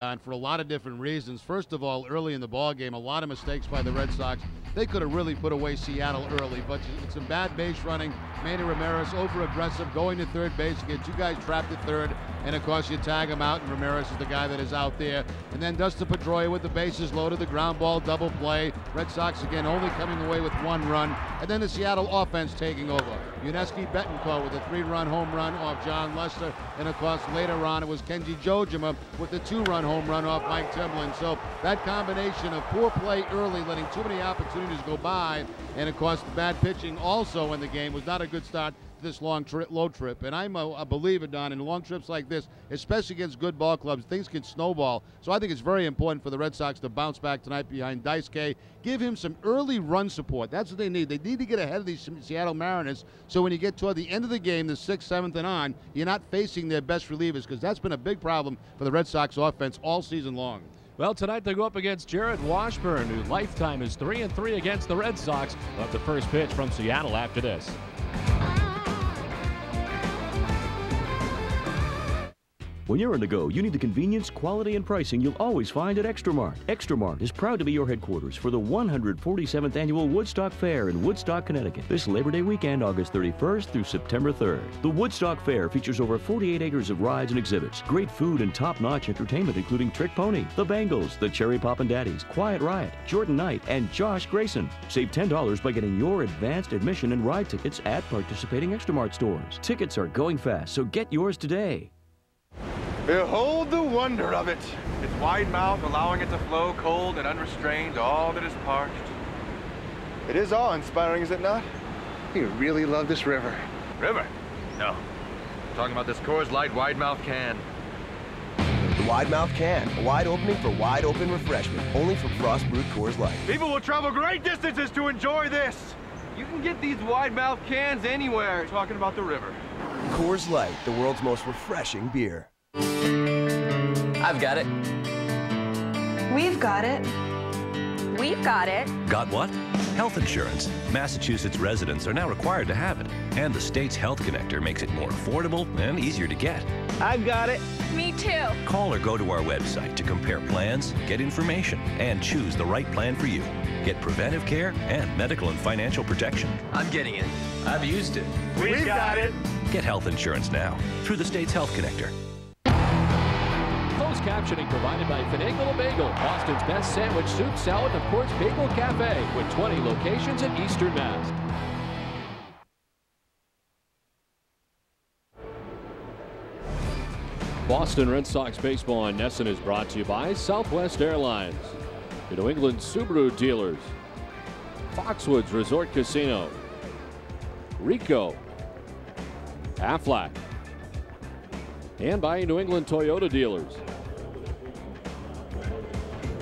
Uh, and for a lot of different reasons. First of all, early in the ball game, a lot of mistakes by the Red Sox. They could have really put away Seattle early, but it's some bad base running. Manny Ramirez over aggressive, going to third base, get you guys trapped at third, and of course you tag him out, and Ramirez is the guy that is out there. And then Dustin Pedroia with the bases loaded, the ground ball double play. Red Sox again only coming away with one run, and then the Seattle offense taking over. Yuniesky Betancourt with a three-run home run off Jon Lester, and of course later on it was Kenji Johjima with the two-run home run off Mike Timlin. So that combination of poor play early, letting too many opportunities go by, and of course the bad pitching also in the game was not a good start this long trip, low trip. And I'm a, a believer, Don, in long trips like this, especially against good ball clubs, things can snowball. So I think it's very important for the Red Sox to bounce back tonight behind Daisuke. Give him some early run support. That's what they need. They need to get ahead of these Seattle Mariners. So when you get toward the end of the game, the sixth, seventh, and on, you're not facing their best relievers because that's been a big problem for the Red Sox offense all season long. Well, tonight they go up against Jarrod Washburn, who lifetime is 3 and 3 against the Red Sox. We'll the first pitch from Seattle after this. When you're on the go, you need the convenience, quality, and pricing you'll always find at Extramart. Extramart is proud to be your headquarters for the 147th annual Woodstock Fair in Woodstock, Connecticut, this Labor Day weekend, August 31st through September 3rd. The Woodstock Fair features over 48 acres of rides and exhibits, great food, and top-notch entertainment, including Trick Pony, The Bangles, The Cherry Poppin' Daddies, Quiet Riot, Jordan Knight, and Josh Gracin. Save $10 by getting your advanced admission and ride tickets at participating Extramart stores. Tickets are going fast, so get yours today. Behold the wonder of it. Its wide mouth allowing it to flow cold and unrestrained all that is parched. It is awe-inspiring, is it not? You really love this river. River? No. I'm talking about this Coors Light wide mouth can. The wide mouth can, a wide opening for wide open refreshment, only from Frost Brewed Coors Light. People will travel great distances to enjoy this. You can get these wide mouth cans anywhere. Talking about the river. Coors Light, the world's most refreshing beer. I've got it. We've got it. We've got it. Got what? Health insurance. Massachusetts residents are now required to have it. And the state's Health Connector makes it more affordable and easier to get. I've got it. Me too. Call or go to our website to compare plans, get information, and choose the right plan for you. Get preventive care and medical and financial protection. I'm getting it. I've used it. We've got it. Get health insurance now through the state's Health Connector. Captioning provided by Finagle Bagel, Boston's best sandwich, soup, salad, and of course, Bagel Cafe, with 20 locations in Eastern Mass. Boston Red Sox baseball on NESN is brought to you by Southwest Airlines, the New England Subaru dealers, Foxwoods Resort Casino, Rico, Aflac, and by New England Toyota dealers.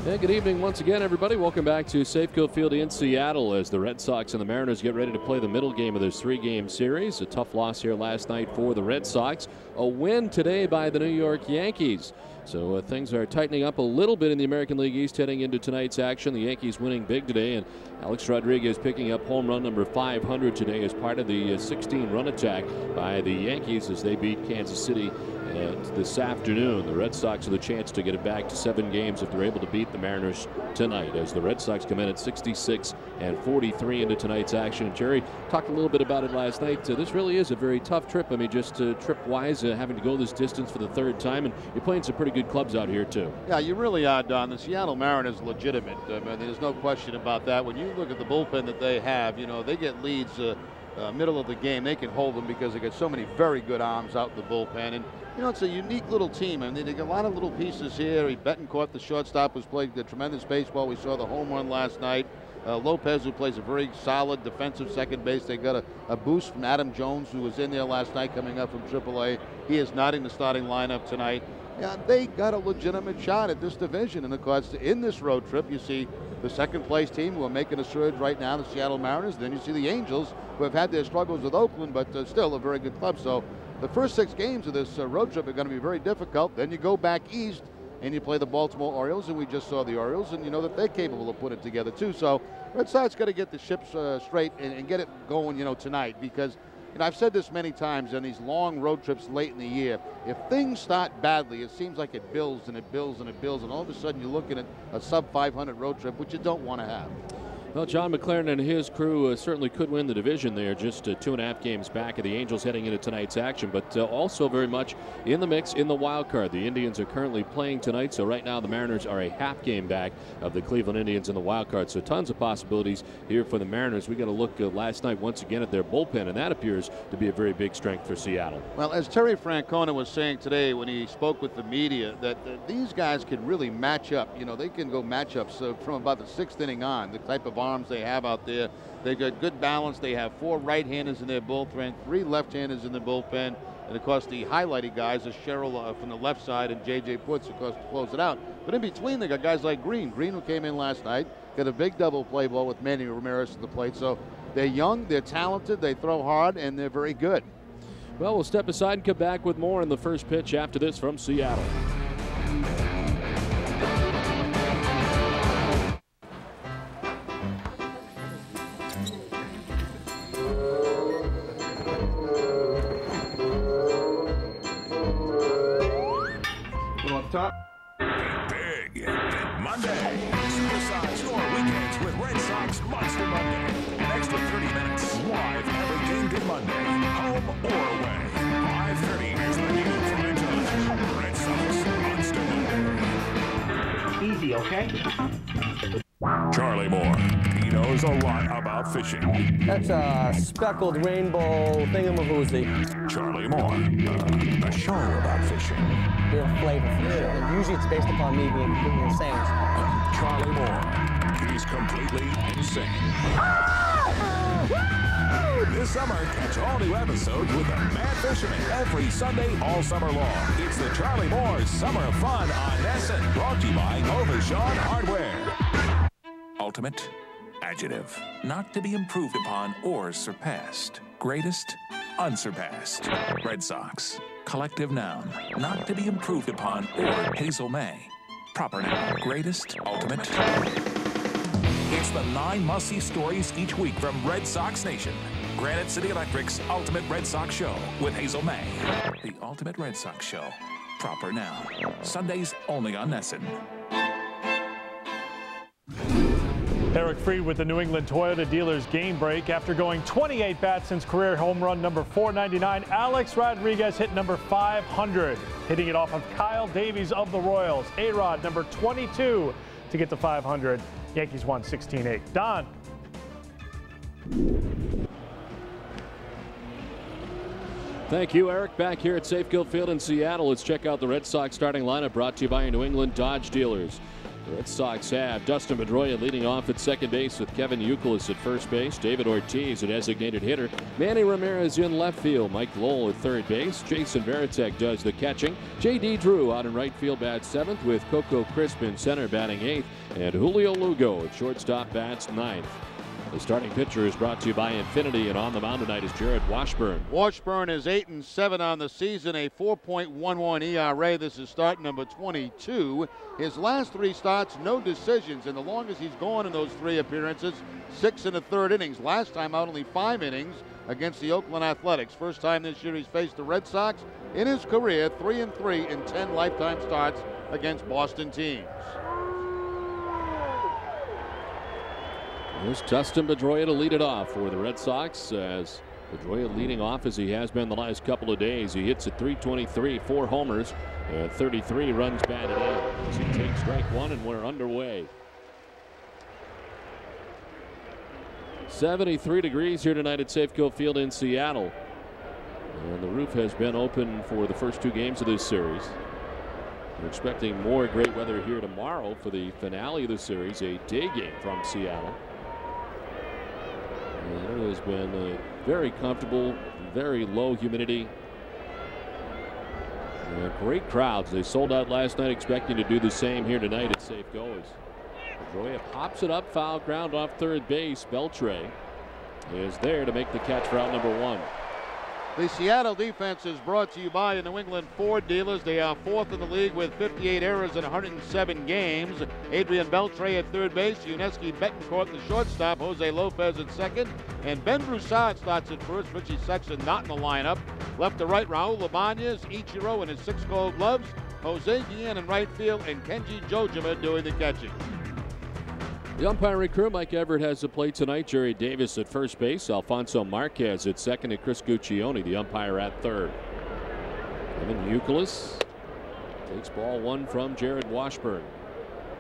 And good evening once again, everybody. Welcome back to Safeco Field in Seattle as the Red Sox and the Mariners get ready to play the middle game of this three game series. A tough loss here last night for the Red Sox. A win today by the New York Yankees. So uh, things are tightening up a little bit in the American League East heading into tonight's action. The Yankees winning big today, and Alex Rodriguez picking up home run number 500 today as part of the uh, 16 run attack by the Yankees as they beat Kansas City and this afternoon, the Red Sox have the chance to get it back to seven games if they're able to beat the Mariners tonight. As the Red Sox come in at 66 and 43 into tonight's action. Jerry talked a little bit about it last night. Uh, this really is a very tough trip. I mean, just uh, trip wise, uh, having to go this distance for the third time, and you're playing some pretty good clubs out here too. Yeah, you really are, Don. The Seattle Mariners legitimate. I mean, there's no question about that. When you look at the bullpen that they have, you know, they get leads. Uh, uh, middle of the game, they can hold them because they got so many very good arms out in the bullpen. And you know, it's a unique little team. I mean, they got a lot of little pieces here. Betancourt, the shortstop, was playing the tremendous baseball. We saw the home run last night. Uh, Lopez, who plays a very solid defensive second base. They got a, a, boost from Adam Jones, who was in there last night coming up from AAA. He is not in the starting lineup tonight. Yeah, they got a legitimate shot at this division. And of course, in this road trip, you see the second place team who are making a surge right now, the Seattle Mariners. Then you see the Angels, who have had their struggles with Oakland, but uh, still a very good club. So the first six games of this uh, road trip are going to be very difficult. Then you go back east and you play the Baltimore Orioles, and we just saw the Orioles, and you know that they're capable of putting it together too. So Red Sox got to get the ships uh, straight and, and, get it going, you know, tonight because know, I've said this many times on these long road trips late in the year. If things start badly, it seems like it builds and it builds and it builds, and all of a sudden you're looking at a sub 500 road trip, which you don't want to have. Well, John McLaren and his crew uh, certainly could win the division there, just uh, two and a half games back of the Angels heading into tonight's action, but uh, also very much in the mix in the wild card. The Indians are currently playing tonight, so right now the Mariners are a half game back of the Cleveland Indians in the wild card. So tons of possibilities here for the Mariners. We got to look uh, last night once again at their bullpen, and that appears to be a very big strength for Seattle. Well, as Terry Francona was saying today when he spoke with the media, that these guys can really match up. You know, they can go matchups uh, from about the sixth inning on. The type of arms they have out there. They've got good balance. They have four right-handers in their bullpen, three left-handers in the bullpen. And of course, the highlighted guys are Sherrill uh, from the left side and J.J. Putz, of course, to close it out. But in between, they got guys like Green. Green, who came in last night, got a big double play ball with Manny Ramirez at the plate. So they're young, they're talented, they throw hard, and they're very good. Well, we'll step aside and come back with more in the first pitch after this from Seattle. Top. Big, big Monday. Supersize your weekends with Red Sox Monster Monday. An extra 30 minutes live every game day Monday, home or away. 5:30 is the new prime time. Red Sox Monster Monday. Easy, okay? Charlie Moore. He knows a lot about fishing. That's a speckled rainbow thingamahoozy. Charlie Moore. Uh, a show about fishing. Real flavor for sure. And usually it's based upon me being, being insane. Charlie Moore. He's completely insane. This summer, catch all new episodes with the Mad Fisherman every Sunday all summer long. It's the Charlie Moore Summer Fun on NESN, brought to you by Aubuchon Hardware. Ultimate adjective, not to be improved upon or surpassed. Greatest, unsurpassed. Red Sox, collective noun, not to be improved upon or Hazel May. Proper noun, greatest, ultimate. It's the nine must-see stories each week from Red Sox Nation. Granite City Electric's Ultimate Red Sox Show with Hazel May. The Ultimate Red Sox Show. Proper noun. Sundays only on NESN. Eric Frede with the New England Toyota dealers game break. After going 28 bats since career home run number 499, Alex Rodriguez hit number 500, hitting it off of Kyle Davies of the Royals. A-Rod number 22 to get to 500. Yankees won 16-8. Don. Thank you, Eric. Back here at Safeco Field in Seattle, let's check out the Red Sox starting lineup brought to you by New England Dodge dealers. Red Sox have Dustin Pedroia leading off at second base with Kevin Youkilis at first base, David Ortiz a designated hitter, Manny Ramirez in left field, Mike Lowell at third base, Jason Varitek does the catching, J.D. Drew out in right field bats seventh with Coco Crisp in center batting eighth, and Julio Lugo at shortstop bats ninth. The starting pitcher is brought to you by Infinity, and on the mound tonight is Jarrod Washburn. Washburn is 8 and 7 on the season, a 4.11 ERA. This is start number 22. His last three starts, no decisions, and the longest he's gone in those three appearances, six and a third innings. Last time out, only five innings against the Oakland Athletics. First time this year he's faced the Red Sox in his career, three and three in 10 lifetime starts against Boston teams. There's Dustin Pedroia to lead it off for the Red Sox as Pedroia leading off as he has been the last couple of days. He hits at 323, four homers, and 33 runs batted in as he takes strike one and we're underway. 73 degrees here tonight at Safeco Field in Seattle. And the roof has been open for the first two games of this series. We're expecting more great weather here tomorrow for the finale of the series, a day game from Seattle. It has been very comfortable, very low humidity. Great crowds. They sold out last night, expecting to do the same here tonight at Safeco. Pedroia pops it up, foul ground off third base. Beltre is there to make the catch for out number one. The Seattle defense is brought to you by the New England Ford dealers. They are fourth in the league with 58 errors in 107 games. Adrian Beltre at third base, Yuniesky Betancourt the shortstop, Jose Lopez at second, and Ben Broussard starts at first. Richie Sexson not in the lineup. Left to right, Raul Ibanez, Ichiro in his six gold gloves, Jose Guillen in right field, and Kenji Johjima doing the catching. The umpiring crew, Mike Everitt has the play tonight. Gerry Davis at first base. Alfonso Marquez at second, and Chris Guccione, the umpire, at third. Kevin Youkilis takes ball one from Jarrod Washburn.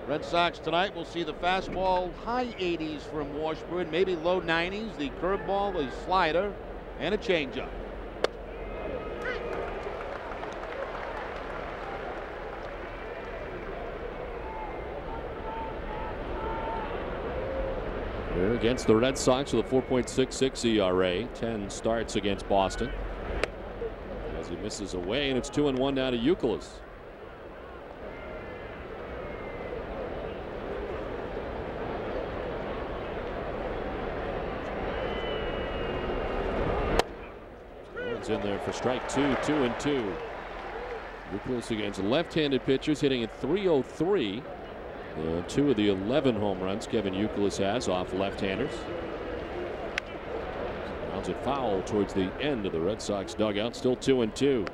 Red Sox tonight will see the fastball high 80s from Washburn, maybe low 90s. The curveball, a slider, and a changeup. Here against the Red Sox with a 4.66 ERA, 10 starts against Boston. As he misses away, and it's 2 and 1 now to. One's in there for strike two, two and two. Youkilis against left-handed pitchers hitting at 303. Uh, two of the 11 home runs Kevin Youkilis has off left-handers. Rounds it foul towards the end of the Red Sox dugout. Still two and two.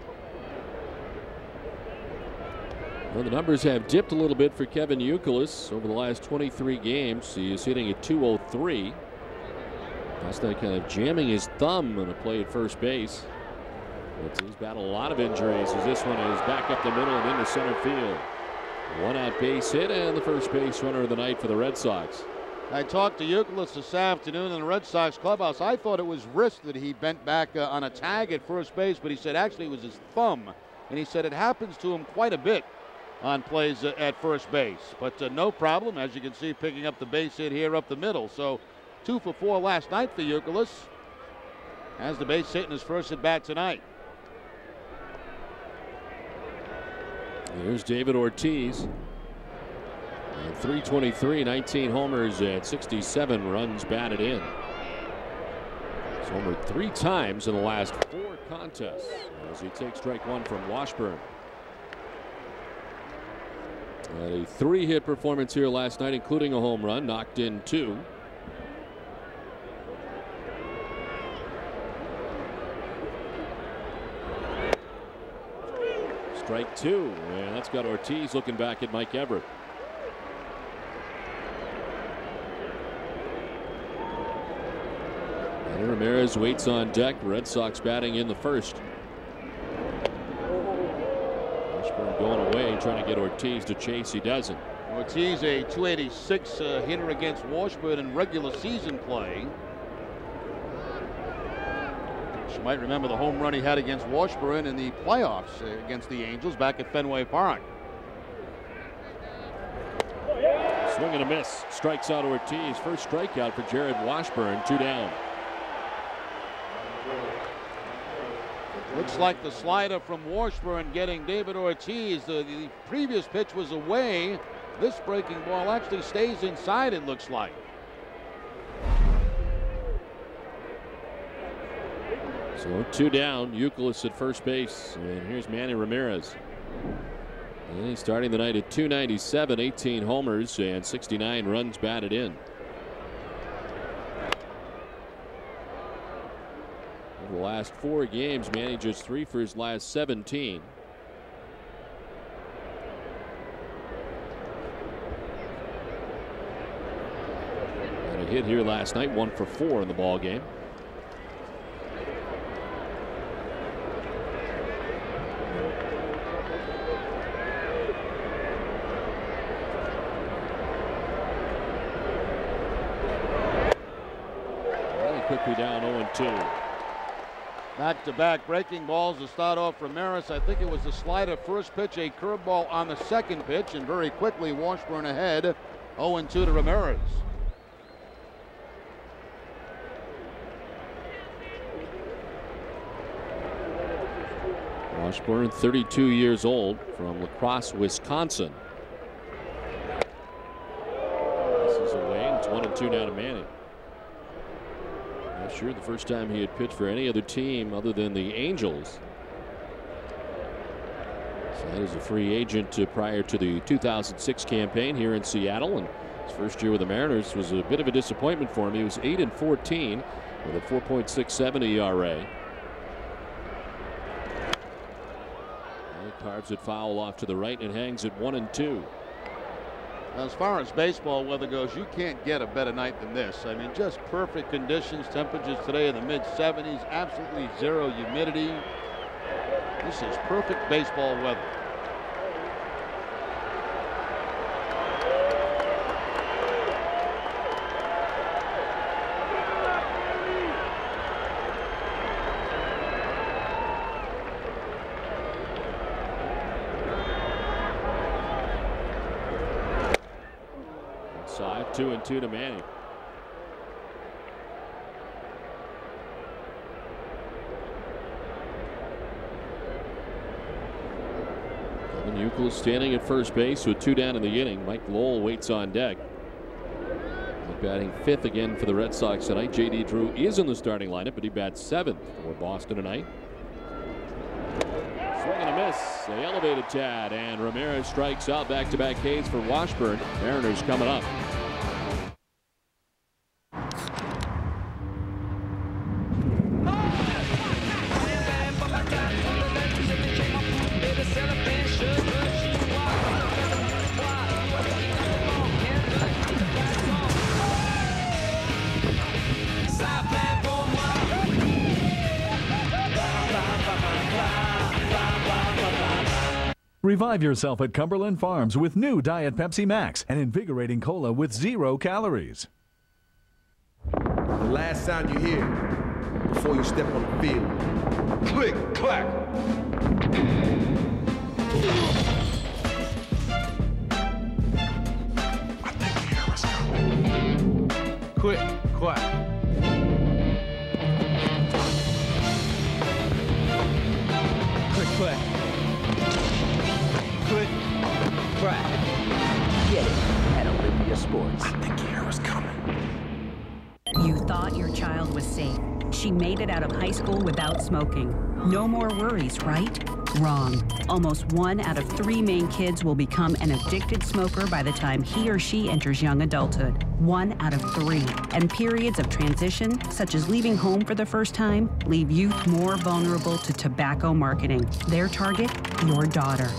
Well, the numbers have dipped a little bit for Kevin Youkilis over the last 23 games. He is hitting at 203. Last night kind of jamming his thumb on a play at first base. But he's battled a lot of injuries as this one is back up the middle and into center field. One out base hit and the first base runner of the night for the Red Sox. I talked to Youkilis this afternoon in the Red Sox clubhouse. I thought it was wrist that he bent back uh, on a tag at first base, but he said actually it was his thumb. And he said it happens to him quite a bit on plays uh, at first base. But uh, no problem, as you can see, picking up the base hit here up the middle. So two for four last night for Youkilis. Has the base hit in his first at bat tonight. Here's David Ortiz. At 323, 19 homers at 67 runs batted in. He's homered three times in the last four contests as he takes strike one from Washburn. A three hit performance here last night, including a home run, knocked in two. Strike two, and that's got Ortiz looking back at Mike Everitt. And Ramirez waits on deck. Red Sox batting in the first. Washburn going away, trying to get Ortiz to chase. He doesn't. Ortiz, a 286 uh, hitter against Washburn in regular season play. You might remember the home run he had against Washburn in the playoffs against the Angels back at Fenway Park. Swing and a miss. Strikes out Ortiz. First strikeout for Jarrod Washburn. Two down. Looks like the slider from Washburn getting David Ortiz. The, the previous pitch was away. This breaking ball actually stays inside, it looks like. So two down. Youkilis at first base. And here's Manny Ramirez. And he's starting the night at 297, 18 homers, and 69 runs batted in. Over the last four games, just three for his last 17. Had a hit here last night, one for four in the ball game. quickly down 0 2. Back to back breaking balls to start off Ramirez. I think it was the slider first pitch, a curveball on the second pitch, and very quickly Washburn ahead 0 2 to Ramirez. Washburn, 32 years old, from La Crosse, Wisconsin. This is away, and it's 1 and 2 now to Manning. Not sure the first time he had pitched for any other team other than the Angels. So that is a free agent uh, prior to the 2006 campaign here in Seattle. And his first year with the Mariners was a bit of a disappointment for him. He was 8 and 14 with a 4.67 ERA. carves it foul off to the right and hangs at 1 and 2. As far as baseball weather goes, you can't get a better night than this. I mean, just perfect conditions. Temperatures today in the mid 70s, absolutely zero humidity. This is perfect baseball weather. Inside, two and two to Manny. Kevin Youkilis standing at first base with two down in the inning. Mike Lowell waits on deck. Batting fifth again for the Red Sox tonight. J.D. Drew is in the starting lineup, but he bats seventh for Boston tonight. Swing and a miss. They elevated Tad, and Ramirez strikes out back-to-back Ks for Washburn. Mariners coming up. Revive yourself at Cumberland Farms with new Diet Pepsi Max, an invigorating cola with zero calories. The last sound you hear before you step on the field. Click, clack. Quick, clack. Sports. I think the was coming. You thought your child was safe. She made it out of high school without smoking. No more worries, right? Wrong. Almost one out of three Maine kids will become an addicted smoker by the time he or she enters young adulthood. One out of three. And periods of transition, such as leaving home for the first time, leave youth more vulnerable to tobacco marketing. Their target? Your daughter.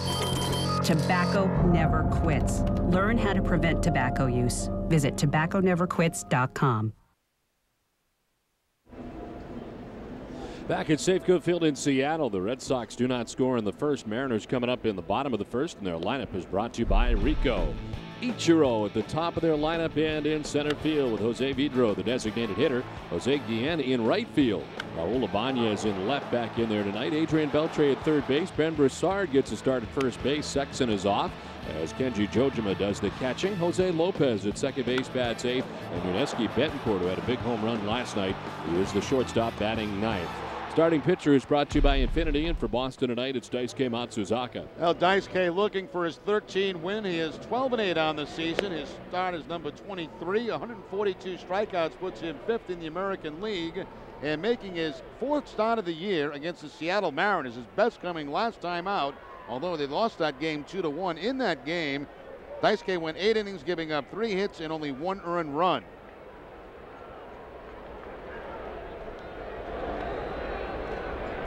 Tobacco never quits. Learn how to prevent tobacco use. Visit tobacconeverquits.com. Back at Safeco Field in Seattle, the Red Sox do not score in the first. Mariners coming up in the bottom of the first, and their lineup is brought to you by Rico. Ichiro at the top of their lineup and in center field with Jose Vidro, the designated hitter. Jose Guillen in right field. Raul Ibanez in left back in there tonight. Adrian Beltre at third base. Ben Broussard gets a start at first base. Sexson is off as Kenji Johjima does the catching. Jose Lopez at second base bats eighth. And Yuniesky Betancourt, who had a big home run last night, he is the shortstop batting ninth. Starting pitcher is brought to you by Infinity, and for Boston tonight, it's Daisuke Matsuzaka. Well, Daisuke looking for his 13 win. He is 12 and 8 on the season. His start is number 23. 142 strikeouts puts him fifth in the American League, and making his fourth start of the year against the Seattle Mariners. His best coming last time out, although they lost that game two to one. In that game, Daisuke went eight innings, giving up three hits and only one earned run.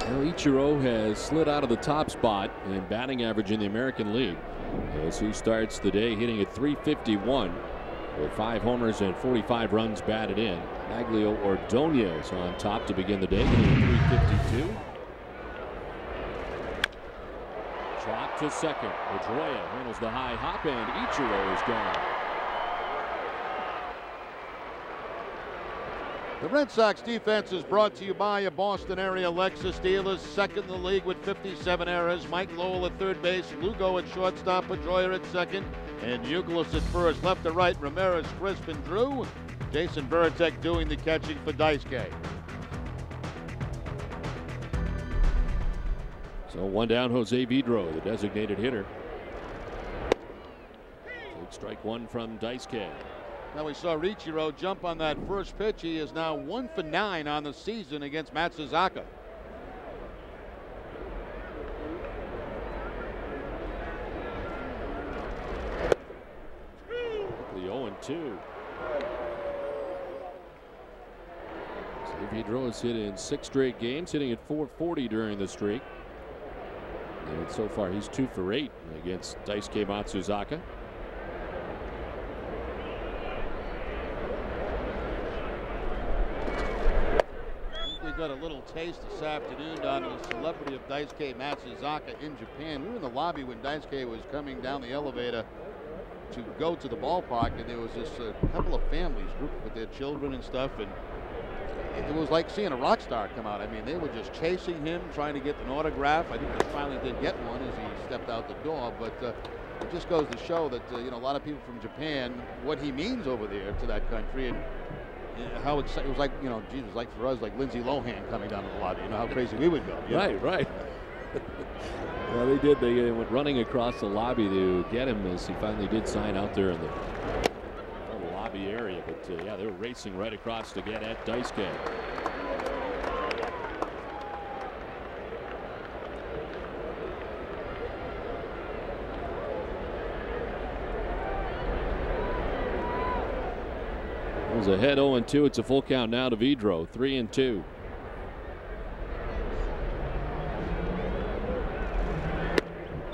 Well, Ichiro has slid out of the top spot in batting average in the American League as he starts the day hitting at 351 with five homers and 45 runs batted in. Magglio Ordonez on top to begin the day hitting 352. Drop to second. Pedroia handles the high hop and Ichiro is gone. The Red Sox defense is brought to you by a Boston area Lexus dealers, second in the league with 57 errors. Mike Lowell at third base, Lugo at shortstop, Pedroia at second, and Youkilis at first. Left to right, Ramirez, Crisp, and Drew. Jason Varitek doing the catching for Daisuke. So one down, Jose Vidro, the designated hitter. Take strike one from Daisuke. Now we saw Ichiro jump on that first pitch. He is now one for nine on the season against Matsuzaka. The 0 2. Vidro has hit in six straight games, hitting at 440 during the streak. And so far, he's two for eight against Daisuke Matsuzaka. We got a little taste this afternoon to the celebrity of Daisuke Matsuzaka in Japan. We were in the lobby when Daisuke was coming down the elevator to go to the ballpark, and there was this uh, couple of families grouped with their children and stuff, and it was like seeing a rock star come out. I mean, they were just chasing him, trying to get an autograph. I think they finally did get one as he stepped out the door, but uh, it just goes to show that uh, you know a lot of people from Japan, what he means over there to that country, and how how it was like you know, Jesus, like for us, like Lindsay Lohan coming down to the lobby. You know how crazy we would go. Right, right. well, they did. They went running across the lobby to get him as he finally did sign out there in the area. But uh, yeah, they were racing right across to get at. It was ahead 0 2. It's a full count now to Vidro. 3 and 2.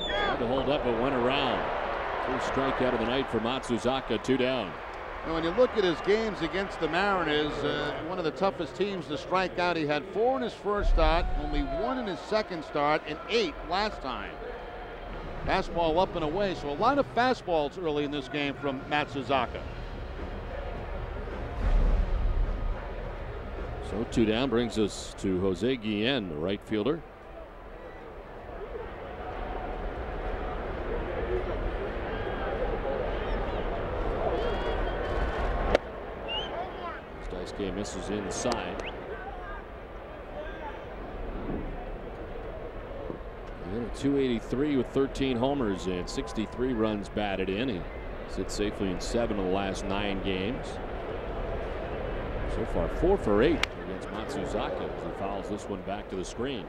Had to hold up but went around. First strikeout of the night for Matsuzaka. Two down. And when you look at his games against the Mariners, uh, one of the toughest teams to strike out. He had four in his first start, only one in his second start, and eight last time. Fastball up and away, so a lot of fastballs early in this game from Matsuzaka. So two down brings us to Jose Guillen, the right fielder. Misses inside. And 283 with 13 homers and 63 runs batted in. He sits safely in seven of the last nine games. So far, four for eight against Matsuzaka as he fouls this one back to the screen.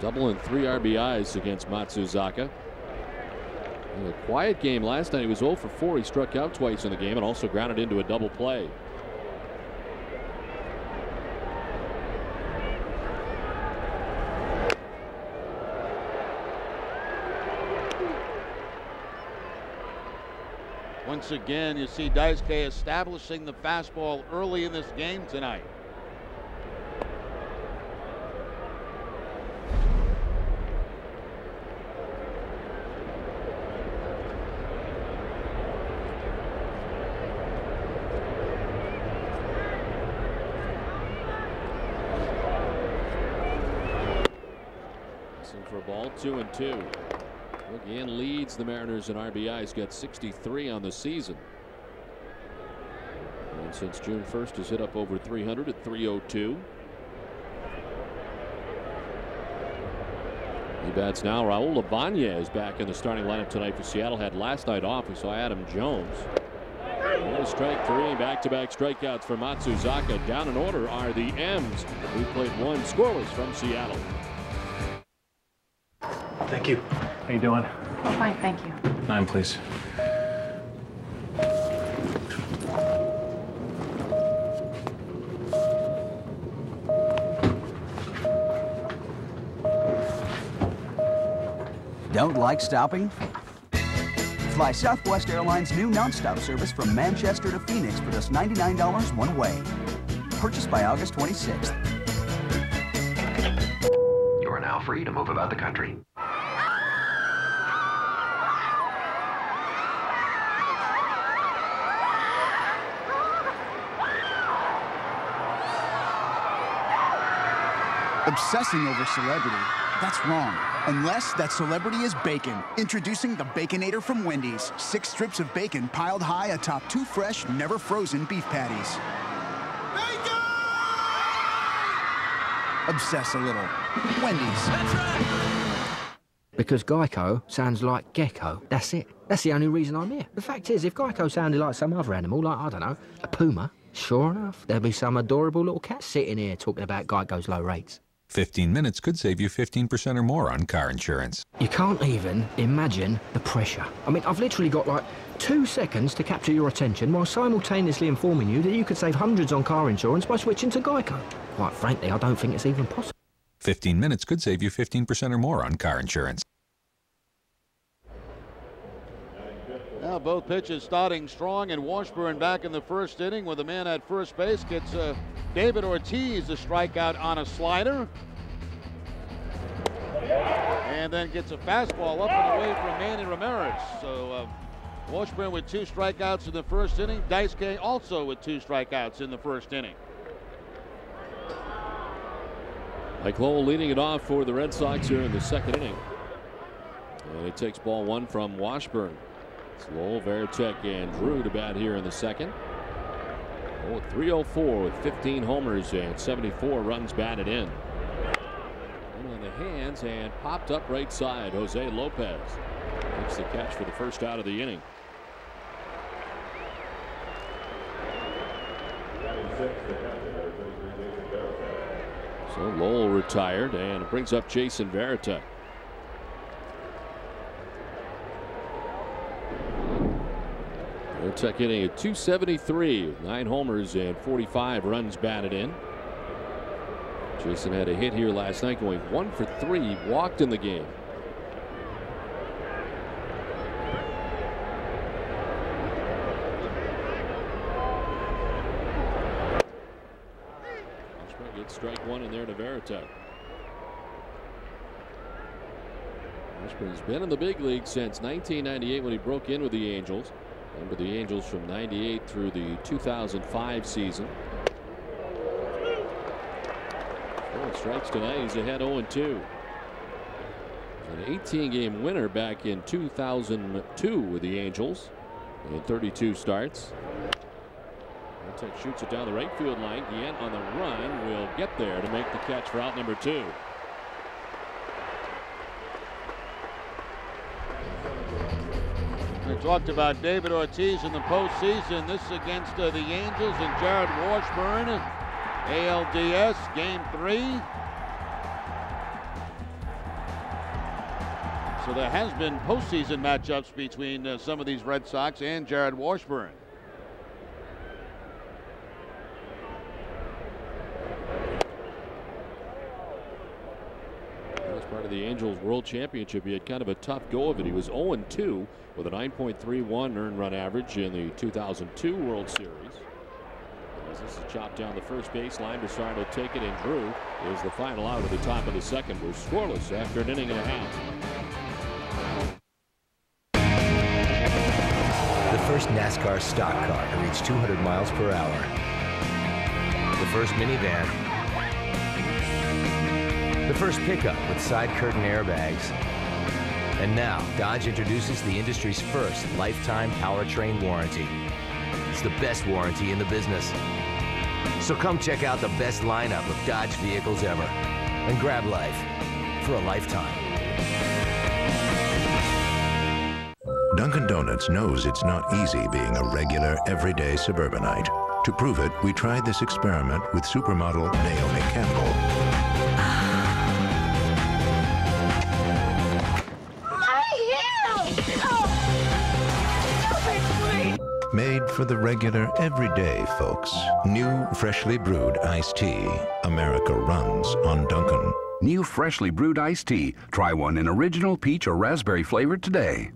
Double and three RBIs against Matsuzaka. In a quiet game last night, he was 0 for 4. He struck out twice in the game and also grounded into a double play. Once again, you see Daisuke establishing the fastball early in this game tonight. Two and two. Again leads the Mariners in RBIs, got 63 on the season. And since June 1st has hit up over 300 at 302. He bats now. Raul Ibanez is back in the starting lineup tonight for Seattle. Had last night off. We saw Adam Jones. And strike three, back-to-back -back strikeouts for Matsuzaka. Down in order are the M's, who played one scoreless from Seattle. Thank you. How you doing? Fine, thank you. Nine, please. Don't like stopping? Fly Southwest Airlines' new nonstop service from Manchester to Phoenix for just $99 one way. Purchased by August 26th. You are now free to move about the country. Obsessing over celebrity, that's wrong. Unless that celebrity is bacon. Introducing the Baconator from Wendy's. Six strips of bacon piled high atop two fresh, never frozen beef patties. obsess a little. Wendy's. That's right. Because Geico sounds like gecko. That's it. That's the only reason I'm here. The fact is, if Geico sounded like some other animal, like, I don't know, a puma, sure enough, there'd be some adorable little cat sitting here talking about Geico's low rates. 15 minutes could save you 15% or more on car insurance. You can't even imagine the pressure. I mean, I've literally got like two seconds to capture your attention while simultaneously informing you that you could save hundreds on car insurance by switching to Geico. Quite frankly, I don't think it's even possible. 15 minutes could save you 15% or more on car insurance. Now both pitches starting strong and Washburn back in the first inning with a man at first base gets uh, David Ortiz a strikeout on a slider. And then gets a fastball up and away from Manny Ramirez. So uh, Washburn with two strikeouts in the first inning. Daisuke also with two strikeouts in the first inning. Mike Lowell leading it off for the Red Sox here in the second inning. And he takes ball one from Washburn. Lowell, Varitek, and Drew to bat here in the second. Oh, 304 with 15 homers and 74 runs batted in. And on the hands and popped up right side. Jose Lopez makes the catch for the first out of the inning. So Lowell retired and brings up Jason Varitek. Varitek hitting at 273 with nine homers and 45 runs batted in. Jason had a hit here last night going one for three, walked in the game. Strike one in there to Varitek. Washburn's been in the big league since 1998 when he broke in with the Angels. With the Angels from 98 through the 2005 season. Four strikes tonight. He's ahead 0 2. An 18 game winner back in 2002 with the Angels in 32 starts. Tech shoots it down the right field line. Guillen on the run will get there to make the catch for out number two. Talked about David Ortiz in the postseason. This is against uh, the Angels and Jarrod Washburn. ALDS game three. So there has been postseason matchups between uh, some of these Red Sox and Jarrod Washburn. Part of the Angels World Championship. He had kind of a tough go of it. He was 0 2 with a 9.31 earned run average in the 2002 World Series. As this is chopped down the first base line, Broussard will take it, and Drew is the final out at the top of the second. We're scoreless after an inning and a half. The first NASCAR stock car to reach 200 miles per hour. The first minivan the first pickup with side curtain airbags. And now, Dodge introduces the industry's first lifetime powertrain warranty. It's the best warranty in the business. So come check out the best lineup of Dodge vehicles ever and grab life for a lifetime. Dunkin' Donuts knows it's not easy being a regular, everyday suburbanite. To prove it, we tried this experiment with supermodel Naomi Campbell. Made for the regular, everyday folks. New freshly brewed iced tea. America runs on Dunkin'. New freshly brewed iced tea. Try one in original peach or raspberry flavor today.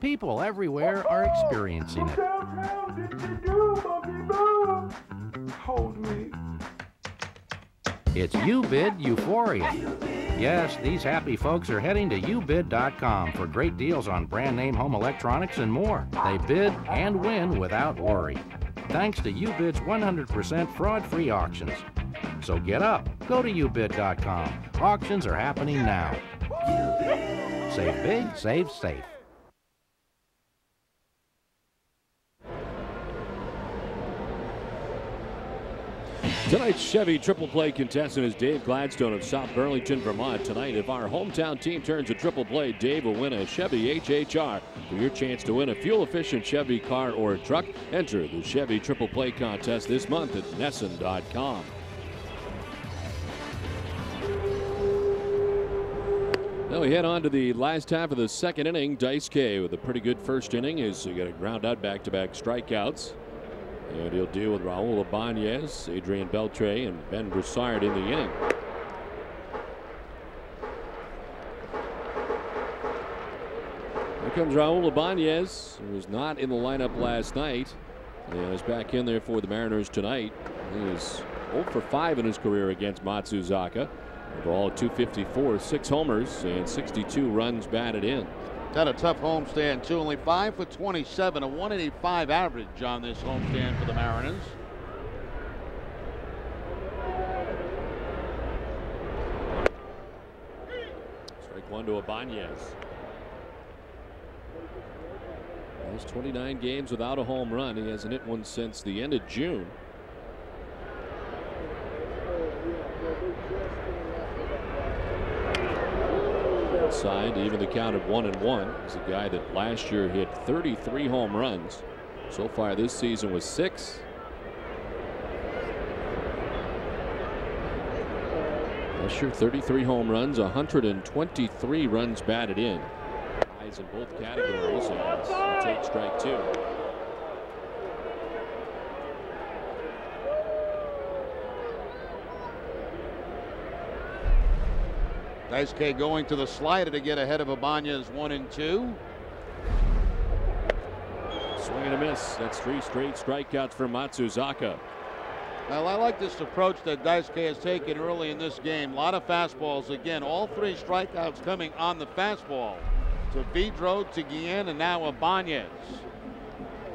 People everywhere are experiencing it. Hold me. It's UBID Euphoria. Yes, these happy folks are heading to ubid.com for great deals on brand name home electronics and more. They bid and win without worry. Thanks to UBID's 100% fraud free auctions. So get up, go to ubid.com. Auctions are happening now. Save big, save safe. Tonight's Chevy triple play contestant is Dave Gladstone of South Burlington, Vermont. Tonight, if our hometown team turns a triple play, Dave will win a Chevy HHR. For your chance to win a fuel efficient Chevy car or truck, enter the Chevy triple play contest this month at NESN.com. Now we head on to the last half of the second inning. Dice K with a pretty good first inning is going to ground out back to back strikeouts. And he'll deal with Raul Ibanez, Adrian Beltre, and Ben Broussard in the inning. Here comes Raul Ibanez, who was not in the lineup last night. And is back in there for the Mariners tonight. He is 0 for 5 in his career against Matsuzaka. Overall, 254, six homers, and 62 runs batted in. Had a tough homestand, too. Only 5 for 27, a 185 average on this homestand for the Mariners. Strike one to Ibanez. He's 29 games without a home run. He hasn't hit one since the end of June. Side even the count of one and one. He's a guy that last year hit 33 home runs. So far this season was six. Last year 33 home runs, 123 runs batted in. Eyes in both categories. And take strike two. K going to the slider to get ahead of Ibanez one and two. Swing and a miss. That's three straight strikeouts for Matsuzaka. Well, I like this approach that K has taken early in this game. A lot of fastballs. Again, all three strikeouts coming on the fastball. To Vidro, to Guillen, and now Ibanez.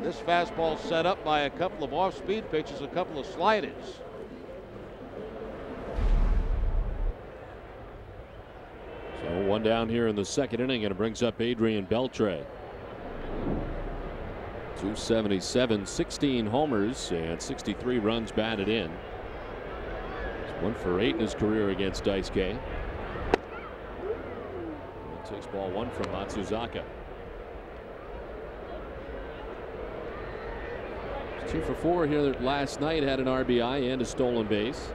This fastball set up by a couple of off-speed pitches, a couple of sliders. So one down here in the second inning, and it brings up Adrian Beltre. 277, 16 homers, and 63 runs batted in. He's one for eight in his career against Dice K. Takes ball one from Matsuzaka. Two for four here last night, had an RBI and a stolen base.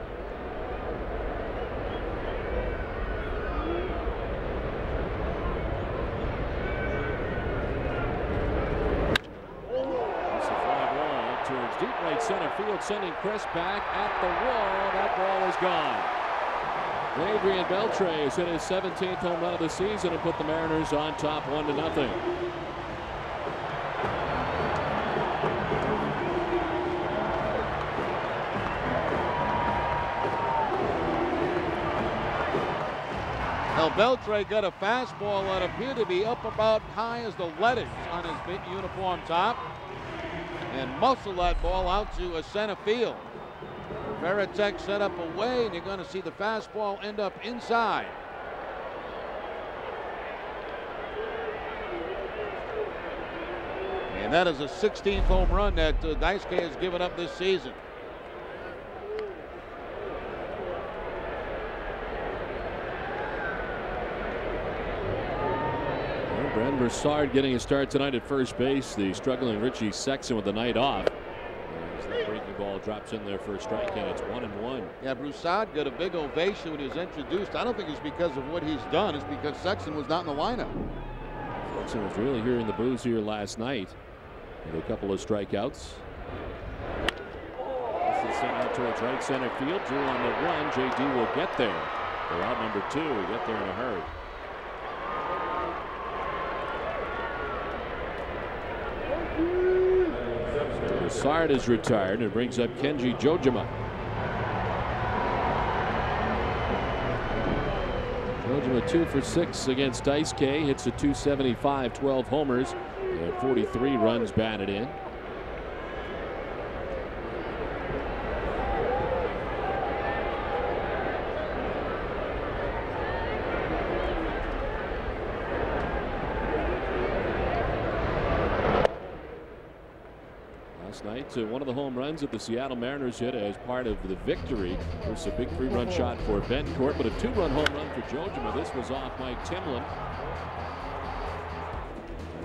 deep right center sending Chris back at the wall. That ball is gone. Adrian Beltre has hit his 17th home run of the season and put the Mariners on top one to nothing. Now Beltre got a fastball that appeared to be up about high as the letters on his uniform top and muscle that ball out to a center field. Varitek set up away, and you're going to see the fastball end up inside. And that is a 16th home run that uh, has given up this season. Ben Broussard getting a start tonight at first base. The struggling Richie Sexson with the night off. As that breaking ball drops in there for a strike, and it's one and one. Yeah, Broussard got a big ovation when he was introduced. I don't think it's because of what he's done. It's because Sexson was not in the lineup. Sexson was really hearing the boos here last night with a couple of strikeouts. This is sent out towards right center field. Drew on the run. JD will get there. They're out number two. Get there in a hurry. Sard is retired and brings up Kenji Johjima. Johjima two for six against Dice K. Hits a 275, 12 homers, and 43 runs batted in. Last night. Uh, one of the home runs that the Seattle Mariners hit as part of the victory. There's a big three-run shot for Betancourt, but a two-run home run for Johjima. This was off Mike Timlin.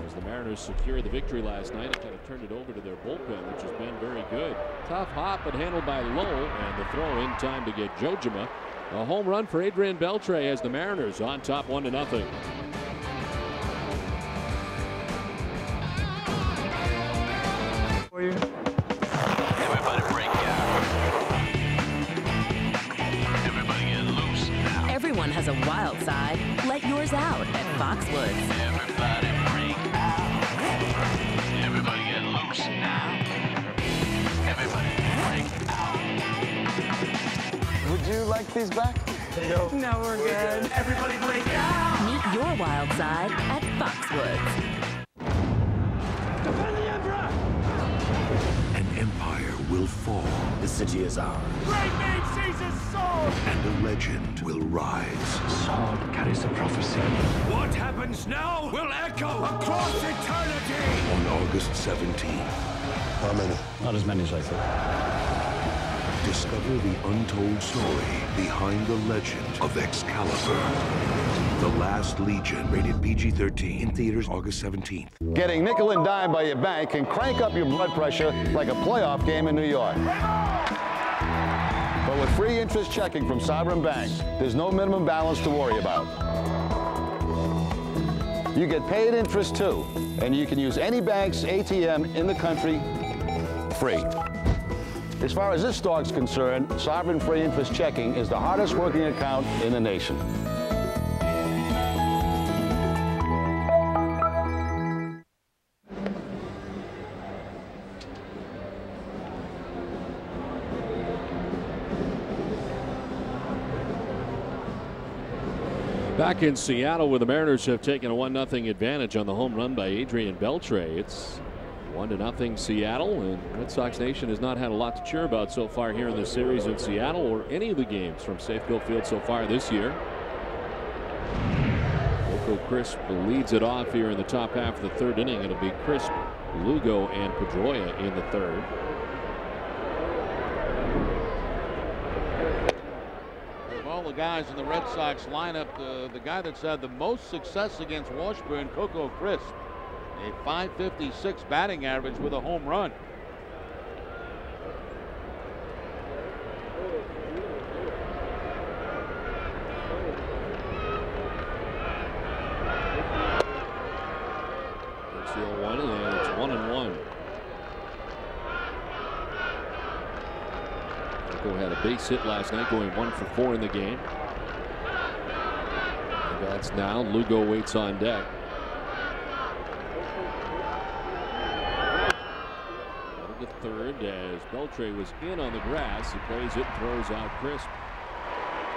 As the Mariners secure the victory last night, it kind of turned it over to their bullpen, which has been very good. Tough hop, but handled by Lowell, and the throw in time to get Johjima. A home run for Adrian Beltre as the Mariners on top one to nothing. For you. Everybody break down. Everybody get loose now. Everyone has a wild side. Let yours out at Foxwoods. Everybody break out. Everybody get loose now. Everybody break out. Would you like these back? No. No, we're good. Everybody break out. Meet your wild side at Foxwoods. Will fall. The city is ours. Great name Caesar's sword. And a legend will rise. Sword carries a prophecy. What happens now will echo across eternity. On August 17th. How many? Not as many as I thought. Discover the untold story behind the legend of Excalibur. The Last Legion, rated PG-13, in theaters August 17th. Getting nickel and dime by your bank can crank up your blood pressure like a playoff game in New York. But with free interest checking from Sovereign Bank, there's no minimum balance to worry about. You get paid interest too, and you can use any bank's ATM in the country free. As far as this dog's concerned, Sovereign Free Interest Checking is the hardest working account in the nation. Back in Seattle, where the Mariners have taken a 1 0 advantage on the home run by Adrian Beltre. It's 1 to nothing Seattle, and Red Sox Nation has not had a lot to cheer about so far here in this series in Seattle or any of the games from Safeco Field so far this year. Coco Crisp leads it off here in the top half of the third inning. It'll be Crisp, Lugo, and Pedroia in the third. Of all the guys in the Red Sox lineup, the, the guy that's had the most success against Washburn, Coco Crisp. A 556 batting average with a home run. It's the 0 1, and it's 1 and 1. Coco had a base hit last night, going 1 for 4 in the game. That's now. Lugo waits on deck. the third as Beltre was in on the grass. He plays it, throws out Crisp.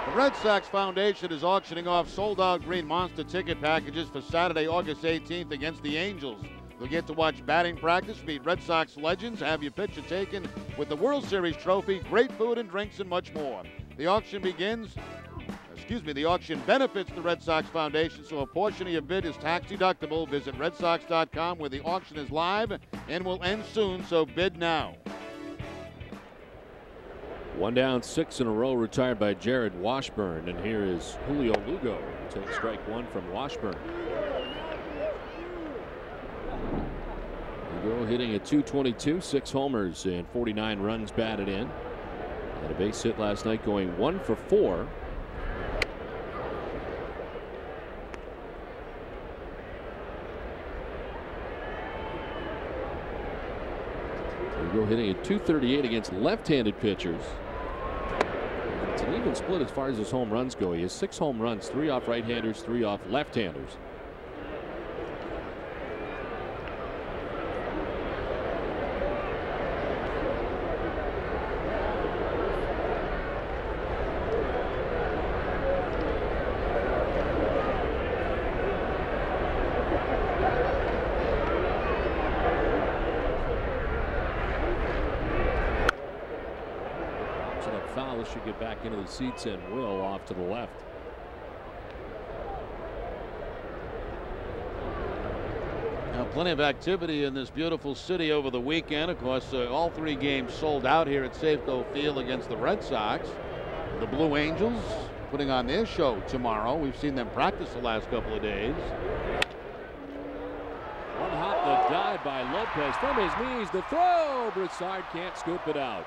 The Red Sox Foundation is auctioning off sold out green monster ticket packages for Saturday, August 18th against the Angels. You'll get to watch batting practice, meet Red Sox legends, have your picture taken with the World Series trophy, great food and drinks, and much more. The auction begins excuse me, the auction benefits the Red Sox Foundation, so a portion of your bid is tax deductible. Visit redsox.com where the auction is live and will end soon, so bid now. One down, six in a row, retired by Jarrod Washburn. And here is Julio Lugo. Take strike one from Washburn. Lugo hitting at 222, six homers and 49 runs batted in. Had a base hit last night, going one for four. Lugo hitting at 238 against left-handed pitchers. It's an even split as far as his home runs go. He has six home runs, three off right-handers, three off left-handers. foul should get back into the seats and will off to the left. Now, plenty of activity in this beautiful city over the weekend. Of course, uh, all three games sold out here at Safeco Field against the Red Sox. The Blue Angels putting on their show tomorrow. We've seen them practice the last couple of days. One hop the dive by Lopez from his knees. The throw. Broussard can't scoop it out.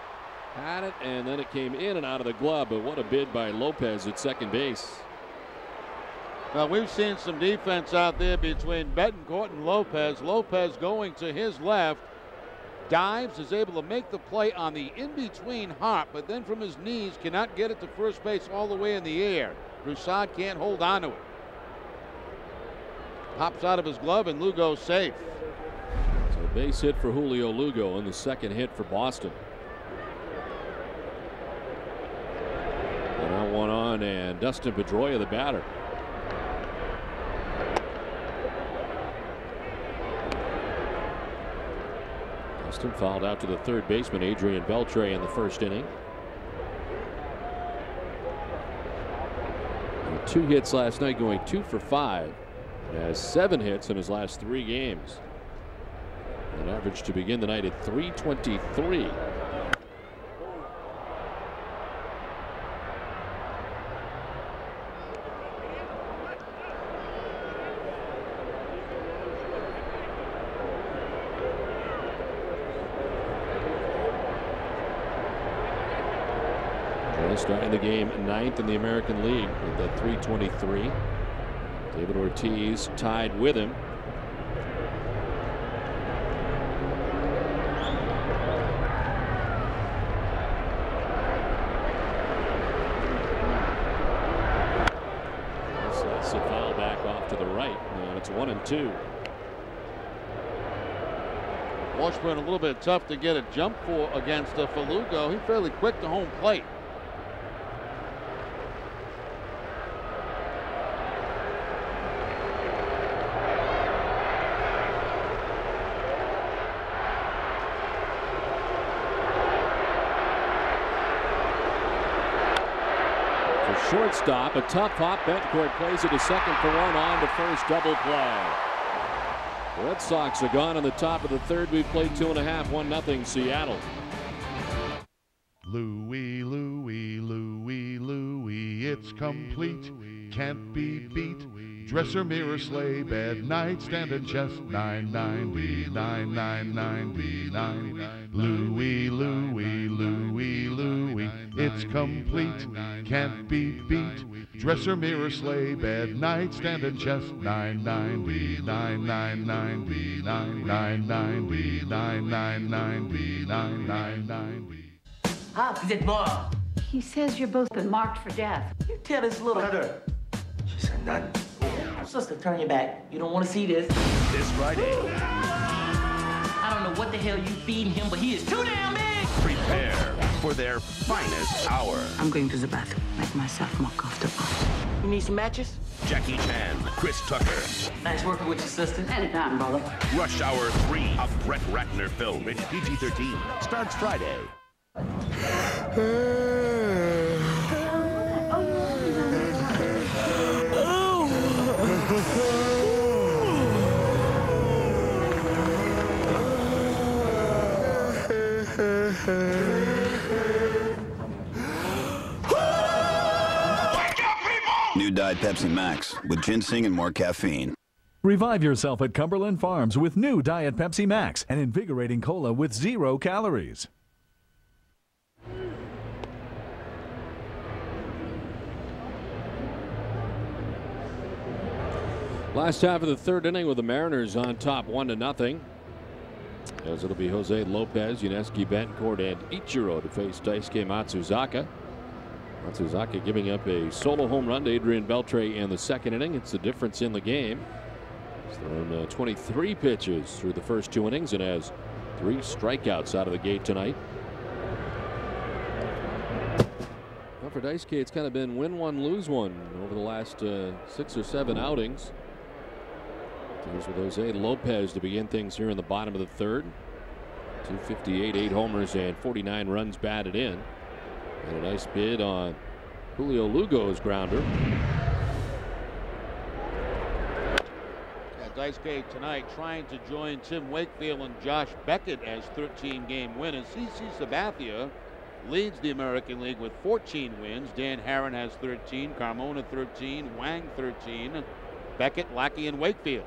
Had it, and then it came in and out of the glove. But what a bid by Lopez at second base. Now, we've seen some defense out there between Betancourt and Lopez. Lopez going to his left, dives, is able to make the play on the in-between hop, but then from his knees cannot get it to first base all the way in the air. Broussard can't hold on to it. Pops out of his glove and Lugo safe. So base hit for Julio Lugo and the second hit for Boston. Now one on and Dustin Pedroia the batter. Dustin fouled out to the third baseman Adrian Beltre in the first inning. Two hits last night going two for five. Has seven hits in his last three games. An average to begin the night at 323. starting the game ninth in the American League with the 323. David Ortiz tied with him. That's a foul back off to the right, and it's one and two. Washburn a little bit tough to get a jump for against Falugo. He's fairly quick to home plate. Shortstop. A tough hop. Betancourt plays it to second for one on to first double play. Red Sox are gone in the top of the third. We've played two and a half, one nothing Seattle. Louie, Louie, Louie, Louie, it's complete. Can't be beat. Dresser, mirror, sleigh, bed, nightstand, and chest. Nine ninety, nine nine ninety nine. Louie, Louie, Louie, Louie, it's complete. Can't be beat. Dresser, mirror, sleigh, bed, nightstand, and chest. Nine ninety, nine nine ninety nine. Nine ninety, nine nine ninety nine. Nine ninety. How ah, is it, boy? He says you're both been marked for death. You tell this little... Brother. She said nothing. Sister, turn your back. You don't want to see this. This Friday. I don't know what the hell you feeding him, but he is too damn big. Prepare for their finest hour. I'm going to the bathroom. Make myself more comfortable. You need some matches? Jackie Chan, Chris Tucker. Nice working with your sister. Anytime, brother. Rush Hour 3, a Brett Ratner film. Rated PG-13. Starts Friday. Diet Pepsi Max with ginseng and more caffeine. Revive yourself at Cumberland Farms with new Diet Pepsi Max, an invigorating cola with zero calories. Last half of the third inning with the Mariners on top one to nothing. As it'll be Jose Lopez, Yuniesky Betancourt, and Ichiro to face Daisuke Matsuzaka. Matsuzaka giving up a solo home run to Adrian Beltre in the second inning. It's the difference in the game. He's thrown uh, 23 pitches through the first two innings and has three strikeouts out of the gate tonight. Well, for Daisuke, it's kind of been win one, lose one over the last uh, six or seven outings. Here's with Jose Lopez to begin things here in the bottom of the third. 258, eight homers, and 49 runs batted in. And a nice bid on Julio Lugo's grounder. Daisuke tonight trying to join Tim Wakefield and Josh Beckett as 13 game winners. CC Sabathia leads the American League with 14 wins. Dan Haren has 13, Carmona 13, Wang 13, Beckett, Lackey, and Wakefield.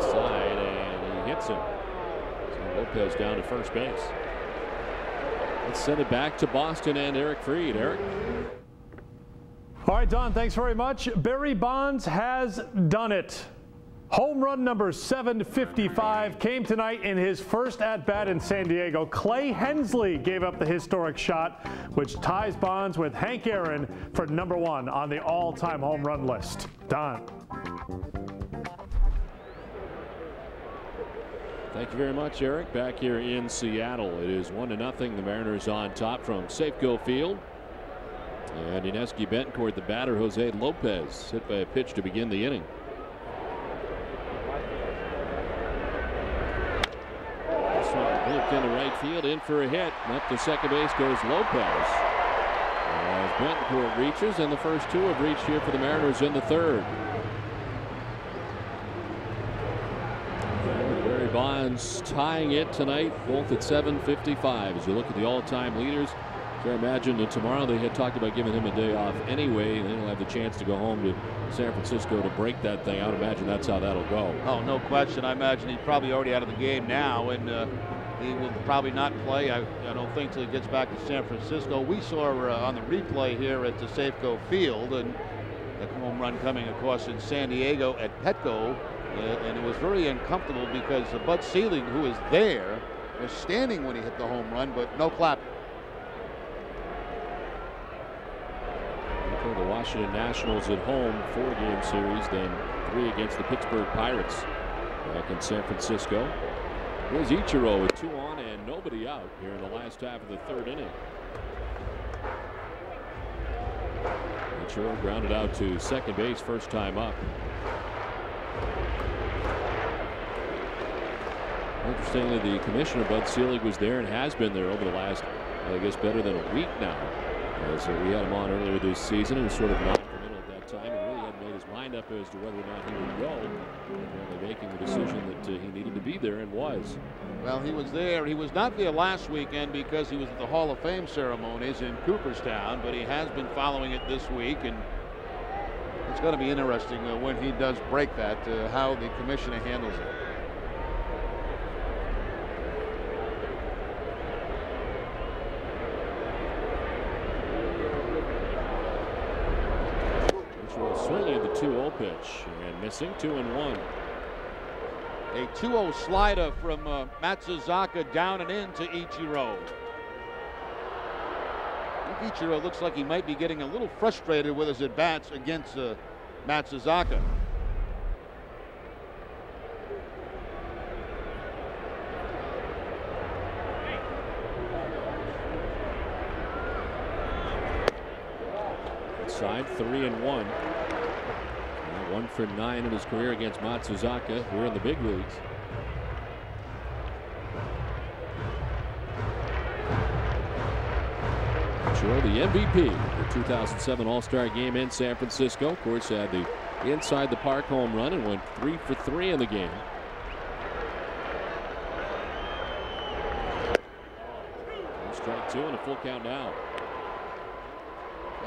Side and he hits him. So Lopez down to first base. Let's send it back to Boston and Eric Frede. Eric. All right, Don, thanks very much. Barry Bonds has done it. Home run number 755 came tonight in his first at bat in San Diego. Clay Hensley gave up the historic shot, which ties Bonds with Hank Aaron for number one on the all time home run list. Don. Thank you very much, Eric. Back here in Seattle, it is one to nothing. The Mariners on top from Safeco Field. And Yuniesky Betancourt, the batter, Jose Lopez, hit by a pitch to begin the inning. This one blipped into right field, in for a hit. Up to second base goes Lopez. As Betancourt reaches, and the first two have reached here for the Mariners in the third. Barry Bonds tying it tonight, both at 7:55. As you look at the all-time leaders, I imagine that tomorrow they had talked about giving him a day off anyway, and then he'll have the chance to go home to San Francisco to break that thing. I would imagine that's how that'll go. Oh, no question. I imagine he's probably already out of the game now, and uh, he will probably not play. I, I, don't think till he gets back to San Francisco. We saw uh, on the replay here at the Safeco Field, and the home run coming, course, in San Diego at Petco. And it was very uncomfortable because Bud Selig, who was there, was standing when he hit the home run, but no clap. The Washington Nationals at home, four-game series, then three against the Pittsburgh Pirates back in San Francisco. Here's Ichiro with two on and nobody out here in the last half of the third inning. Ichiro grounded out to second base first time up. Interestingly, the commissioner, Bud Selig, was there and has been there over the last, I guess, better than a week now. As uh, we had him on earlier this season, he was sort of non-committal at that time and really hadn't made his mind up as to whether or not he would go. Apparently making the decision that uh, he needed to be there and was. Well, he was there. He was not there last weekend because he was at the Hall of Fame ceremonies in Cooperstown, but he has been following it this week, and it's going to be interesting uh, when he does break that, uh, how the commissioner handles it. Swinging the 2-0 pitch and missing two and one. A 2-0 slider from uh, Matsuzaka down and into Ichiro. Ichiro looks like he might be getting a little frustrated with his at bats against uh, Matsuzaka. Side three and one. One for nine in his career against Matsuzaka here in the big leagues. Sure, the MVP, of the 2007 All-Star Game in San Francisco. Of course, had the inside the park home run and went three for three in the game. Strike two and a full count now.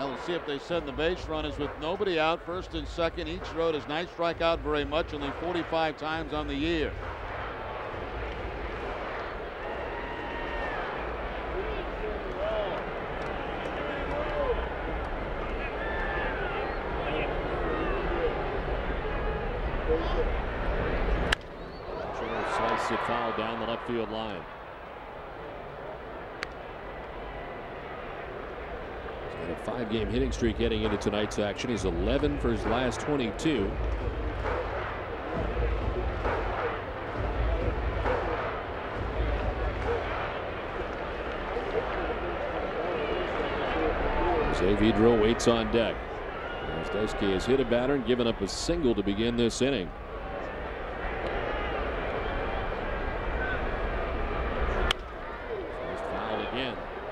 Let's see if they send the base runners with nobody out, first and second. Ichiro has not strike out very much, only 45 times on the year. Slice it foul down the left field line. a five game hitting streak heading into tonight's action. He's 11 for his last 22. Xavier waits on deck. Daisuke has hit a batter and given up a single to begin this inning. First foul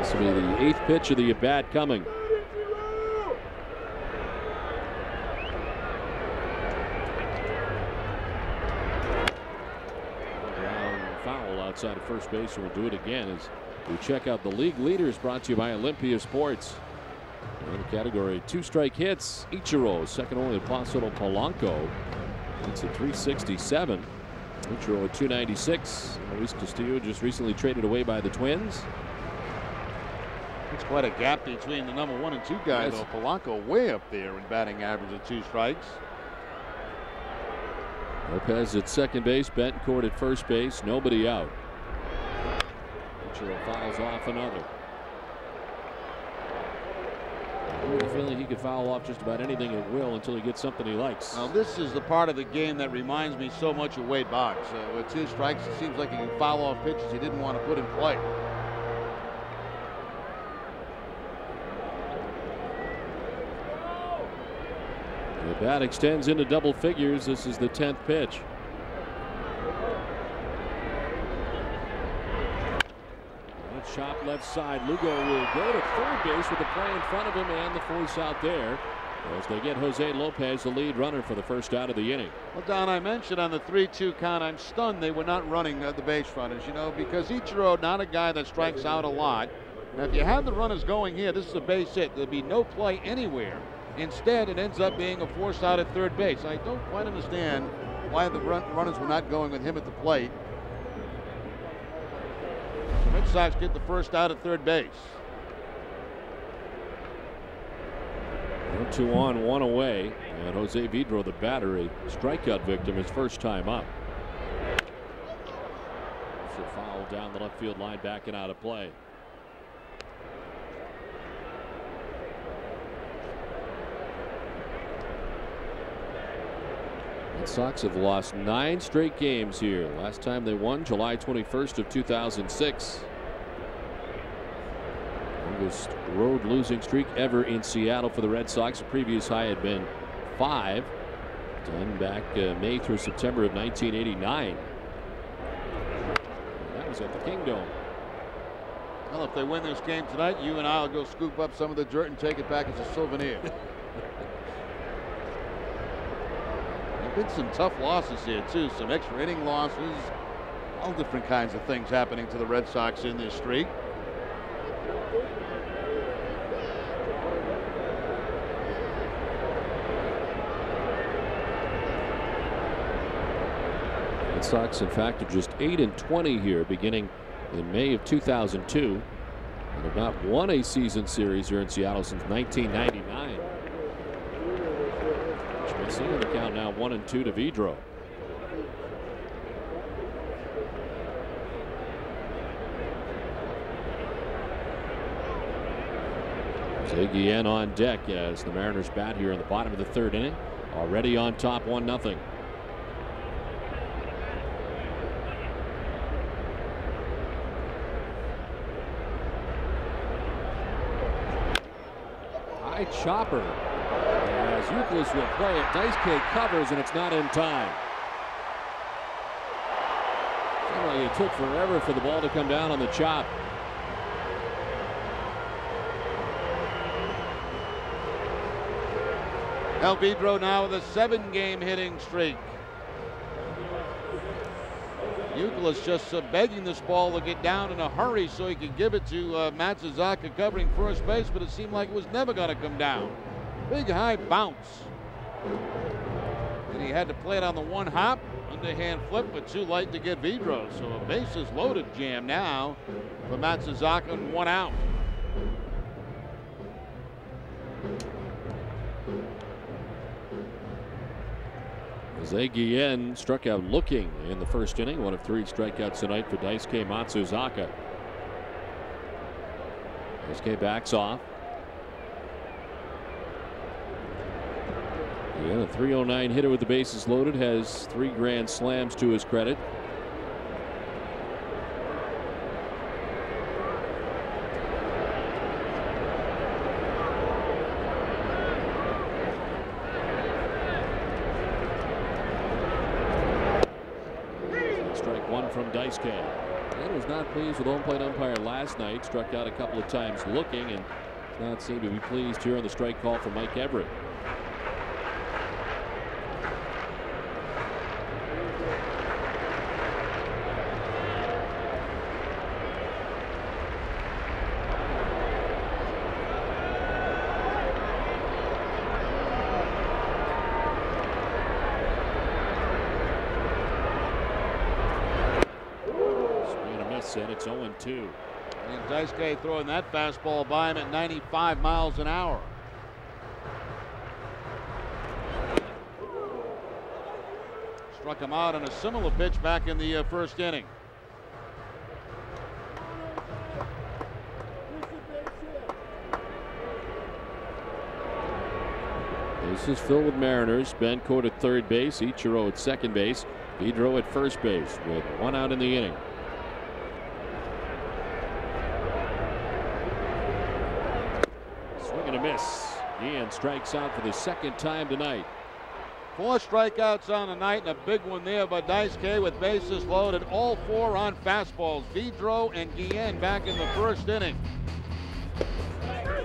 This will be the eighth pitch of the at bat coming. Foul outside of first base, and we'll do it again as we check out the league leaders brought to you by Olympia Sports. In the category two strike hits, Ichiro, second only to Placido Polanco. It's a 367. Ichiro at 296. Luis Castillo just recently traded away by the Twins. It's quite a gap between the number one and two guys, Yes. though. Polanco way up there in batting average at two strikes. Lopez at second base, Betancourt at first base, nobody out. Ichiro fouls off another. I have a feeling he could foul off just about anything at will until he gets something he likes. Now, this is the part of the game that reminds me so much of Wade Boggs. Uh, with two strikes, it seems like he can foul off pitches he didn't want to put in play. The bat extends into double figures. This is the 10th pitch. Chop left side. Lugo will go to third base with the play in front of him and the force out there. As they get Jose Lopez the lead runner for the first out of the inning. Well, Don, I mentioned on the 3-2 count, I'm stunned they were not running uh, the base runners, you know, because Ichiro, not a guy that strikes out a lot. Now, if you have the runners going here, this is a base hit. There'll be no play anywhere. Instead, it ends up being a force out at third base. I don't quite understand why the run runners were not going with him at the plate. The Red Sox get the first out at third base. Two on, one away. And Jose Vidro, the batter, a strikeout victim, his first time up. Should foul down the left field line, backing out of play. Red Sox have lost nine straight games here. Last time they won July 21st of 2006. Longest road losing streak ever in Seattle for the Red Sox. The previous high had been five, done back uh, May through September of 1989. That was at the Kingdome. Well, if they win this game tonight, you and I will go scoop up some of the dirt and take it back as a souvenir. been some tough losses here, too. Some extra inning losses. All different kinds of things happening to the Red Sox in this streak. Red Sox, in fact, are just 8 and 20 here, beginning in May of 2002. And have not won a season series here in Seattle since 1999. The count now 1 and 2 to Vidro. Ziggy on deck as the Mariners bat here in the bottom of the third inning. Already on top 1 0. High chopper. Euclid will play it. Dice K covers and it's not in time. Like it took forever for the ball to come down on the chop. El Vidro now with a seven game hitting streak. Euclid's just uh, begging this ball to get down in a hurry so he could give it to uh, Matsuzaka covering first base, but it seemed like it was never going to come down. Big high bounce. And he had to play it on the one hop, underhand flip, but too light to get Vidro. So a bases loaded jam now for Matsuzaka and one out. Jose Guillen struck out looking in the first inning. One of three strikeouts tonight for Daisuke Matsuzaka. Daisuke backs off. Yeah, a 309 hitter with the bases loaded has three grand slams to his credit. Strike one from Daisuke. And was not pleased with home plate umpire last night. Struck out a couple of times looking and does not seem to be pleased here on the strike call from Mike Everitt. and it's 0 2. And Daisuke throwing that fastball by him at 95 miles an hour. Struck him out on a similar pitch back in the uh, first inning. This is filled with Mariners. Betancourt at third base, Ichiro at second base, Vidro at first base with one out in the inning. Ian strikes out for the second time tonight. Four strikeouts on the night and a big one there by Daisuke with bases loaded. All four on fastballs. Vidro and Guillen back in the first inning.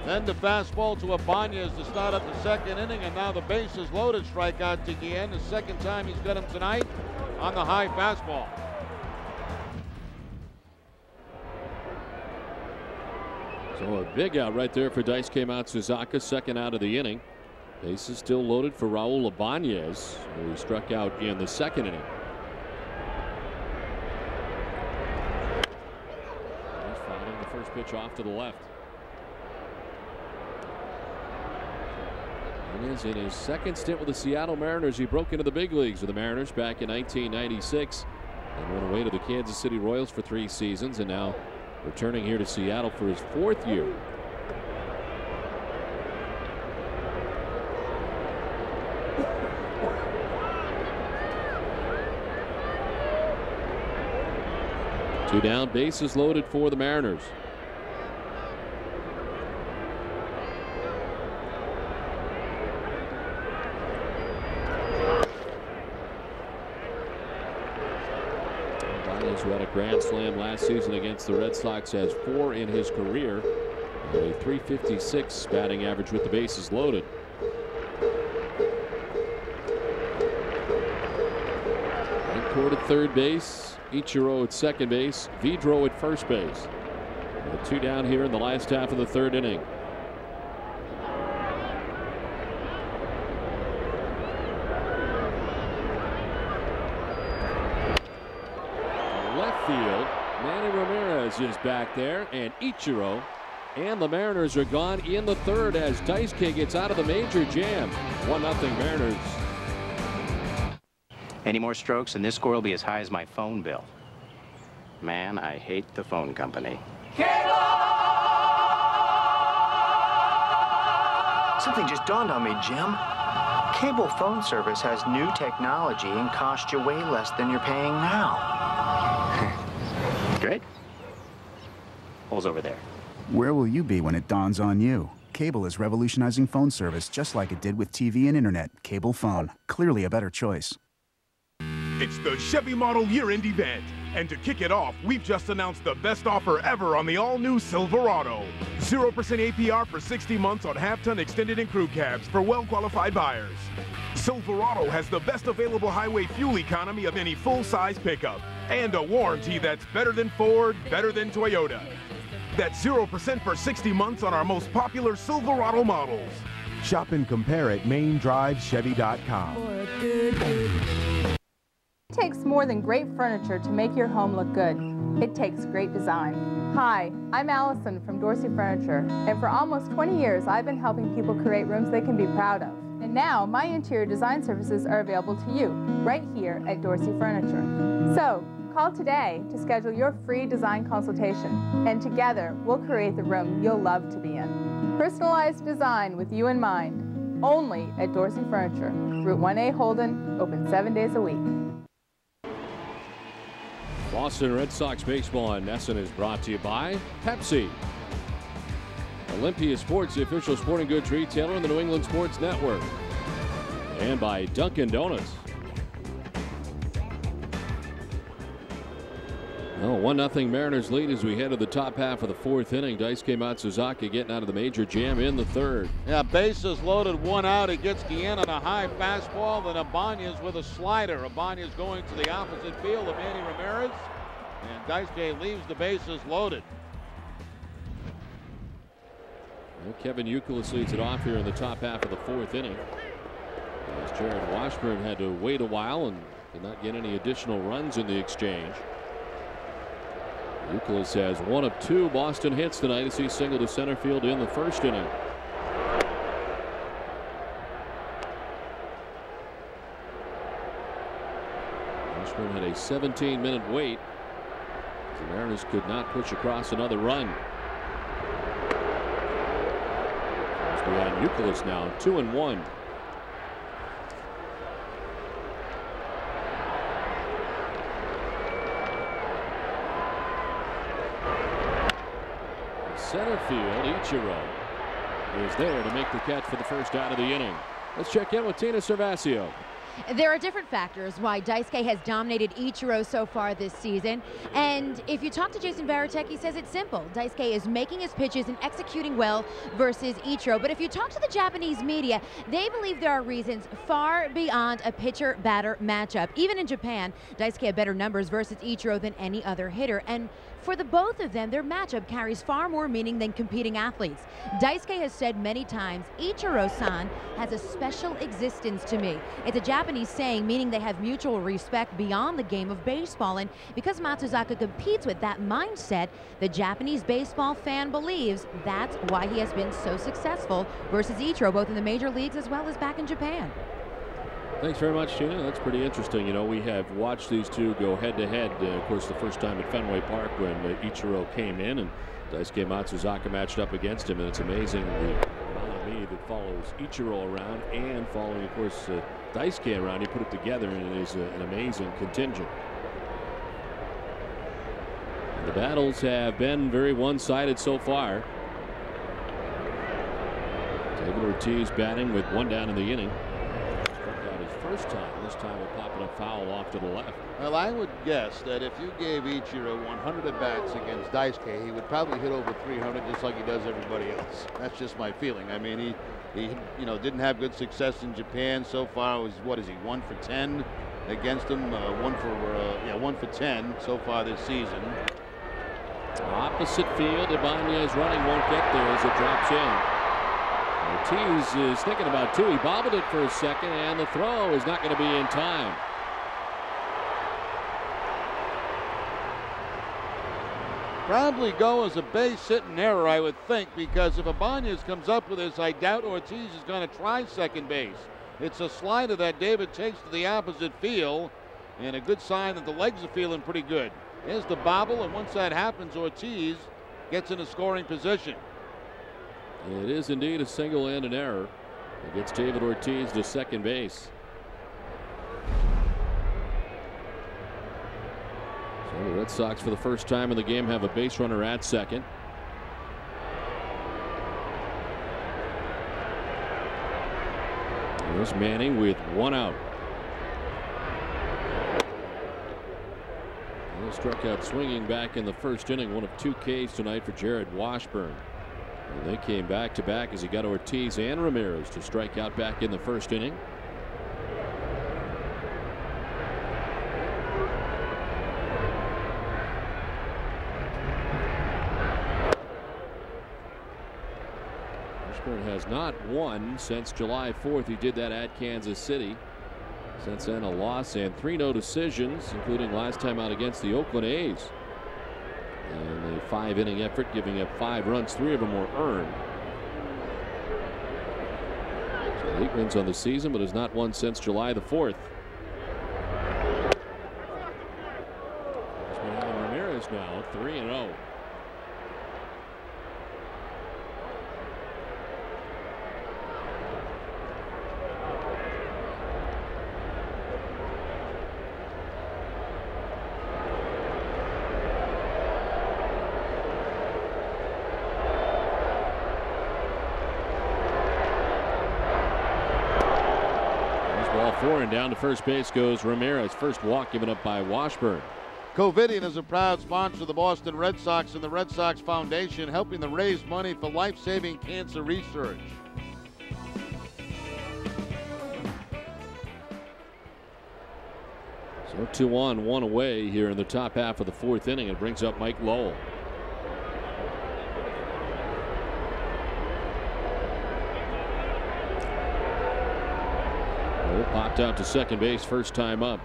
Then the fastball to Ibanez to start up the second inning, and now the bases loaded strikeout to Guillen. The second time he's got him tonight on the high fastball. So a big out right there for Dice came out Matsuzaka, second out of the inning. Bases still loaded for Raul Ibanez, who struck out in the second inning. He's fouling the first pitch off to the left. Is in his second stint with the Seattle Mariners. He broke into the big leagues with the Mariners back in 1996 and went away to the Kansas City Royals for three seasons and now returning here to Seattle for his fourth year. Two down, bases loaded for the Mariners. who had a grand slam last season against the Red Sox, has four in his career. A 356 batting average with the bases loaded. Court at third base, Ichiro at second base, Vidro at first base. two down here in the last half of the third inning. Is back there, and Ichiro and the Mariners are gone in the third as Daisuke gets out of the major jam. 1 0 Mariners. Any more strokes, and this score will be as high as my phone bill. Man, I hate the phone company. Cable! Something just dawned on me, Jim. Cable phone service has new technology and costs you way less than you're paying now. Great over there. Where will you be when it dawns on you? Cable is revolutionizing phone service just like it did with TV and internet. Cable phone. Clearly a better choice. It's the Chevy Model Year-End event. And to kick it off, we've just announced the best offer ever on the all-new Silverado. 0% APR for 60 months on half-ton extended and crew cabs for well-qualified buyers. Silverado has the best available highway fuel economy of any full-size pickup. And a warranty that's better than Ford, better than Toyota. That's 0% for 60 months on our most popular Silverado models. Shop and compare at maindrivechevy.com. It takes more than great furniture to make your home look good. It takes great design. Hi, I'm Allison from Dorsey Furniture, and for almost 20 years I've been helping people create rooms they can be proud of. And now my interior design services are available to you right here at Dorsey Furniture. So, Call today to schedule your free design consultation, and together we'll create the room you'll love to be in. Personalized design with you in mind, only at Dorsey Furniture, Route 1A Holden, open seven days a week. Boston Red Sox baseball on NESN is brought to you by Pepsi. Olympia Sports, the official sporting goods retailer on the New England Sports Network. And by Dunkin' Donuts. Oh, one nothing Mariners lead as we head to the top half of the fourth inning. Daisuke Matsuzaka getting out of the major jam in the third. Yeah, bases loaded, one out. He gets Guillen on a high fastball, then Ibanez with a slider. Ibanez going to the opposite field of Manny Ramirez, and Daisuke leaves the bases loaded. Well, Kevin Youkilis leads it off here in the top half of the fourth inning. As Jarrod Washburn had to wait a while and did not get any additional runs in the exchange. Youkilis has one of two Boston hits tonight as he singled to center field in the first inning. Washburn had a 17 minute wait. The Mariners could not push across another run. We had Youkilis now, two and one. Center field, Ichiro is there to make the catch for the first out of the inning. Let's check in with Tina Cervasio. There are different factors why Daisuke has dominated Ichiro so far this season. And if you talk to Jason Varitek, he says it's simple. Daisuke is making his pitches and executing well versus Ichiro. But if you talk to the Japanese media, they believe there are reasons far beyond a pitcher-batter matchup. Even in Japan, Daisuke had better numbers versus Ichiro than any other hitter. And for the both of them, their matchup carries far more meaning than competing athletes. Daisuke has said many times, Ichiro-san has a special existence to me. It's a Japanese saying, meaning they have mutual respect beyond the game of baseball. And because Matsuzaka competes with that mindset, the Japanese baseball fan believes that's why he has been so successful versus Ichiro, both in the major leagues as well as back in Japan. Thanks very much, Tina. That's pretty interesting. You know, we have watched these two go head to head. Of course, the first time at Fenway Park when uh, Ichiro came in and Daisuke Matsuzaka matched up against him. And it's amazing the me that follows Ichiro around and following, of course, uh, Daisuke around. You put it together and it is uh, an amazing contingent. And the battles have been very one-sided so far. David Ortiz batting with one down in the inning first time. This time a popping a foul off to the left. Well, I would guess that if you gave Ichiro 100 at bats against Daisuke, he would probably hit over 300 just like he does everybody else. That's just my feeling. I mean, he, he you know, didn't have good success in Japan so far. Was what is he, one for 10 against him? Uh, one for uh, yeah, one for 10 so far this season. Opposite field, Ibanez running won't get there as it drops in. Ortiz is thinking about two. He bobbled it for a second, and the throw is not going to be in time. Probably go as a base hitting error, I would think, because if Ibanez comes up with this, I doubt Ortiz is going to try second base. It's a slider that David takes to the opposite field, and a good sign that the legs are feeling pretty good. There's the bobble, and once that happens, Ortiz gets in a scoring position. It is indeed a single and an error. It gets David Ortiz to second base. So the Red Sox, for the first time in the game, have a base runner at second. There's Manning with one out. Struck out swinging back in the first inning, one of two Ks tonight for Jarrod Washburn. And they came back to back as he got Ortiz and Ramirez to strike out back in the first inning. Has not won since July 4th. He did that at Kansas City. Since then, a loss and three no decisions, including last time out against the Oakland A's. And a five inning effort, giving up five runs, three of them were earned. So eight wins on the season, but has not won since July the 4th. Ramirez now 3 and 0. four, and down to first base goes Ramirez. First walk given up by Washburn. Covidien is a proud sponsor of the Boston Red Sox and the Red Sox Foundation, helping to raise money for life saving cancer research. So two on, one away here in the top half of the fourth inning. It brings up Mike Lowell. Popped out to second base first time up.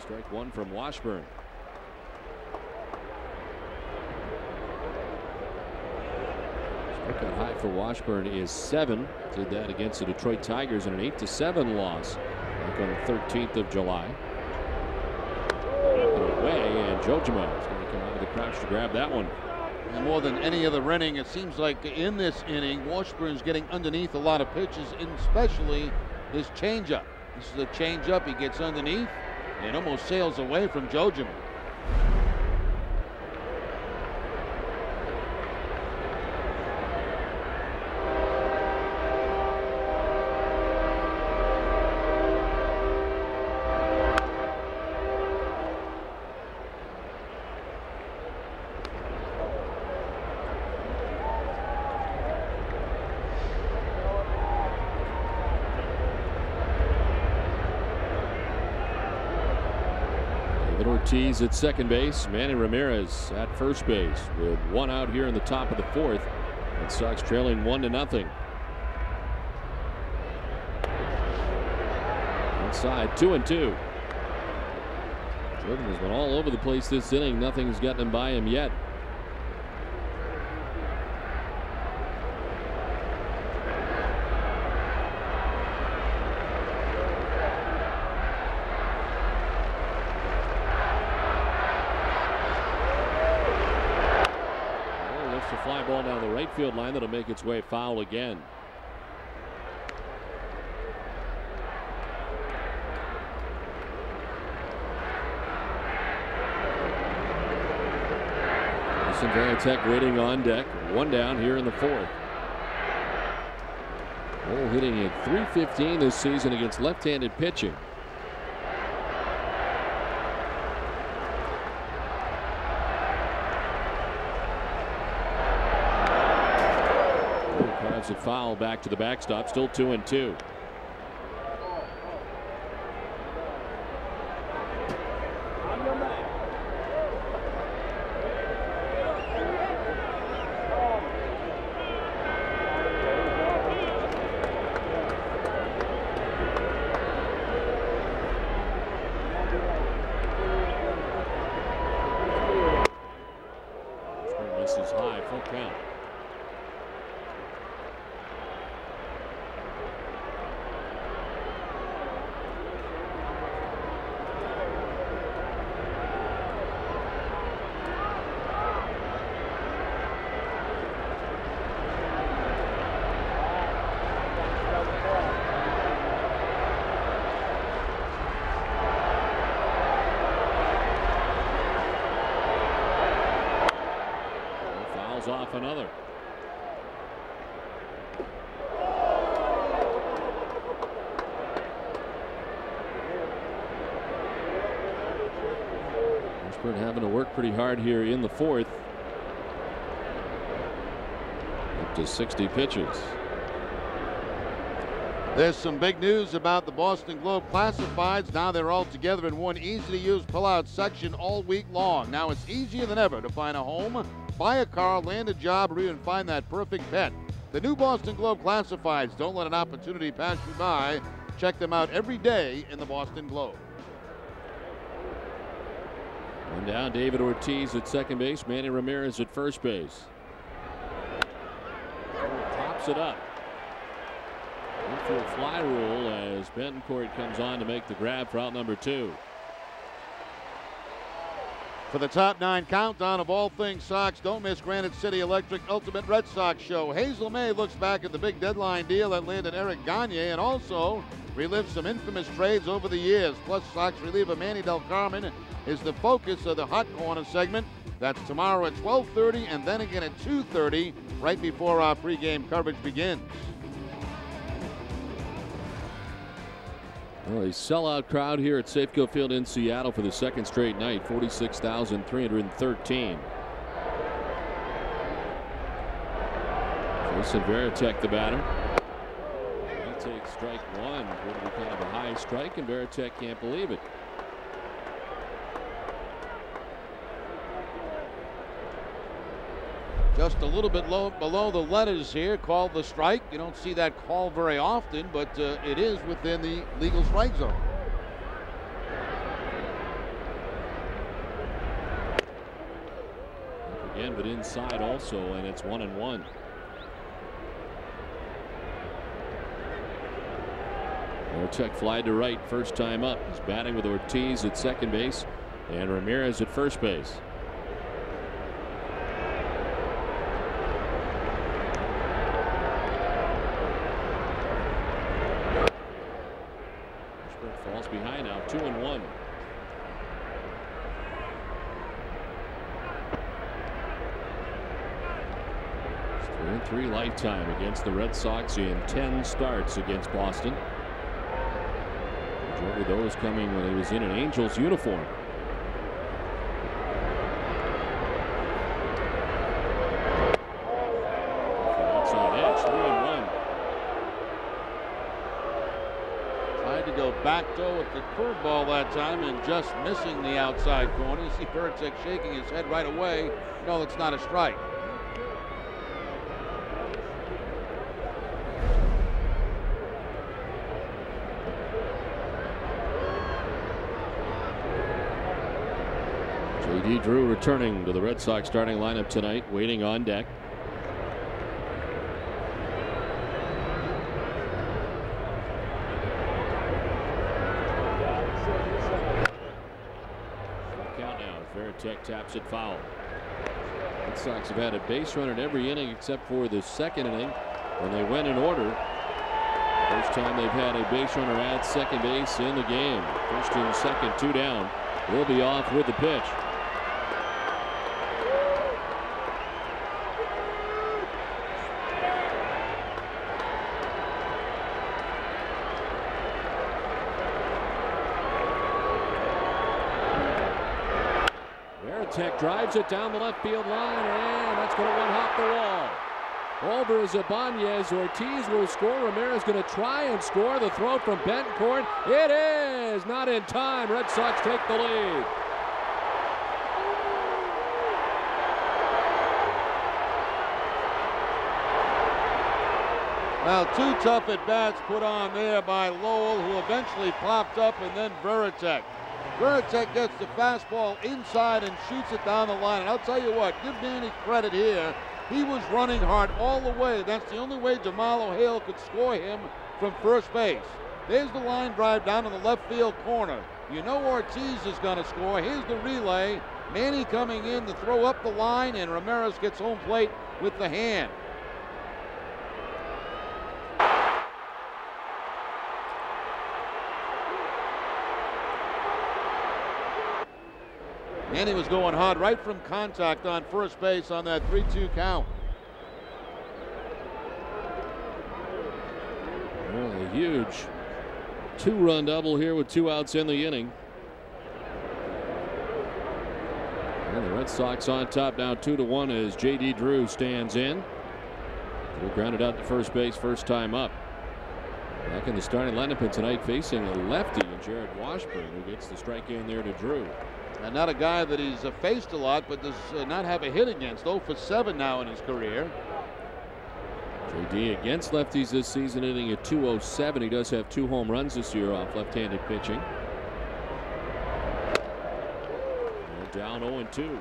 Strike one from Washburn. Strikeout high for Washburn is seven. Did that against the Detroit Tigers in an eight to seven loss back on the 13th of July. Away and Johjima is going to come out of the crouch to grab that one. And more than any other inning, it seems like in this inning, Washburn's getting underneath a lot of pitches, especially his changeup. This is a changeup. He gets underneath and almost sails away from Johjima. David at second base. Manny Ramirez at first base with one out here in the top of the fourth. Red Sox trailing one to nothing. Inside two and two. Jordan has been all over the place this inning. Nothing's gotten him by him yet. Oh, lifts a fly ball down the right field line that'll make its way foul again. Jason Varitek waiting on deck. One down here in the fourth. Cole hitting at 315 this season against left-handed pitching. Cole Carves foul back to the backstop. Still two and two. Swing misses high. Full count. Fouls off another. Washburn having to work pretty hard here in the fourth. Up to 60 pitches. There's some big news about the Boston Globe classifieds. Now they're all together in one easy to use pull-out section all week long. Now it's easier than ever to find a home, buy a car, land a job, or even find that perfect pet. The new Boston Globe classifieds. Don't let an opportunity pass you by. Check them out every day in the Boston Globe. One down, David Ortiz at second base, Manny Ramirez at first base. Pops it up. For a fly rule as Betancourt comes on to make the grab for out number two. For the top nine countdown of all things Sox, don't miss Granite City Electric Ultimate Red Sox Show. Hazel May looks back at the big deadline deal that landed Eric Gagne and also relives some infamous trades over the years. Plus, Sox reliever Manny Delcarmen is the focus of the Hot Corner segment. That's tomorrow at 12:30 and then again at 2:30, right before our pregame coverage begins. Well, a sellout crowd here at Safeco Field in Seattle for the second straight night, 46,313. Jason Varitek, the batter. He takes strike one. Kind of a high strike, and Varitek can't believe it. Just a little bit low below the letters here, called the strike. You don't see that call very often, but uh, it is within the legal strike zone. Again, but inside also, and it's one and one. Varitek fly to right first time up. He's batting with Ortiz at second base and Ramirez at first base. falls behind now, two and one. Three and three lifetime against the Red Sox in 10 starts against Boston. Majority of those coming when he was in an Angels uniform. Outside edge, three and one. Tried to go the curveball that time and just missing the outside corner. You see Varitek shaking his head right away. No, it's not a strike. J.D. Drew returning to the Red Sox starting lineup tonight, waiting on deck. Count Varitek taps it foul. Red Sox have had a base runner in every inning except for the second inning when they went in order. First time they've had a base runner at second base in the game. First and second, two down. Will be off with the pitch. Varitek drives it down the left field line, and that's going to one hop the wall. Over is Ibanez. Ortiz will score. Ramirez going to try and score. The throw from Betancourt. It is not in time. Red Sox take the lead. Well, two tough at bats put on there by Lowell, who eventually popped up, and then Varitek. Varitek gets the fastball inside and shoots it down the line. And I'll tell you what, give Manny credit here. He was running hard all the way. That's the only way DeMarlo Hale could score him from first base. There's the line drive down in the left field corner. You know Ortiz is going to score. Here's the relay. Manny coming in to throw up the line, and Ramirez gets home plate with the hand. And he was going hard right from contact on first base on that 3 2 count. Well, a huge two run double here with two outs in the inning. And the Red Sox on top now two to one as J.D. Drew stands in. Drew grounded out to first base first time up. Back in the starting lineup tonight facing a lefty in Jarrod Washburn who gets the strike in there to Drew. And not a guy that he's uh, faced a lot, but does uh, not have a hit against. 0 for 7 now in his career. JD against lefties this season, hitting at 207. He does have two home runs this year off left-handed pitching. And down 0 2.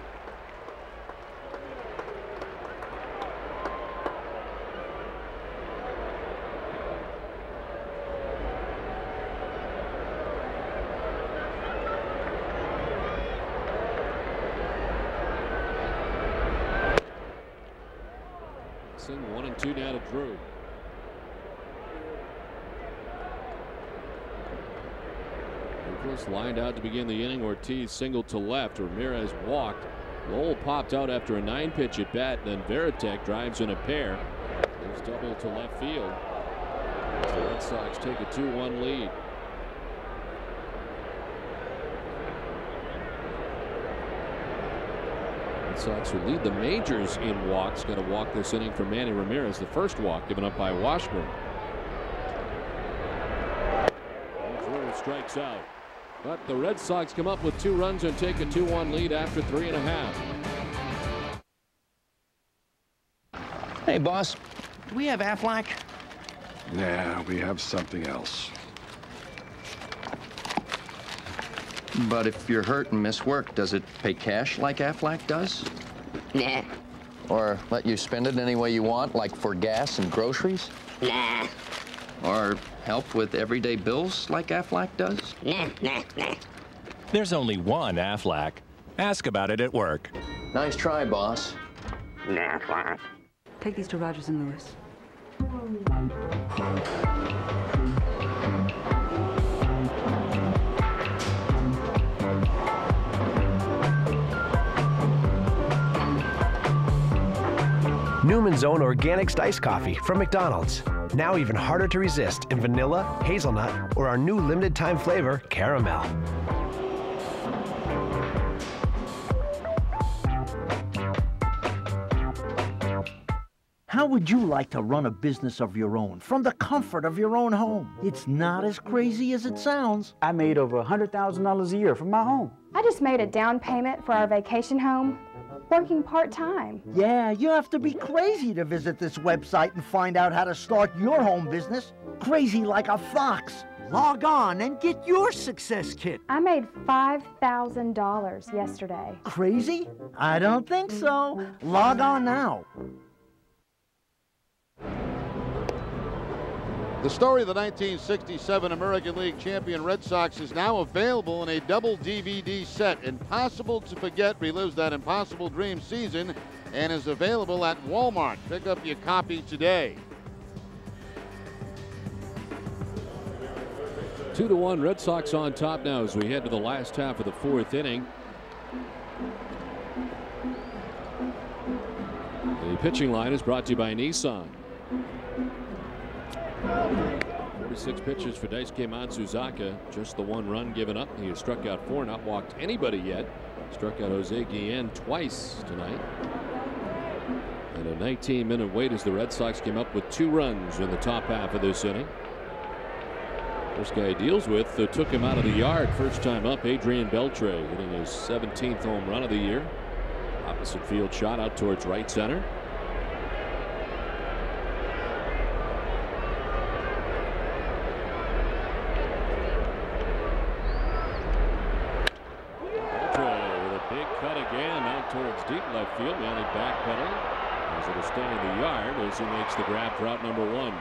One and two down to Drew. Youkilis lined out to begin the inning. Ortiz singled to left. Ramirez walked. Lowell popped out after a nine pitch at bat. Then Varitek drives in a pair. There's double to left field. The Red Sox take a 2 1 lead. Red Sox who lead the majors in walks got a walk this inning for Manny Ramirez, the first walk given up by Washburn. Strikes out. But the Red Sox come up with two runs and take a 2-1 lead after three and a half. Hey, boss. Do we have Aflac? Nah, we have something else. But if you're hurt and miss work, does it pay cash like Aflac does? Nah. Or let you spend it any way you want, like for gas and groceries? Nah. Or help with everyday bills like Aflac does? Nah, nah, nah. There's only one Aflac. Ask about it at work. Nice try, boss. Nah, Take these to Rogers and Lewis. Newman's Own Organics Diced Coffee from McDonald's. Now even harder to resist in vanilla, hazelnut, or our new limited time flavor, caramel. How would you like to run a business of your own from the comfort of your own home? It's not as crazy as it sounds. I made over $100,000 a year from my home. I just made a down payment for our vacation home, working part-time. Yeah, you have to be crazy to visit this website and find out how to start your home business. Crazy like a fox. Log on and get your success kit. I made $5,000 yesterday. Crazy? I don't think so. Log on now. The story of the 1967 American League champion Red Sox is now available in a double DVD set. Impossible to Forget relives that impossible dream season and is available at Walmart. Pick up your copy today. Two to one, Red Sox on top now as we head to the last half of the fourth inning. The pitching line is brought to you by Nissan. 46 pitches for Daisuke Matsuzaka. Just the one run given up. He has struck out four, not walked anybody yet. Struck out Jose Guillen twice tonight. And a 19 minute wait as the Red Sox came up with two runs in the top half of this inning. First guy he deals with uh, took him out of the yard first time up. Adrian Beltre hitting his 17th home run of the year. Opposite field shot out towards right center. Beltre with a big cut again out towards deep left field. Manny backpedaling as it'll stay in the yard as he makes the grab for out number one.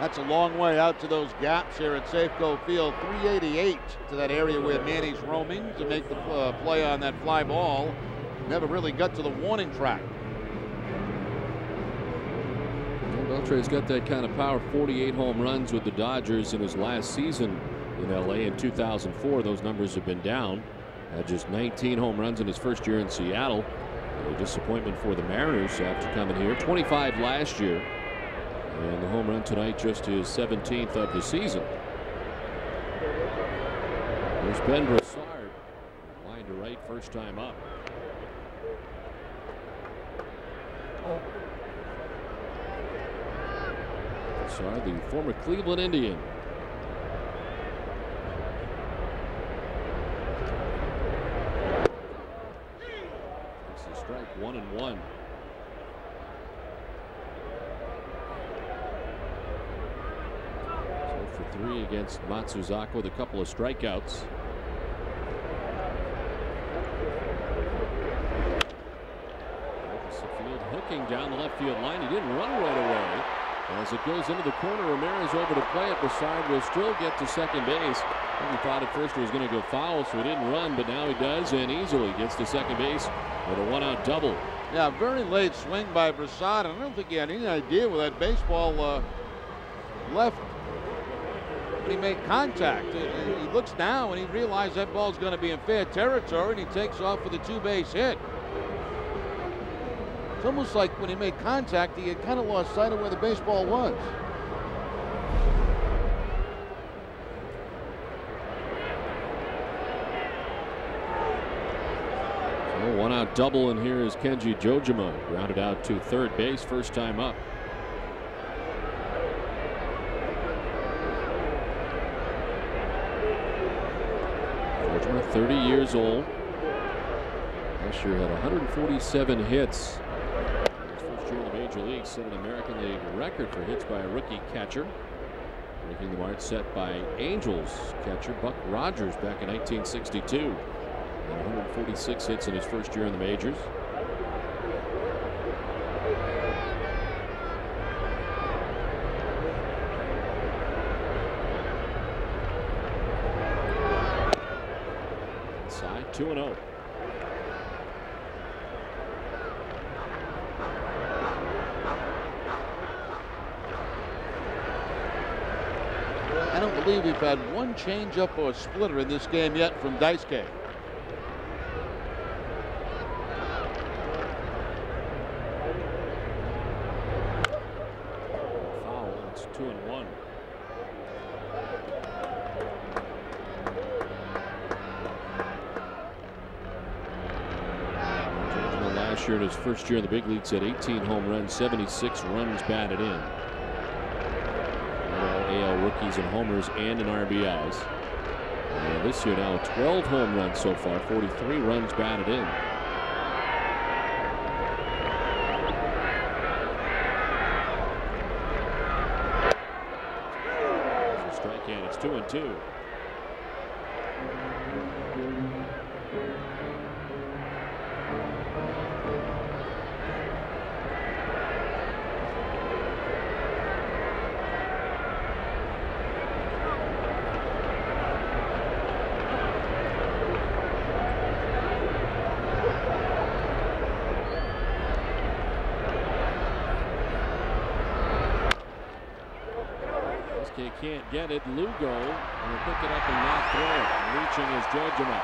That's a long way out to those gaps here at Safeco Field. 388 to that area where Manny's roaming to make the uh, play on that fly ball. Never really got to the warning track. Beltre's got that kind of power. 48 home runs with the Dodgers in his last season in LA in 2004. Those numbers have been down. Had just 19 home runs in his first year in Seattle. A disappointment for the Mariners after coming here. 25 last year. And the home run tonight just his 17th of the season. There's Ben Broussard. Line to right first time up. Broussard, the former Cleveland Indian. Takes the strike one and one. So for three against Matsuzaka with a couple of strikeouts. Field hooking down the left field line. He didn't run right away. As it goes into the corner, Ramirez over to play it. Broussard will still get to second base. He thought at first it was going to go foul, so he didn't run, but now he does and easily gets to second base with a one-out double. Yeah, very late swing by Broussard. I don't think he had any idea where that baseball uh, left when he made contact. He looks now and he realized that ball's going to be in fair territory, and he takes off with a two-base hit. It's almost like when he made contact, he had kind of lost sight of where the baseball was. One out double, and here is Kenji Johjima, grounded out to third base, first time up. Johjima, 30 years old. Last year had 147 hits. His first year in the major leagues set an American League record for hits by a rookie catcher. Breaking the mark set by Angels catcher Buck Rogers back in 1962. 146 hits in his first year in the majors. Side 2 0. I don't believe we've had one changeup or splitter in this game yet from Daisuke. Foul. It's two and one. Last year in his first year in the big leagues had 18 home runs, 76 runs batted in. AL rookies and homers and in RBIs. And this year now 12 home runs so far, 43 runs batted in. There's a strike and it's two and two. Daisuke can't get it. Lugo will pick it up and not throw it. Reaching is Johjima.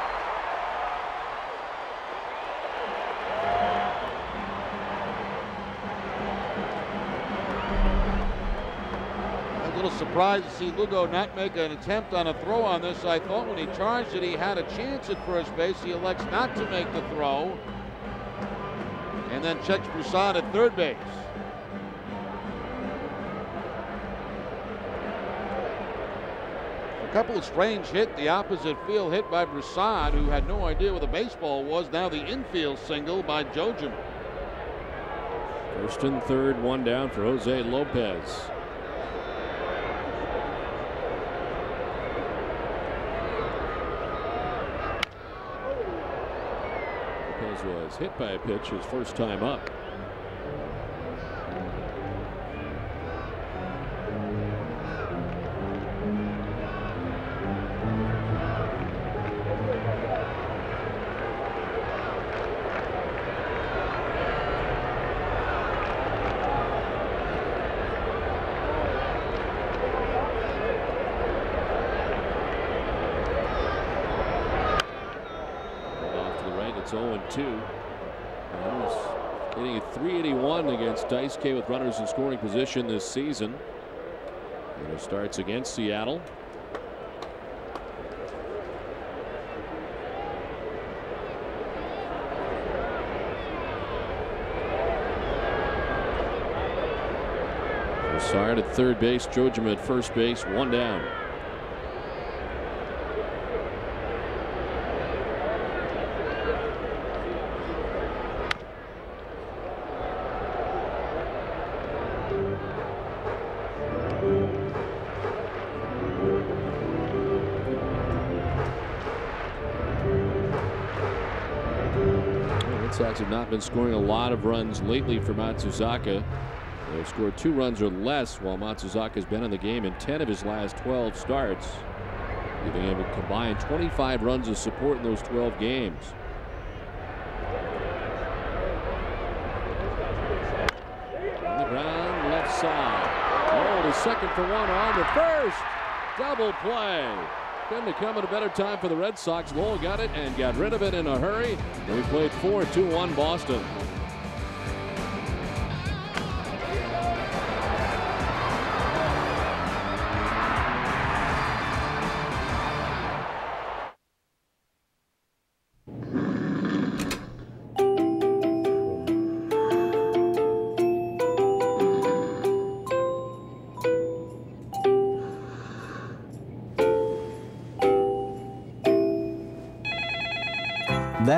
A little surprised to see Lugo not make an attempt on a throw on this. I thought when he charged it, he had a chance at first base. He elects not to make the throw. And then checks Broussard at third base. Couple of strange hit, the opposite field hit by Broussard, who had no idea where the baseball was. Now the infield single by Johjima. First and third, one down for Jose Lopez. Lopez was hit by a pitch his first time up. Daisuke with runners in scoring position this season. And it starts against Seattle. Broussard at third base, Johjima at first base, one down. Been scoring a lot of runs lately for Matsuzaka. They've scored two runs or less while Matsuzaka has been in the game in 10 of his last 12 starts, giving him a combined 25 runs of support in those 12 games. On the ground, left side. Oh, the second for one on the first. Double play. Couldn't have come at a better time for the Red Sox. Lowell got it and got rid of it in a hurry. We played 4 2 1 Boston.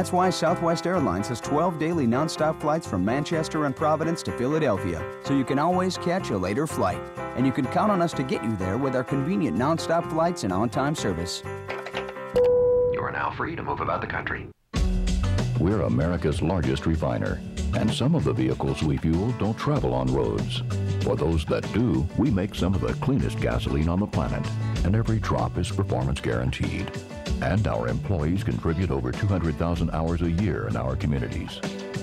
That's why Southwest Airlines has 12 daily nonstop flights from Manchester and Providence to Philadelphia, so you can always catch a later flight. And you can count on us to get you there with our convenient nonstop flights and on-time service. You are now free to move about the country. We're America's largest refiner, and some of the vehicles we fuel don't travel on roads. For those that do, we make some of the cleanest gasoline on the planet, and every drop is performance guaranteed. And our employees contribute over 200,000 hours a year in our communities.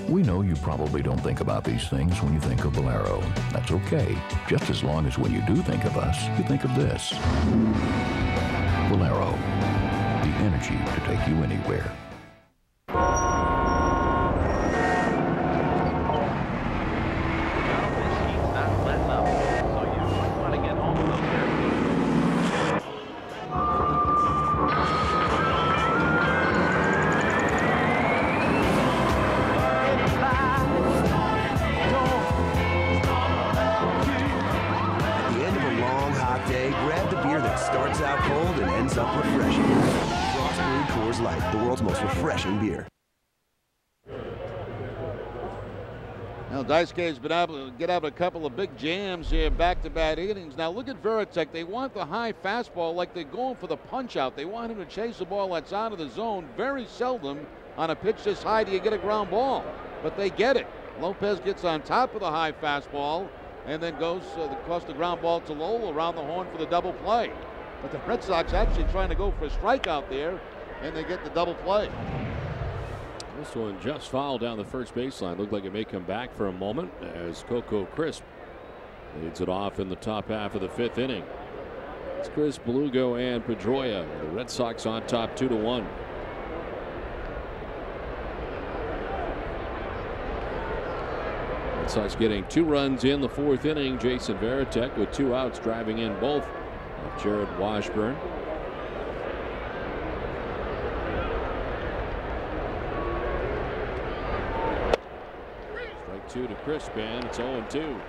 We know you probably don't think about these things when you think of Valero. That's okay, just as long as when you do think of us, you think of this. Valero, the energy to take you anywhere. Daisuke's been able to get out of a couple of big jams here, back-to-back innings. Now, look at Varitek. They want the high fastball like they're going for the punch-out. They want him to chase the ball that's out of the zone. Very seldom on a pitch this high do you get a ground ball, but they get it. Lopez gets on top of the high fastball and then goes uh, across the ground ball to Lowell around the horn for the double play. But the Red Sox actually trying to go for a strikeout there, and they get the double play. This one just fouled down the first baseline. Looked like it may come back for a moment as Coco Crisp leads it off in the top half of the fifth inning. It's Chris Belugo and Pedroia. The Red Sox on top two to one. Red Sox getting two runs in the fourth inning. Jason Varitek with two outs driving in both of Jarrod Washburn. Strike two to Crisp and it's 0 2.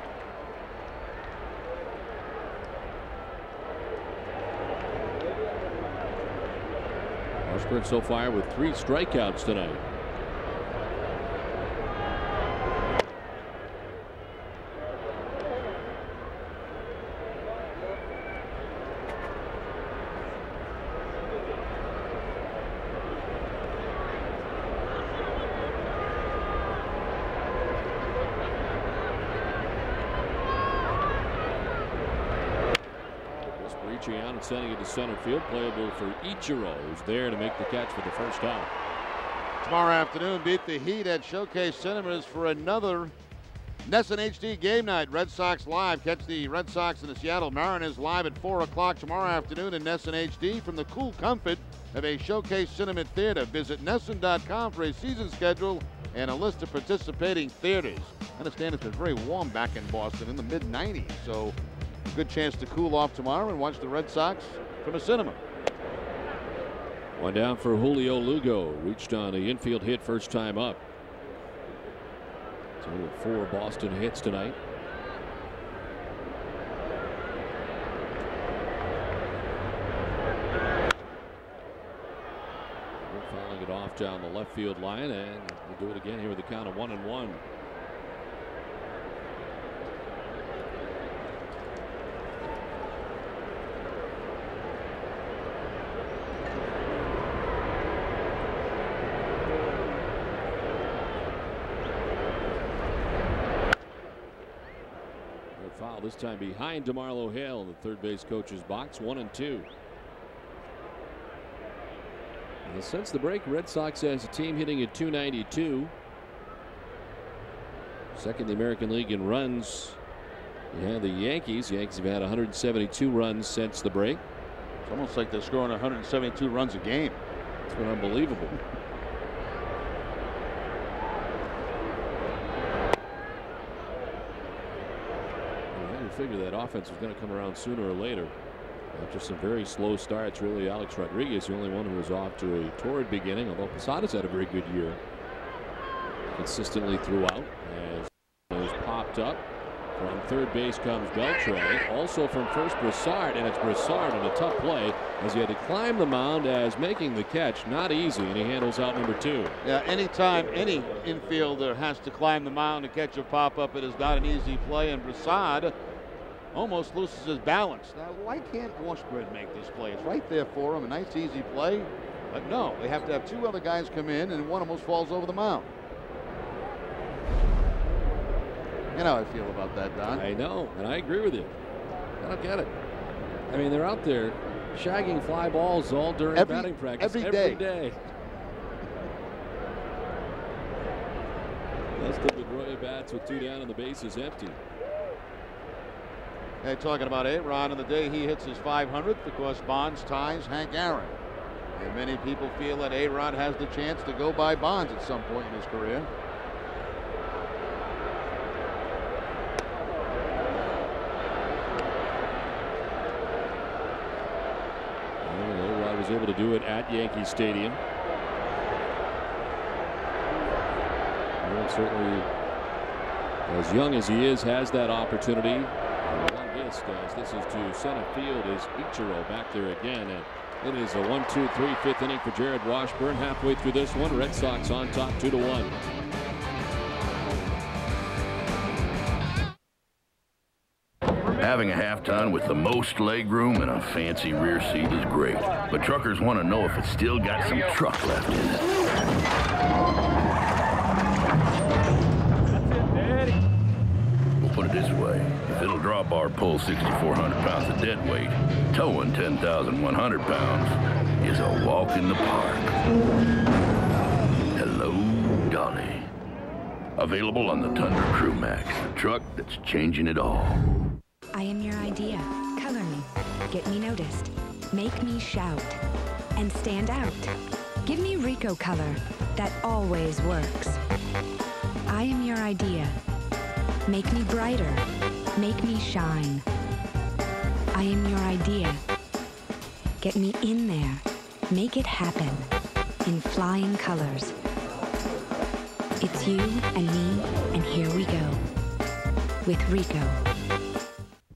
Washburn so far with three strikeouts tonight. Crisp reaching out and sending it to center field. Playable for Ichiro, who's there to make the catch for the first out. Tomorrow afternoon, beat the Heat at Showcase Cinemas for another NESN HD game night. Red Sox live. Catch the Red Sox and the Seattle Mariners live at 4 o'clock tomorrow afternoon in NESN HD from the cool comfort of a Showcase Cinema Theater. Visit NESN.com for a season schedule and a list of participating theaters. I understand it's been very warm back in Boston in the mid 90s, so good chance to cool off tomorrow and watch the Red Sox from a cinema. One down for Julio Lugo. Reached on the infield hit first time up. Total four Boston hits tonight. We're fouling it off down the left field line, and we'll do it again here with the count of one and one. Good foul this time behind DeMarlo Hale in the third base coach's box, one and two. And since the break, Red Sox as a team hitting at 292. Second the American League in runs. Yeah, the Yankees. The Yankees have had 172 runs since the break. It's almost like they're scoring 172 runs a game. It's been unbelievable. I had to figure that offense was going to come around sooner or later. After some very slow starts, really, Alex Rodriguez, the only one who was off to a torrid beginning, although Posada's had a very good year. Consistently throughout as those popped up. From third base comes Beltre. Also from first, Broussard, and it's Broussard on a tough play as he had to climb the mound as making the catch. Not easy, and he handles out number two. Yeah, anytime any infielder has to climb the mound to catch a pop-up, it is not an easy play, and Broussard almost loses his balance. Now, why can't Washburn make this play? It's right there for him, a nice easy play. But no, they have to have two other guys come in, and one almost falls over the mound. You know how I feel about that, Don. I know, and I agree with you. I don't get it. I mean, they're out there shagging fly balls all during Every- batting practice every every day. day. That's the Pedroia bats with two down and the base is empty. Hey, talking about A-Rod on the day he hits his 500th because Bonds ties Hank Aaron. And many people feel that A-Rod has the chance to go by Bonds at some point in his career. Was able to do it at Yankee Stadium. Well, certainly, as young as he is, has that opportunity. As this is to center field is Ichiro back there again. And it is a one, two, three, fifth inning for Jarrod Washburn. Halfway through this one, Red Sox on top, two to one. Having a half ton with the most leg room and a fancy rear seat is great, but truckers want to know if it's still got some truck left in it. Drop our pull 6,400 pounds of dead weight, towing 10,100 pounds is a walk in the park. Hello, Dolly. Available on the Tundra Crew Max, the truck that's changing it all. I am your idea. Color me. Get me noticed. Make me shout. And stand out. Give me Ricoh color that always works. I am your idea. Make me brighter. Make me shine. I am your idea. Get me in there. Make it happen. In flying colors. It's you and me, and here we go. With Ricoh.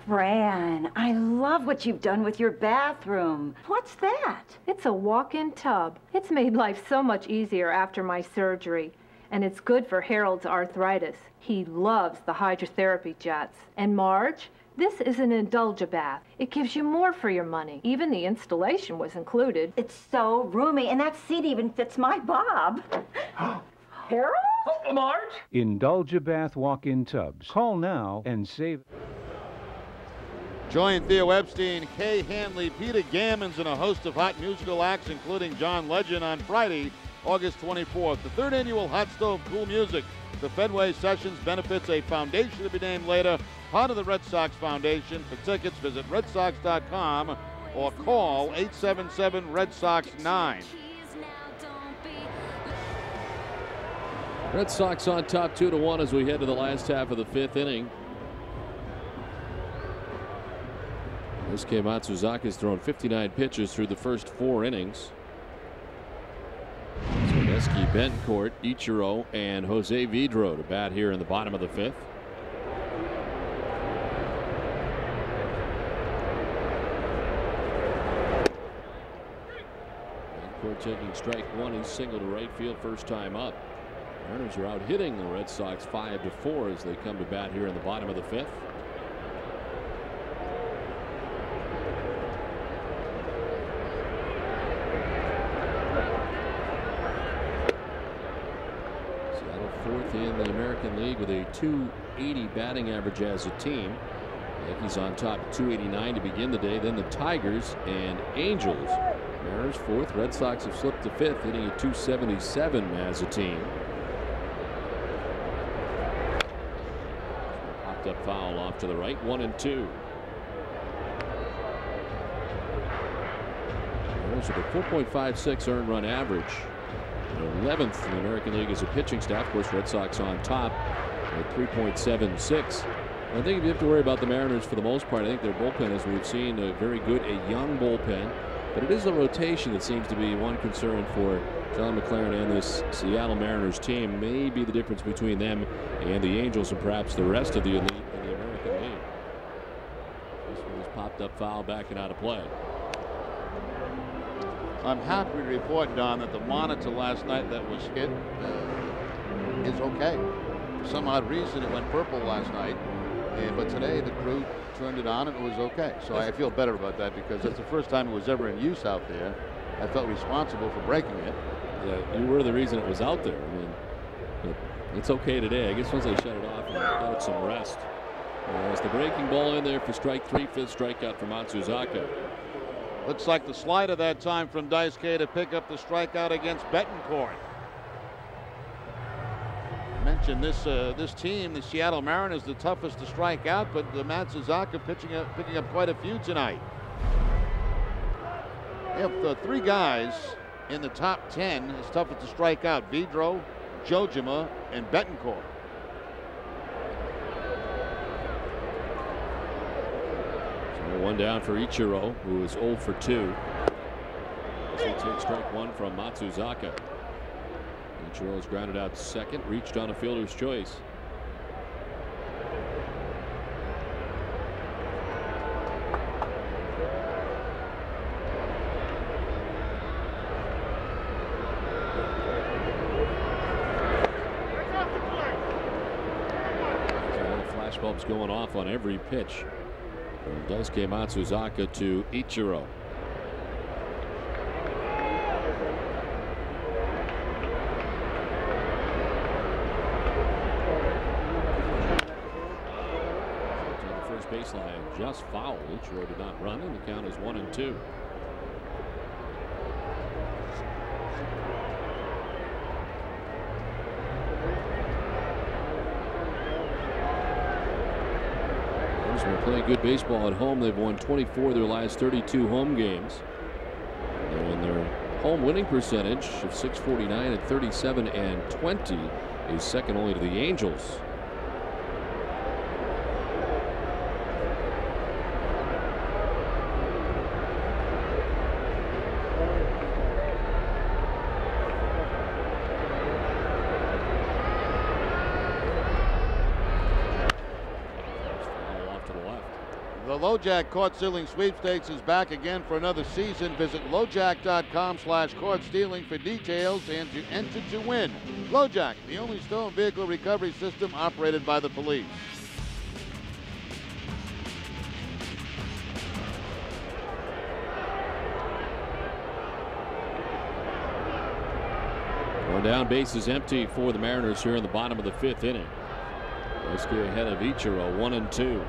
Fran, I love what you've done with your bathroom. What's that? It's a walk-in tub. It's made life so much easier after my surgery. And it's good for Harold's arthritis. He loves the hydrotherapy jets. And Marge, this is an Indulge-A-Bath. It gives you more for your money. Even the installation was included. It's so roomy, and that seat even fits my bob. Harold? Oh, Marge? Indulge a bath walk-in tubs. Call now and save. Join Theo Epstein, Kay Hanley, Peter Gammons, and a host of hot musical acts, including John Legend, on Friday, August 24th. The third annual Hot Stove Cool Music. The Fenway Sessions benefits a foundation to be named later, part of the Red Sox Foundation. For tickets, visit redsox.com or call 877 Red Sox 9. Red Sox on top two to one as we head to the last half of the fifth inning. Daisuke Matsuzaka's thrown 59 pitches through the first four innings. Yuniesky, Betancourt, Ichiro, and Jose Vidro to bat here in the bottom of the fifth. Betancourt taking strike one. He's single to right field first time up. Mariners are out hitting the Red Sox five to four as they come to bat here in the bottom of the fifth. Seattle fourth in the American League with a 280 batting average as a team. Yankees on top 289 to begin the day. Then the Tigers and Angels. Mariners fourth. Red Sox have slipped to fifth, hitting a 277 as a team. Popped up foul off to the right. One and two. Mariners with a 4.56 earned run average. 11th in the American League as a pitching staff. Of course, Red Sox on top at 3.76. I think if you have to worry about the Mariners for the most part, I think their bullpen, as we've seen, a very good, a young bullpen. But it is a rotation that seems to be one concern for John McLaren and this Seattle Mariners team. May be the difference between them and the Angels and perhaps the rest of the elite in the American League. This one was popped up foul backing out of play. I'm happy to report, Don, that the monitor last night that was hit uh, is okay. For some odd reason, it went purple last night. And, but today, the crew turned it on and it was okay. So I feel better about that because that's the first time it was ever in use out there. I felt responsible for breaking it. Yeah, you were the reason it was out there. I mean, it's okay today. I guess once they shut it off, and got it some rest. There's the breaking ball in there for strike three, fifth strikeout for Matsuzaka. Looks like the slide of that time from Daisuke to pick up the strikeout against Betancourt. Mentioned this uh, this team, the Seattle Mariners, the toughest to strike out, but the Matsuzaka pitching up, picking up quite a few tonight. Have the three guys in the top 10 as toughest to strike out: Vidro, Johjima, and Betancourt. One down for Ichiro, who is 0 for 2. As he takes strike one from Matsuzaka. Ichiro is grounded out second, reached on a fielder's choice. flashbulbs going off on every pitch. Daisuke Matsuzaka to Ichiro. The first baseline, just foul. Ichiro did not run, and the count is one and two. They're playing good baseball at home. They've won 24 of their last 32 home games. And their home winning percentage of 649 at 37 and 20 is second only to the Angels. LoJack Caught Stealing Sweepstakes is back again for another season. Visit LoJack.com slash caught stealing for details and to enter to win. LoJack, the only stolen vehicle recovery system operated by the police. One down, base is empty for the Mariners here in the bottom of the fifth inning. Daisuke ahead of Ichiro, one and two.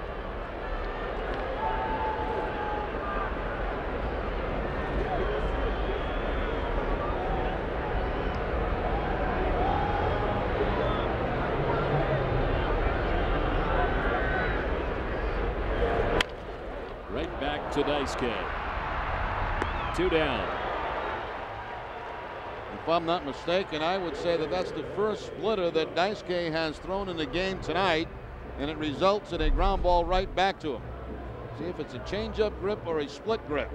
to Daisuke. Two down. If I'm not mistaken, I would say that that's the first splitter that Daisuke has thrown in the game tonight, and it results in a ground ball right back to him. See if it's a changeup grip or a split grip.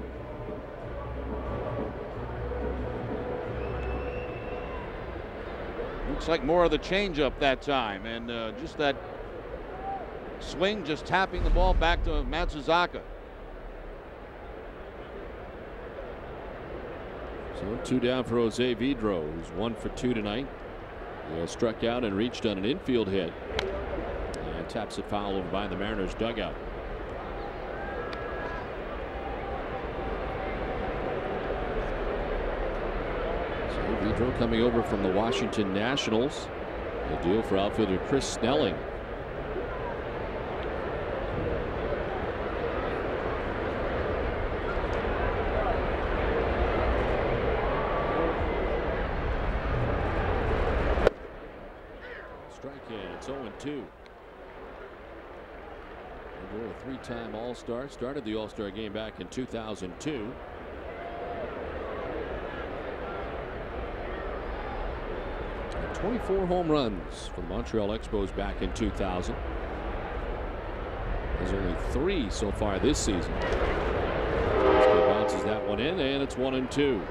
Looks like more of the changeup that time, and uh, just that swing, just tapping the ball back to Matsuzaka. So two down for Jose Vidro, who's one for two tonight. He struck out and reached on an infield hit. And taps it foul over by the Mariners dugout. So Vidro coming over from the Washington Nationals. A deal for outfielder Chris Snelling. It's 0 2. a three time All Star, started the All Star game back in 2002. And 24 home runs for the Montreal Expos back in 2000. There's only three so far this season. Bounces that one in, and it's one and two.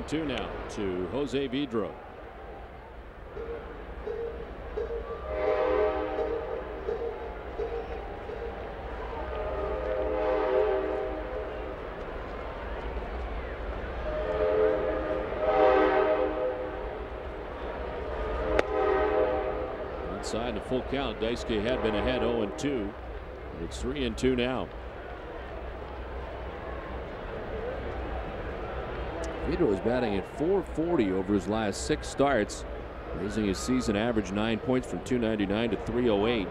And two now to Jose Vidro. Inside a full count. Daisuke had been ahead 0 and 2. It's 3 and 2 now. Vidro is batting at 440 over his last six starts, raising his season average nine points from 299 to 308.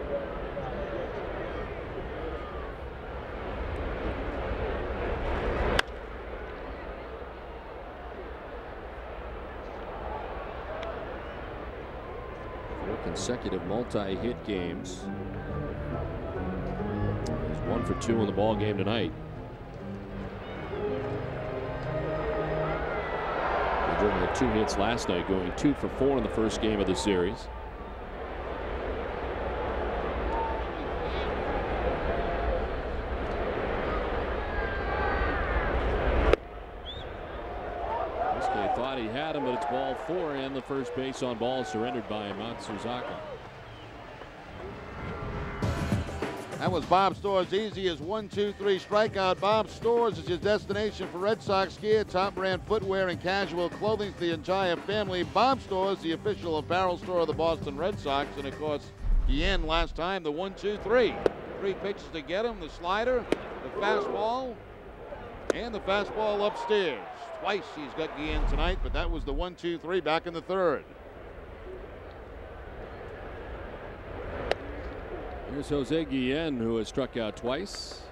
Four consecutive multi-hit games. He's one for two in the ball game tonight. Had two hits last night, going two for four in the first game of the series. Thought he had him, but it's ball four and the first base on ball surrendered by Matsuzaka. That was Bob's Stores' easy as one, two, three strikeout. Bob's Stores is your destination for Red Sox gear, top brand footwear, and casual clothing for the entire family. Bob's Stores, the official apparel store of the Boston Red Sox, and of course, Guillen last time, the one, two, three. Three pitches to get him, the slider, the fastball, and the fastball upstairs. Twice he's got Guillen tonight, but that was the one, two, three back in the third. Here's Jose Guillen, who has struck out twice.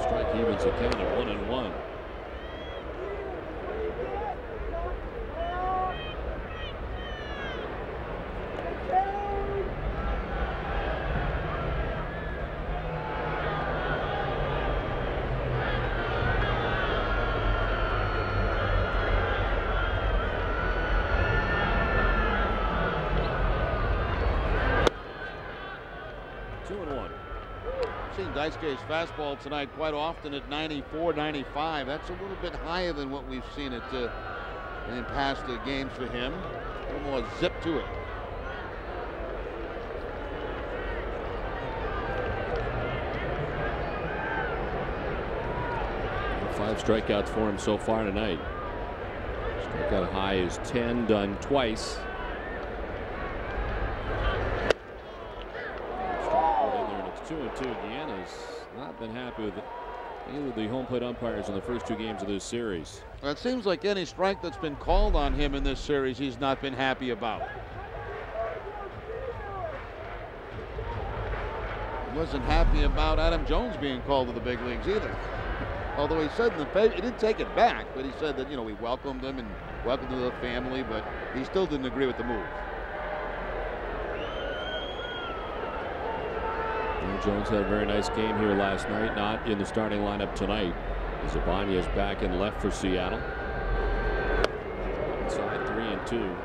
Strike evens a count of one and one. Two and one. Seen Daisuke's fastball tonight quite often at 94, 95. That's a little bit higher than what we've seen it uh, in past uh, games for him. A little more zip to it. Five strikeouts for him so far tonight. Strikeout high is 10, done twice. There, and two and Deanna's not been happy with either the home plate umpires in the first two games of this series. Well, it seems like any strike that's been called on him in this series, he's not been happy about. He wasn't happy about Adam Jones being called to the big leagues either. Although he said in the paper, he didn't take it back, but he said that, you know, we welcomed him and welcomed him to the family, but he still didn't agree with the move. Adam Jones had a very nice game here last night, not in the starting lineup tonight. As is back and left for Seattle. Inside three and two.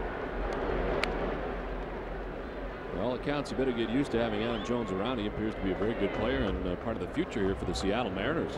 By all accounts, you better get used to having Adam Jones around. He appears to be a very good player and uh, part of the future here for the Seattle Mariners.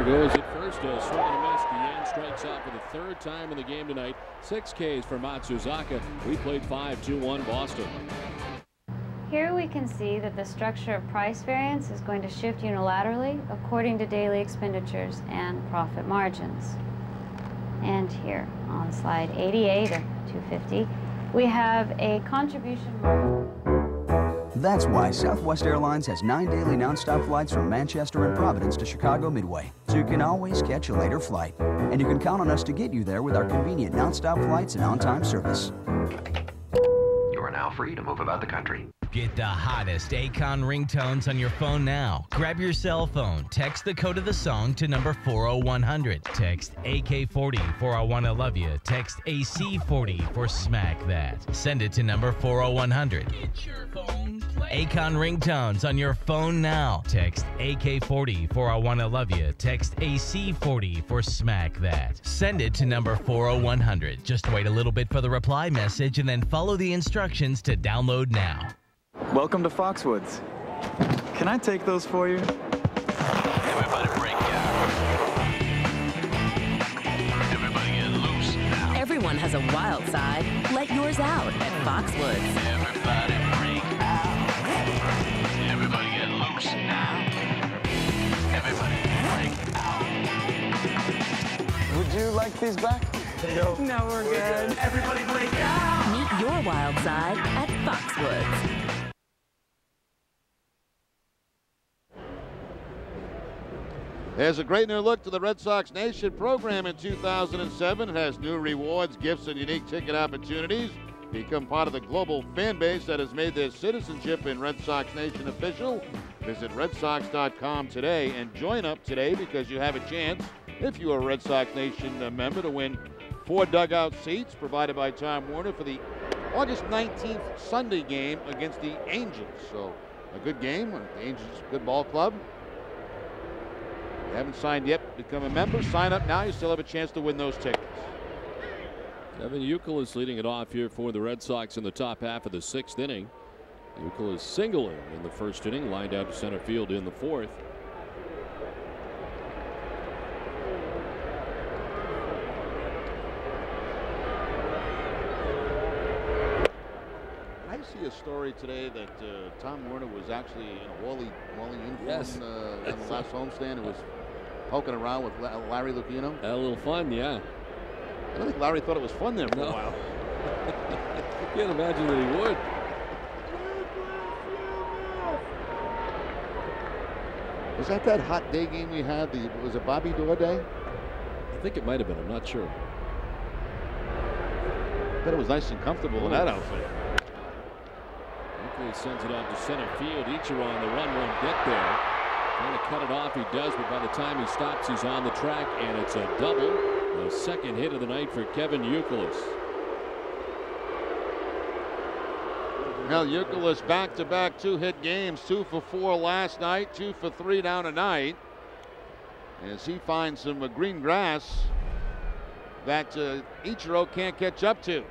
There goes at first, a swing and a miss. Guillen strikes out for the time in the game tonight. Six Ks for Matsuzaka. We played 5-2-1 Boston. Here we can see that the structure of price variance is going to shift unilaterally according to daily expenditures and profit margins. And here on slide 88 of 250, we have a contribution. That's why Southwest Airlines has nine daily nonstop flights from Manchester and Providence to Chicago Midway, so you can always catch a later flight. And you can count on us to get you there with our convenient nonstop flights and on-time service. You are now free to move about the country. Get the hottest Akon ringtones on your phone now. Grab your cell phone, text the code of the song to number 40100. Text AK40 for I Wanna Love You. Text AC40 for Smack That. Send it to number 40100. Akon ringtones on your phone now. Text AK40 for I Wanna Love You. Text AC40 for Smack That. Send it to number 40100. Just wait a little bit for the reply message and then follow the instructions to download now. Welcome to Foxwoods. Can I take those for you? Everybody break out. Everybody get loose now. Everyone has a wild side. Let yours out at Foxwoods. Everybody break out. Everybody get loose now. Everybody break out. Would you like these back? No. No, we're good. Everybody break out. Meet your wild side at Foxwoods. There's a great new look to the Red Sox Nation program in 2007. It has new rewards, gifts, and unique ticket opportunities. Become part of the global fan base that has made their citizenship in Red Sox Nation official. Visit redsox.com today and join up today because you have a chance, if you are a Red Sox Nation member, to win four dugout seats provided by Tom Werner for the August 19th Sunday game against the Angels. So a good game. The Angels, good ball club. You haven't signed yet, become a member. Sign up now. You still have a chance to win those tickets. Kevin Youkilis is leading it off here for the Red Sox in the top half of the sixth inning. Youkilis is singling in the first inning, lined out to center field in the fourth. I see a story today that uh, Tom Werner was actually in a Wally Wally uniform Yes. uh, on the last homestand. It was poking around with Larry Lucchino. Had a little fun, yeah. I don't think Larry thought it was fun there for No. a while. I can't imagine that he would. Was that that hot day game we had? The, was it Bobby Doerr Day? I think it might have been. I'm not sure. bet it was nice and comfortable in that outfit. Youkilis sends it out to center field. Ichiro on the run won't get there. Trying to cut it off, he does, but by the time he stops, he's on the track, and it's a double. The second hit of the night for Kevin Youkilis. Now Youkilis back-to-back two-hit games, two for four last night, two for three down tonight. As he finds some green grass that uh, Ichiro can't catch up to.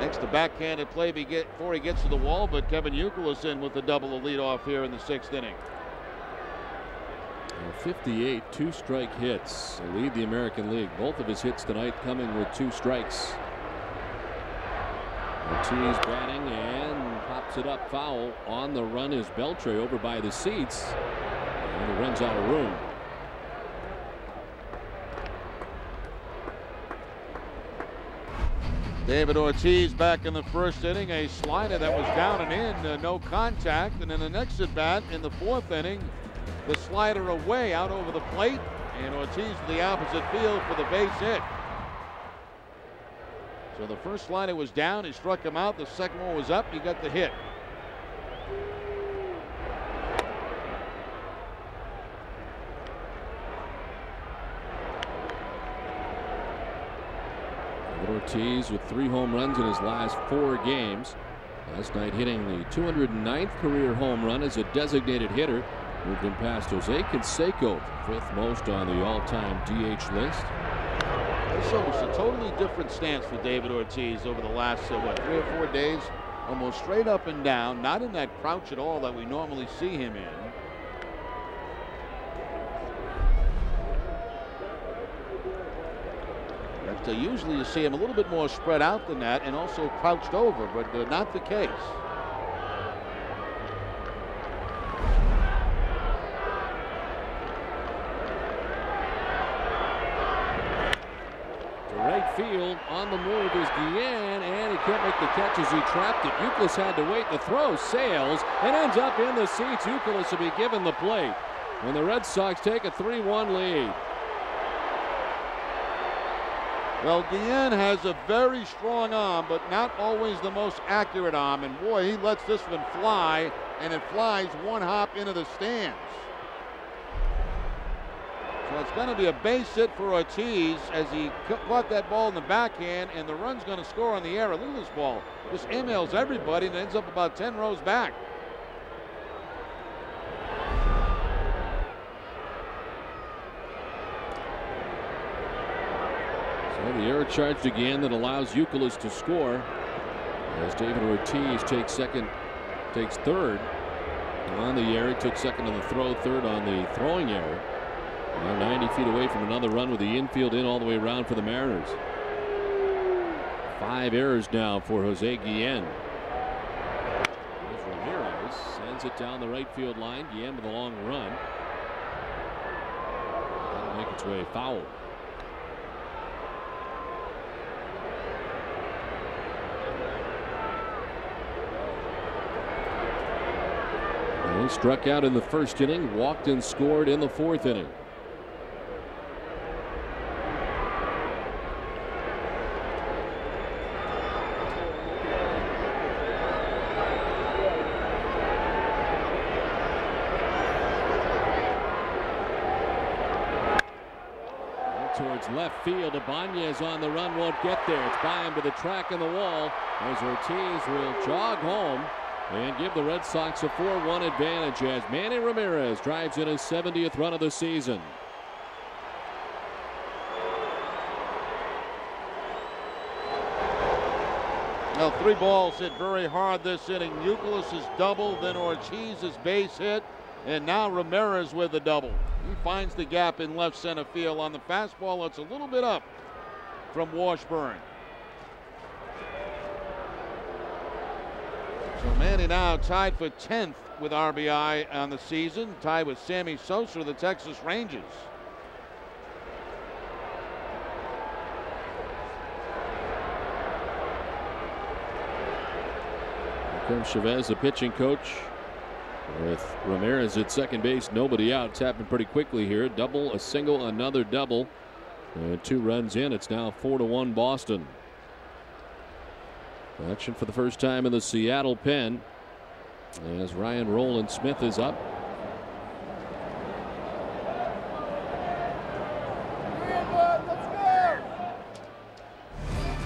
Next, the backhanded play before he gets to the wall, but Kevin Youkilis in with the double of leadoff here in the sixth inning. 58 two strike hits lead the American League. Both of his hits tonight coming with two strikes. Ortiz batting and pops it up foul. On the run is Beltre over by the seats. And he runs out of room. David Ortiz back in the first inning, a slider that was down and in, uh, no contact. And in the next at bat in the fourth inning, the slider away out over the plate, and Ortiz to the opposite field for the base hit. So the first slider was down, he struck him out. The second one was up, he got the hit. Ortiz with three home runs in his last four games. Last night hitting the 209th career home run as a designated hitter. Moved him past Jose Canseco, fifth most on the all-time DH list. It's almost a totally different stance for David Ortiz over the last, uh, what, three or four days? Almost straight up and down, not in that crouch at all that we normally see him in. Uh, usually you see him a little bit more spread out than that and also crouched over, but uh, not the case. To right field. On the move is Guillen, and he can't make the catch as he trapped it. Youkilis had to wait. The throw sails and ends up in the seats. Youkilis will be given the plate. And the Red Sox take a 3-1 lead. Well, Guillen has a very strong arm, but not always the most accurate arm. And boy, he lets this one fly, and it flies one hop into the stands. So it's going to be a base hit for Ortiz as he caught that ball in the backhand, and the run's going to score on the air. Look at this ball. Just emails everybody and ends up about 10 rows back. The error charged again that allows Youkilis to score as David Ortiz takes second, takes third on the error. He took second on the throw, third on the throwing error. Now 90 feet away from another run with the infield in all the way around for the Mariners. Five errors now for Jose Guillen. Here's Ramirez sends it down the right field line. Guillen with a long run. That'll make its way foul. Struck out in the first inning, walked and scored in the fourth inning. towards left field. Ibanez on the run won't get there. It's by him to the track and the wall as Ortiz will jog home and give the Red Sox a 4-1 advantage as Manny Ramirez drives in his 70th run of the season. Now three balls hit very hard this inning. Youkilis is double, then Ortiz is base hit, and now Ramirez with a double. He finds the gap in left center field on the fastball. It's a little bit up from Washburn. So Manny now tied for 10th with RBI on the season, tied with Sammy Sosa of the Texas Rangers. Here Chaves, the pitching coach, with Ramirez at second base, nobody out. It's pretty quickly here. Double, a single, another double. And two runs in. It's now four to one Boston. Action for the first time in the Seattle pen as Ryan Rowland-Smith is up.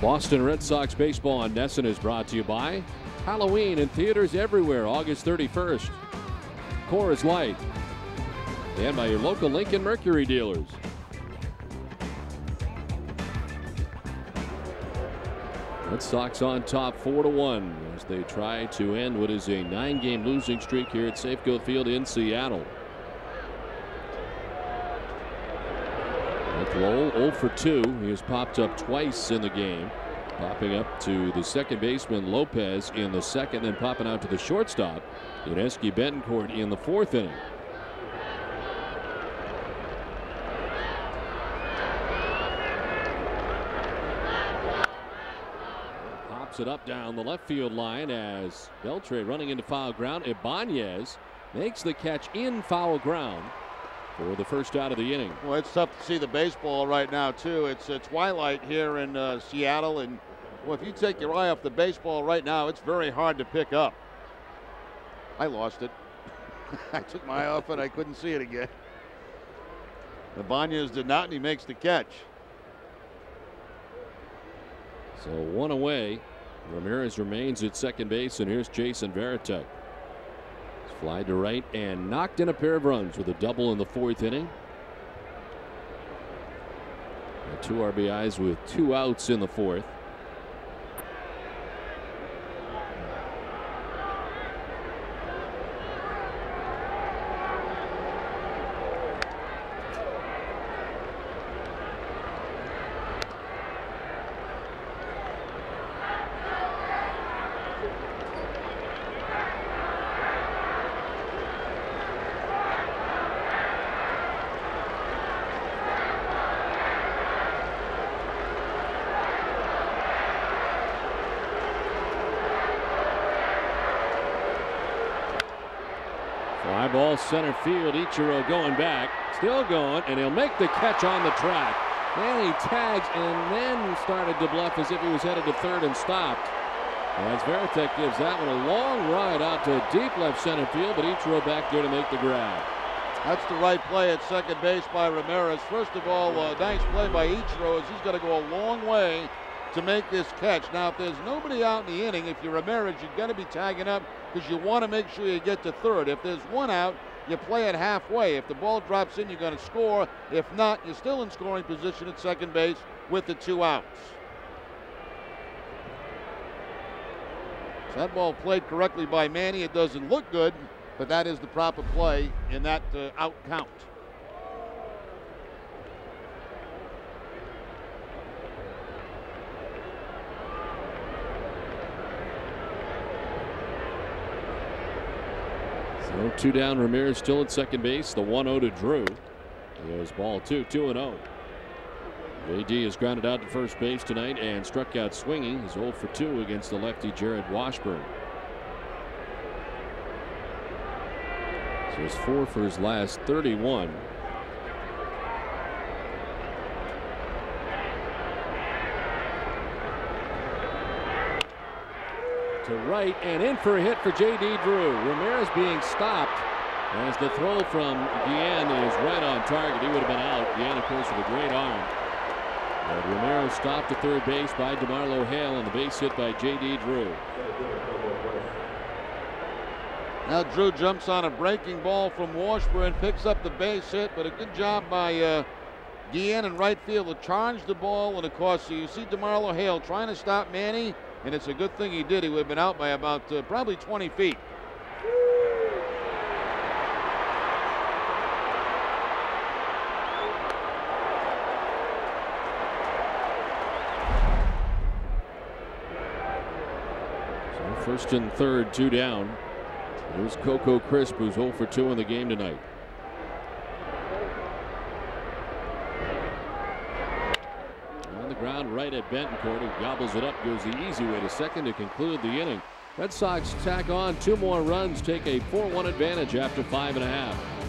Boston Red Sox baseball on NESN is brought to you by Halloween in theaters everywhere August 31st. Coors Light and by your local Lincoln Mercury dealers. Red Sox on top 4 to 1 as they try to end what is a nine game losing streak here at Safeco Field in Seattle. With Lowell 0 for 2. He has popped up twice in the game. Popping up to the second baseman Lopez in the second, then popping out to the shortstop. Yuniesky Betancourt in the fourth inning. It up down the left field line as Beltre running into foul ground. Ibanez makes the catch in foul ground for the first out of the inning. Well, it's tough to see the baseball right now, too. It's a twilight here in uh, Seattle, and well, if you take your eye off the baseball right now, it's very hard to pick up. I lost it. I took my eye off and I couldn't see it again. Ibanez did not, and he makes the catch. So one away. Ramirez remains at second base, and here's Jason Varitek. Fly to right and knocked in a pair of runs with a double in the fourth inning. two RBIs with two outs in the fourth. Center field. Ichiro going back, still going, and he'll make the catch on the track. Then he tags and then started to bluff as if he was headed to third and stopped. As Varitek gives that one a long ride out to deep left center field, but Ichiro back there to make the grab. That's the right play at second base by Ramirez. First of all, uh, nice play by Ichiro as he's got to go a long way to make this catch. Now, if there's nobody out in the inning, if you're Ramirez, you've got to be tagging up because you want to make sure you get to third. If there's one out, you play it halfway. If the ball drops in, you're going to score. If not, you're still in scoring position at second base with the two outs. So that ball played correctly by Manny. It doesn't look good, but that is the proper play in that uh, out count. So two down, Ramirez still at second base. The 1 0 to Drew. There's ball two, 2 0. JD has grounded out to first base tonight and struck out swinging. He's 0 for 2 against the lefty Jarrod Washburn. So he's 4 for his last 31. To right and in for a hit for J.D. Drew. Ramirez being stopped as the throw from Guillen is right on target. He would have been out. Guillen, of course, with a great arm. But Ramirez stopped at third base by DeMarlo Hale on the base hit by J.D. Drew. Now Drew jumps on a breaking ball from Washburn, picks up the base hit, but a good job by uh, Guillen in right field to charge the ball. And of course, you see DeMarlo Hale trying to stop Manny, and it's a good thing he did. He would have been out by about uh, probably 20 feet. First and third, two down. There's Coco Crisp, who's 0 for 2 in the game tonight. On the ground right at Betancourt, who gobbles it up, goes the easy way to second to conclude the inning. Red Sox tack on two more runs, take a 4-1 advantage after five and a half.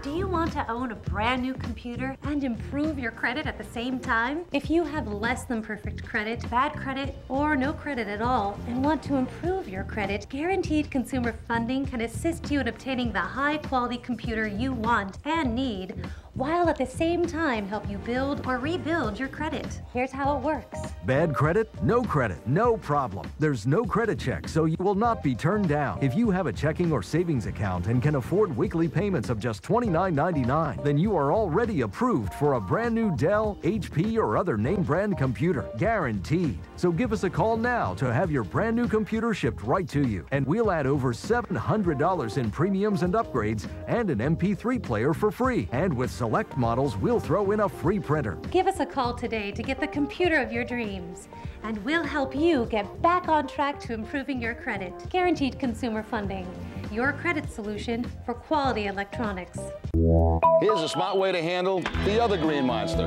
Do you want to own a brand new computer and improve your credit at the same time? If you have less than perfect credit, bad credit, or no credit at all, and want to improve your credit, Guaranteed Consumer Funding can assist you in obtaining the high quality computer you want and need while at the same time help you build or rebuild your credit. Here's how it works. Bad credit? No credit. No problem. There's no credit check, so you will not be turned down. If you have a checking or savings account and can afford weekly payments of just $29.99, then you are already approved for a brand new Dell, HP, or other name brand computer. Guaranteed. So give us a call now to have your brand new computer shipped right to you. And we'll add over $700 in premiums and upgrades and an MP3 player for free. And with select models, we'll throw in a free printer. Give us a call today to get the computer of your dreams, and we'll help you get back on track to improving your credit. Guaranteed Consumer Funding, your credit solution for quality electronics. Here's a smart way to handle the other green monster.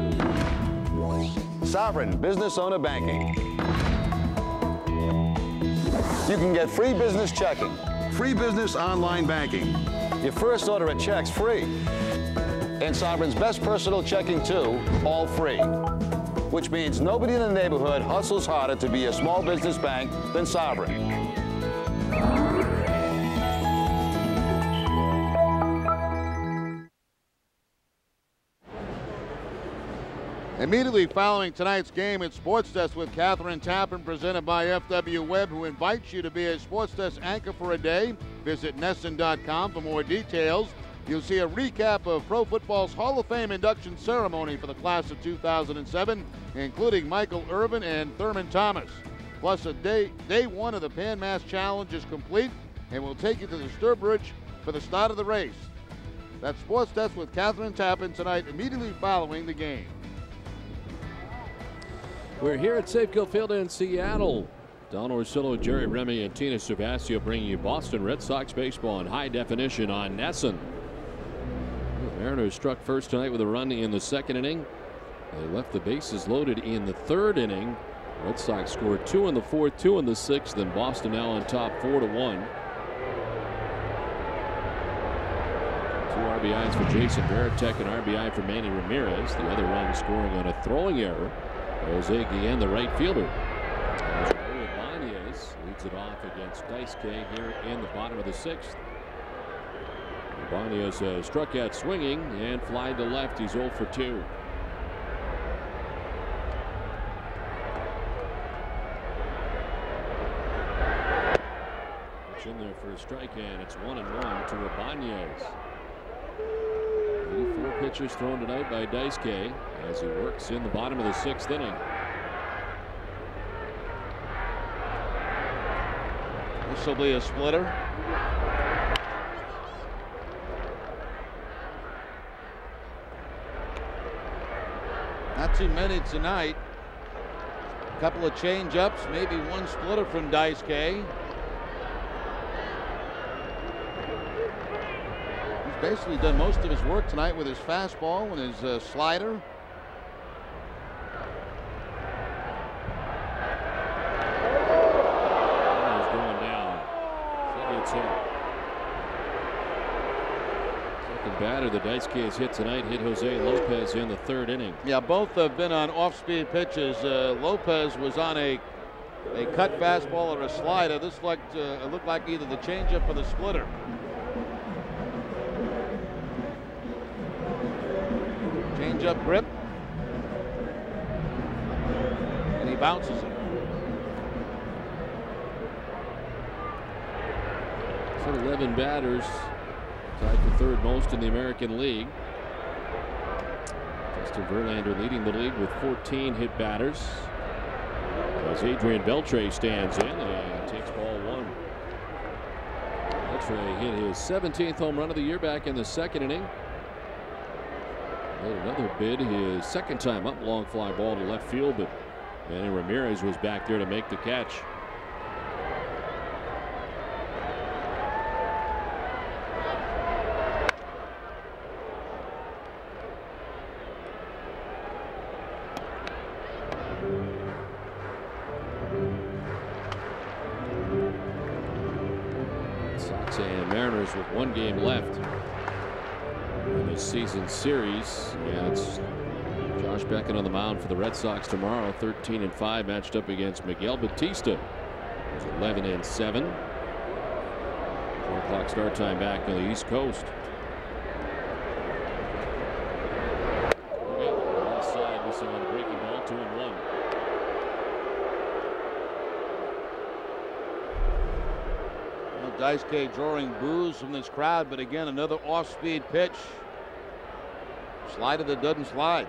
Sovereign Business Owner Banking. You can get free business checking. Free business online banking. Your first order of checks free. And Sovereign's best personal checking too, all free. Which means nobody in the neighborhood hustles harder to be a small business bank than Sovereign. Immediately following tonight's game at Sports Desk with Kathryn Tappen, presented by FW Webb, who invites you to be a Sports Desk anchor for a day. Visit NESN.com for more details. You'll see a recap of Pro Football's Hall of Fame induction ceremony for the class of 2007, including Michael Irvin and Thurman Thomas. Plus, a day day one of the Pan Mass Challenge is complete, and we'll take you to the Sturbridge for the start of the race. That's Sports Desk with Kathryn Tappen tonight, immediately following the game. We're here at Safeco Field in Seattle. Don Orsillo, Jerry Remy, and Tina Cervasio bringing you Boston Red Sox baseball in high definition on NESN. Mariners struck first tonight with a run in the second inning. They left the bases loaded in the third inning. Red Sox scored two in the fourth, two in the sixth, and Boston now on top four to one. Two RBIs for Jason Varitek and RBI for Manny Ramirez. The other run scoring on a throwing error. Jose Guillen, the right fielder. As Raul Ibanez leads it off against Daisuke here in the bottom of the sixth. Ibanez uh, struck out swinging and fly to left. He's 0 for 2. It's in there for a strike and it's one and one to Ibanez. 84 pitches thrown tonight by Daisuke as he works in the bottom of the sixth inning. This will be a splitter. Too many tonight. A couple of change ups, maybe one splitter from Daisuke. He's basically done most of his work tonight with his fastball and his uh, slider. He's going down. So it's hit. Second batter the Dice has hit tonight hit Jose Lopez in the third inning. Yeah, both have been on off-speed pitches. Uh, Lopez was on a a cut fastball or a slider. This looked uh, looked like either the changeup or the splitter. Changeup grip, and he bounces it. So 11 batters, tied for third most in the American League. Justin Verlander leading the league with 14 hit batters. As Adrian Beltre stands in and takes ball one. Beltre hit his 17th home run of the year back in the second inning. Made another bid, his second time up, long fly ball to left field, but Manny Ramirez was back there to make the catch. Series. And it's Josh Beckett on the mound for the Red Sox tomorrow. 13 and 5 matched up against Miguel Batista. It's 11 and 7. 4 o'clock start time back on the East Coast. Okay, Inside, we saw on the breaking ball, 2 and 1. Well, Daisuke drawing boos from this crowd, but again, another off-speed pitch. Slider that doesn't slide.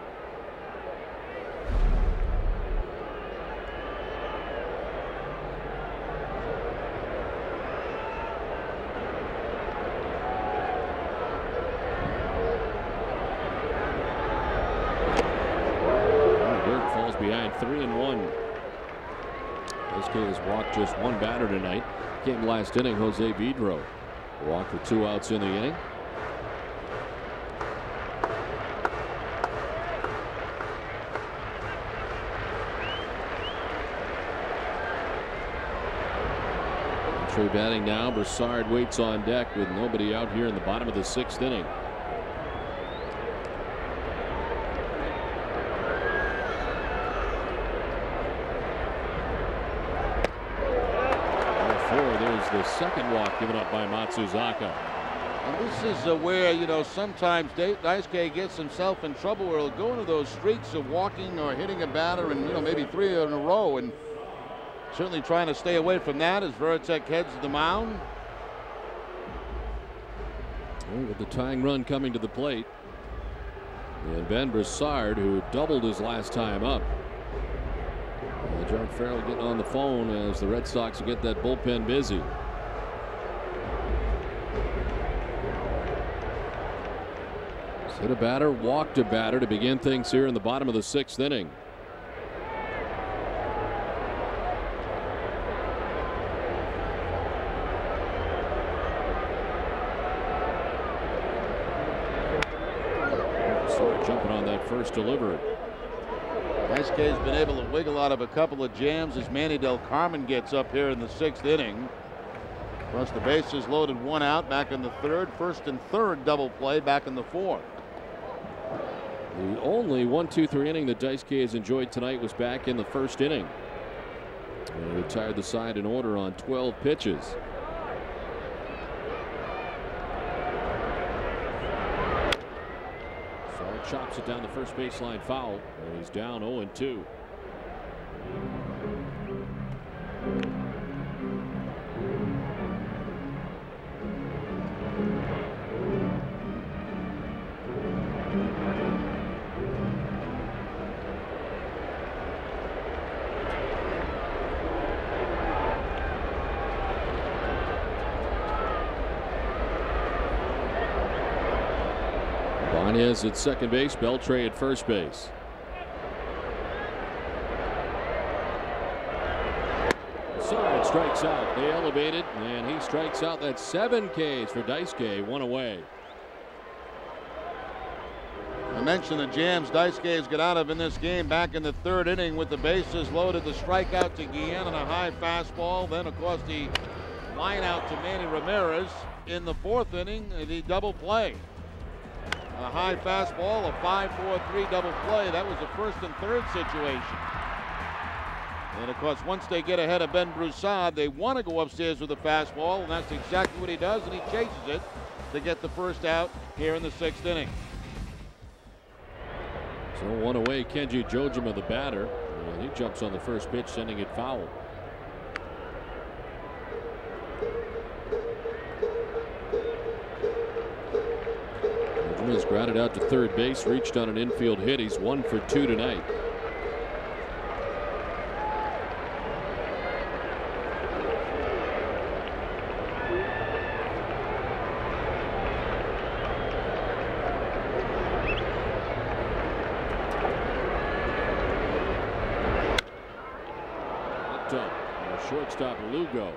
Three and one. This has walked just one batter tonight. Came last inning, Jose Vidro. Walked for two outs in the inning. Trey batting now. Broussard waits on deck with nobody out here in the bottom of the sixth inning. Four. There's the second walk given up by Matsuzaka. And this is uh, where, you know, sometimes Da- Daisuke gets himself in trouble where he'll go into those streaks of walking or hitting a batter and, you know, maybe three in a row. And certainly trying to stay away from that as Varitek heads to the mound. Well, With the tying run coming to the plate. And Ben Broussard, who doubled his last time up. Uh, John Farrell getting on the phone as the Red Sox get that bullpen busy. Hit a batter, walked a batter to begin things here in the bottom of the sixth inning. So jumping first delivery. Daisuke's been able to wiggle out of a couple of jams as Manny Delcarmen gets up here in the sixth inning. Plus the bases loaded one out back in the third. First and third double play back in the fourth. The only one, two, three inning that Daisuke has enjoyed tonight was back in the first inning. And retired the side in order on 12 pitches. So chops it down the first baseline foul. He's down 0 2. At second base, Beltre at first base. Side strikes out. They elevated, and he strikes out. That's seven Ks for Daisuke, one away. I mentioned the jams Daisuke's got out of in this game back in the third inning with the bases loaded. The strikeout to Guillen on a high fastball. Then, of course, the line out to Manny Ramirez in the fourth inning, the double play. A high fastball, a 5-4-3 double play. That was a first and third situation. And of course, once they get ahead of Ben Broussard, they want to go upstairs with a fastball, and that's exactly what he does, and he chases it to get the first out here in the sixth inning. So one away, Kenji Johjima, the batter. And he jumps on the first pitch, sending it foul. Johjima's grounded out to third base, reached on an infield hit. He's one for two tonight. Shortstop Lugo.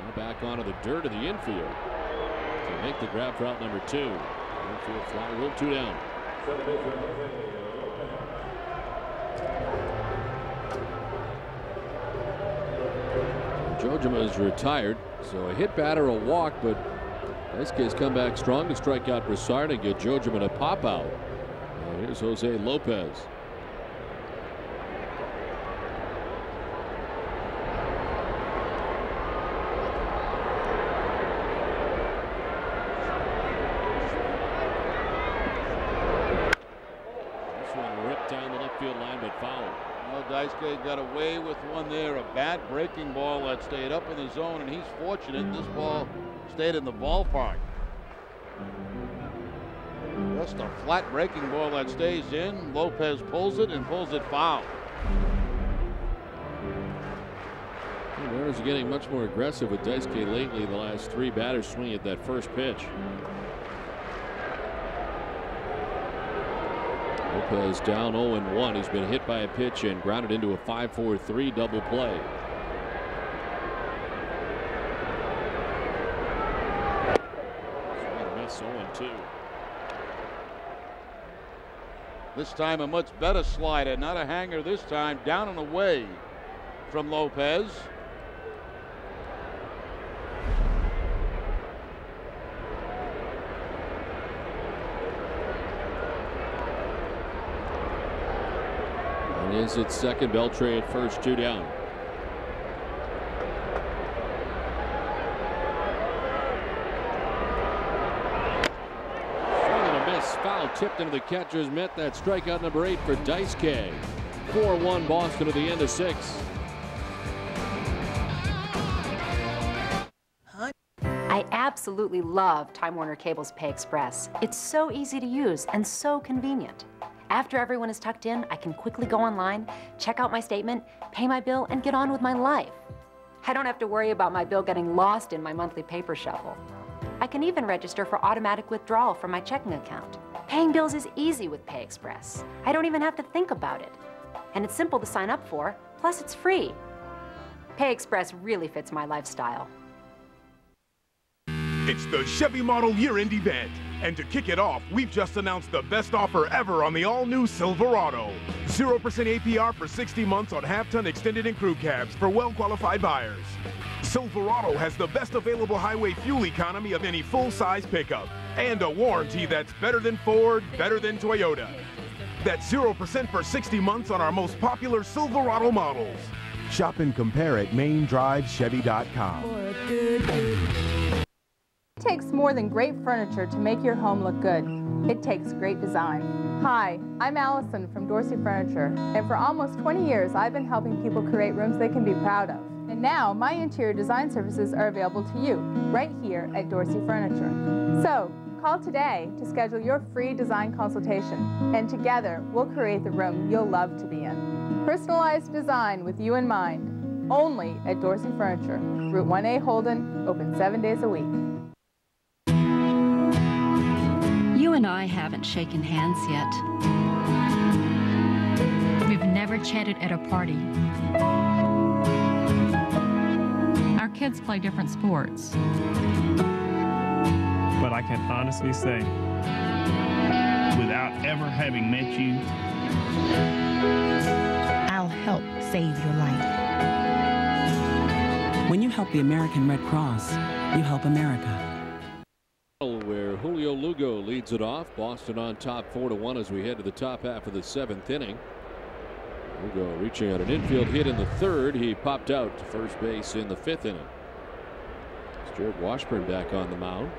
Now back onto the dirt of the infield to make the grab for out number two. Infield fly rule two down. Johjima is retired, so a hit batter, a walk, but this case come back strong to strike out Broussard and get Johjima to pop out. And here's Jose Lopez. This one ripped down the left field line, but foul. Well, got away with one there, a bad breaking ball that stayed up in the zone, and he's fortunate this ball stayed in the ballpark. Just a flat breaking ball that stays in. Lopez pulls it and pulls it foul. The Mariners are getting much more aggressive with Daisuke lately. The last three batters swing at that first pitch. Lopez down 0-1. He's been hit by a pitch and grounded into a 5-4-3 double play. Swing and a miss 0-2. This time a much better slider, not a hanger this time, down and away from Lopez. And at second, Beltre at first, two down. And a miss, foul tipped into the catcher's mitt. That strikeout number eight for Daisuke. 4-1 Boston at the end of six. I absolutely love Time Warner Cable's Pay Express. It's so easy to use and so convenient. After everyone is tucked in, I can quickly go online, check out my statement, pay my bill, and get on with my life. I don't have to worry about my bill getting lost in my monthly paper shuffle. I can even register for automatic withdrawal from my checking account. Paying bills is easy with Pay Express. I don't even have to think about it. And it's simple to sign up for, plus it's free. Pay Express really fits my lifestyle. It's the Chevy Model Year End event. And to kick it off, we've just announced the best offer ever on the all-new Silverado. 0% APR for 60 months on half-ton extended and crew cabs for well-qualified buyers. Silverado has the best available highway fuel economy of any full-size pickup and a warranty that's better than Ford, better than Toyota. That's 0% for 60 months on our most popular Silverado models. Shop and compare at maindrivechevy.com. It takes more than great furniture to make your home look good. It takes great design. Hi, I'm Allison from Dorsey Furniture, and for almost 20 years I've been helping people create rooms they can be proud of. And now my interior design services are available to you right here at Dorsey Furniture. So, call today to schedule your free design consultation, and together we'll create the room you'll love to be in. Personalized design with you in mind, only at Dorsey Furniture, Route 1A Holden, open seven days a week. You and I haven't shaken hands yet. We've never chatted at a party. Our kids play different sports. But I can honestly say, without ever having met you, I'll help save your life. When you help the American Red Cross, you help America. Where Julio Lugo leads it off. Boston on top 4 to 1 as we head to the top half of the seventh inning. Lugo reaching out an infield hit in the third. He popped out to first base in the fifth inning. It's Jarrod Washburn back on the mound.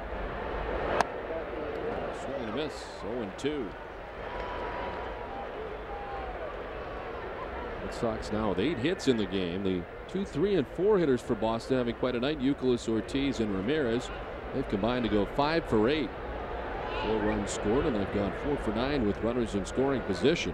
Swing and a miss. 0 2. Red Sox now with eight hits in the game. The two, three, and four hitters for Boston having quite a night. Youkilis, Ortiz, and Ramirez. They've combined to go five for eight. Four runs scored, and they've gone four for nine with runners in scoring position.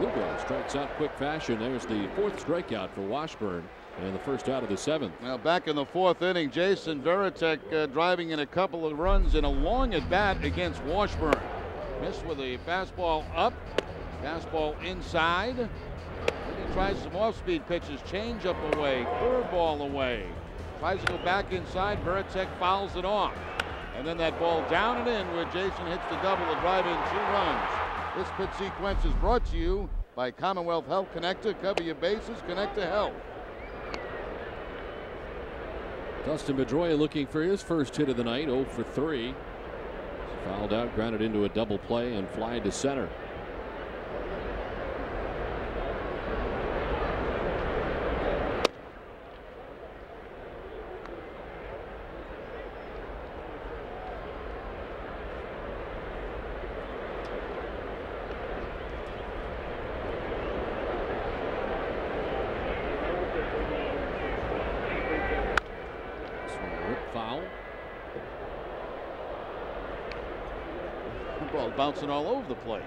Lugo strikes out quick fashion. There's the fourth strikeout for Washburn and the first out of the seventh. Now back in the fourth inning, Jason Varitek uh, driving in a couple of runs in a long at bat against Washburn. Missed with a fastball up, fastball inside. Then he tries some off-speed pitches, change up away, curveball away. Go back inside. Varitek fouls it off. And then that ball down and in where Jason hits the double to drive in two runs. This pitch sequence is brought to you by Commonwealth Health Connector. Cover your bases, connect to health. Dustin Pedroia looking for his first hit of the night, 0 for 3. Fouled out, grounded into a double play, and fly to center. Ball bouncing all over the place.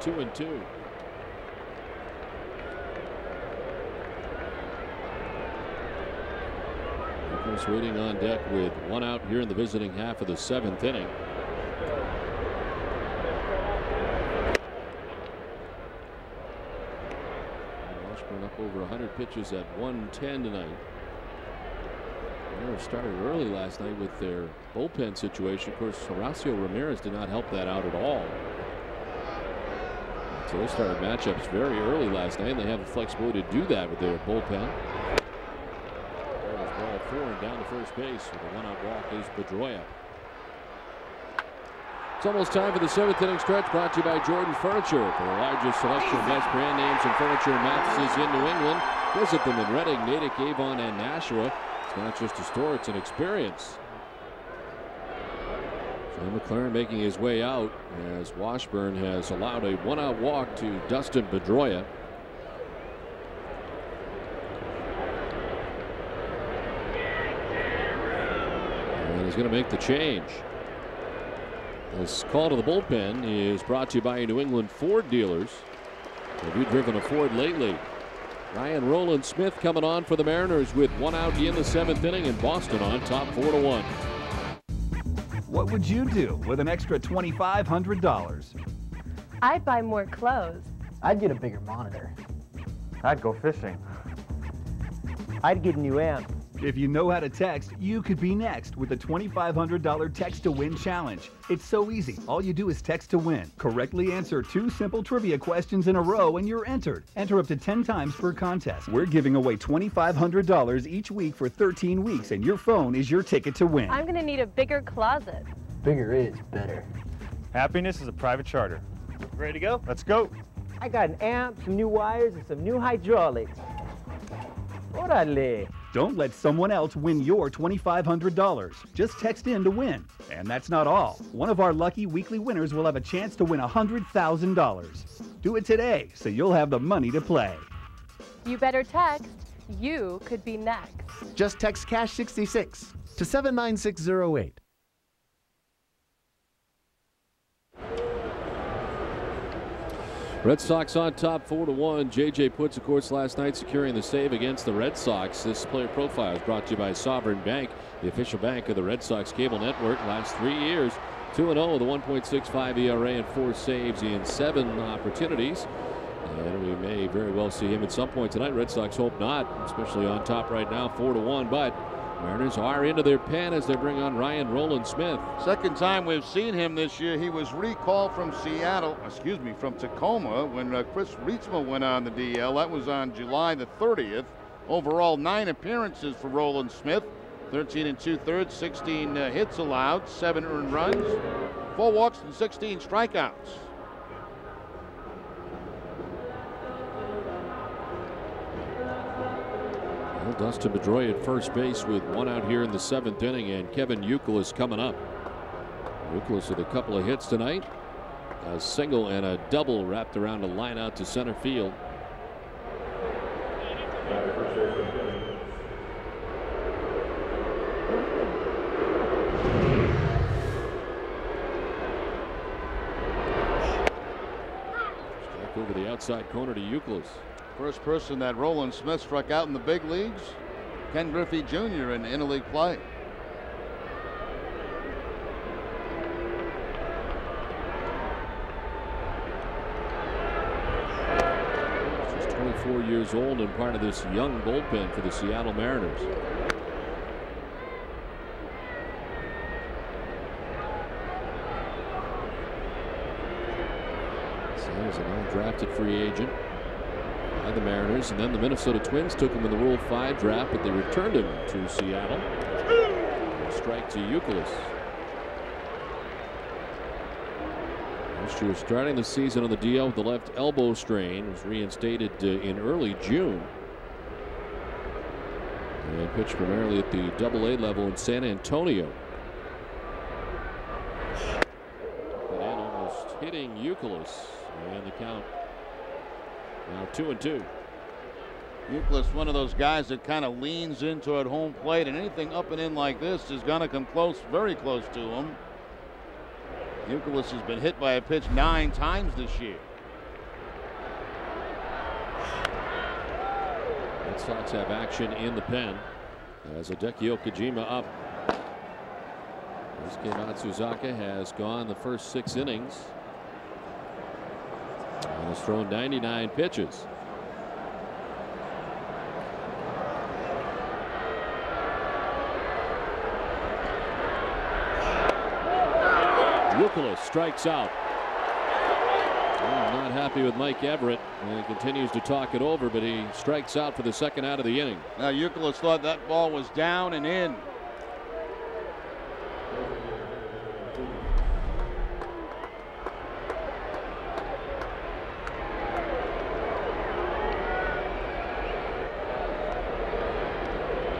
Two and two. Waiting on deck with one out here in the visiting half of the seventh inning. Washburn up over 100 pitches at 110 tonight. They started early last night with their bullpen situation. Of course, Horacio Ramirez did not help that out at all. So they started matchups very early last night, and they have the flexibility to do that with their bullpen. There's ball four and down to first base with a one-out walk is Pedroia. It's almost time for the seventh inning stretch brought to you by Jordan Furniture. For the largest selection of best brand names and furniture and mattresses in New England, visit them in Reading, Natick, Avon, and Nashua. It's not just a store, it's an experience. John McLaren making his way out as Washburn has allowed a one-out walk to Dustin Pedroia. And he's going to make the change. This call to the bullpen is brought to you by New England Ford dealers. Have you driven a Ford lately? Ryan Rowland-Smith coming on for the Mariners with one out in the seventh inning and Boston on top four to one. What would you do with an extra $2,500? I'd buy more clothes. I'd get a bigger monitor. I'd go fishing. I'd get a new amp. If you know how to text, you could be next with the $2,500 Text to Win Challenge. It's so easy. All you do is text to win. Correctly answer two simple trivia questions in a row and you're entered. Enter up to 10 times per contest. We're giving away $2,500 each week for 13 weeks, and your phone is your ticket to win. I'm gonna need a bigger closet. Bigger is better. Happiness is a private charter. Ready to go? Let's go. I got an amp, some new wires, and some new hydraulics. Orale. Don't let someone else win your $2,500. Just text in to win. And that's not all. One of our lucky weekly winners will have a chance to win $100,000. Do it today so you'll have the money to play. You better text. You could be next. Just text Cash 66 to 79608. Red Sox on top, four to one. JJ Putz, of course, last night securing the save against the Red Sox. This player profile is brought to you by Sovereign Bank, the official bank of the Red Sox cable network. Last three years, 2 0, the 1.65 ERA and four saves in seven opportunities. And we may very well see him at some point tonight. Red Sox hope not, especially on top right now, four to one. But Mariners are into their pen as they bring on Ryan Rowland-Smith. Second time we've seen him this year. He was recalled from Seattle, excuse me, from Tacoma when uh, Chris Reitsma went on the DL. That was on July the 30th. Overall, nine appearances for Rowland-Smith. 13 and two thirds, 16 uh, hits allowed, seven earned runs, four walks, and 16 strikeouts. Well, Dustin Pedroia at first base with one out here in the seventh inning, and Kevin Youkilis coming up. Youkilis with a couple of hits tonight. A single and a double wrapped around a line out to center field. Strike over the outside corner to Youkilis. First person that Rowland-Smith struck out in the big leagues, Ken Griffey Jr. in interleague play. Just 24 years old and part of this young bullpen for the Seattle Mariners. He's an undrafted free agent by the Mariners, and then the Minnesota Twins took him in the Rule 5 draft, but they returned him to Seattle. Strike to Youkilis. Last year, starting the season on the DL with the left elbow strain, was reinstated uh, in early June. And pitched primarily at the Double A level in San Antonio. In almost hitting Youkilis, and the count now two and two. Euclid, one of those guys that kind of leans into at home plate, and anything up and in like this is going to come close, very close to him. Euclid has been hit by a pitch nine times this year. Red Sox have action in the pen as Hideki Okajima up. Daisuke Matsuzaka has gone the first six innings and has thrown 99 pitches. Youkilis strikes out. Not happy with Mike Everitt and continues to talk it over, but he strikes out for the second out of the inning. Now Youkilis thought that ball was down and in.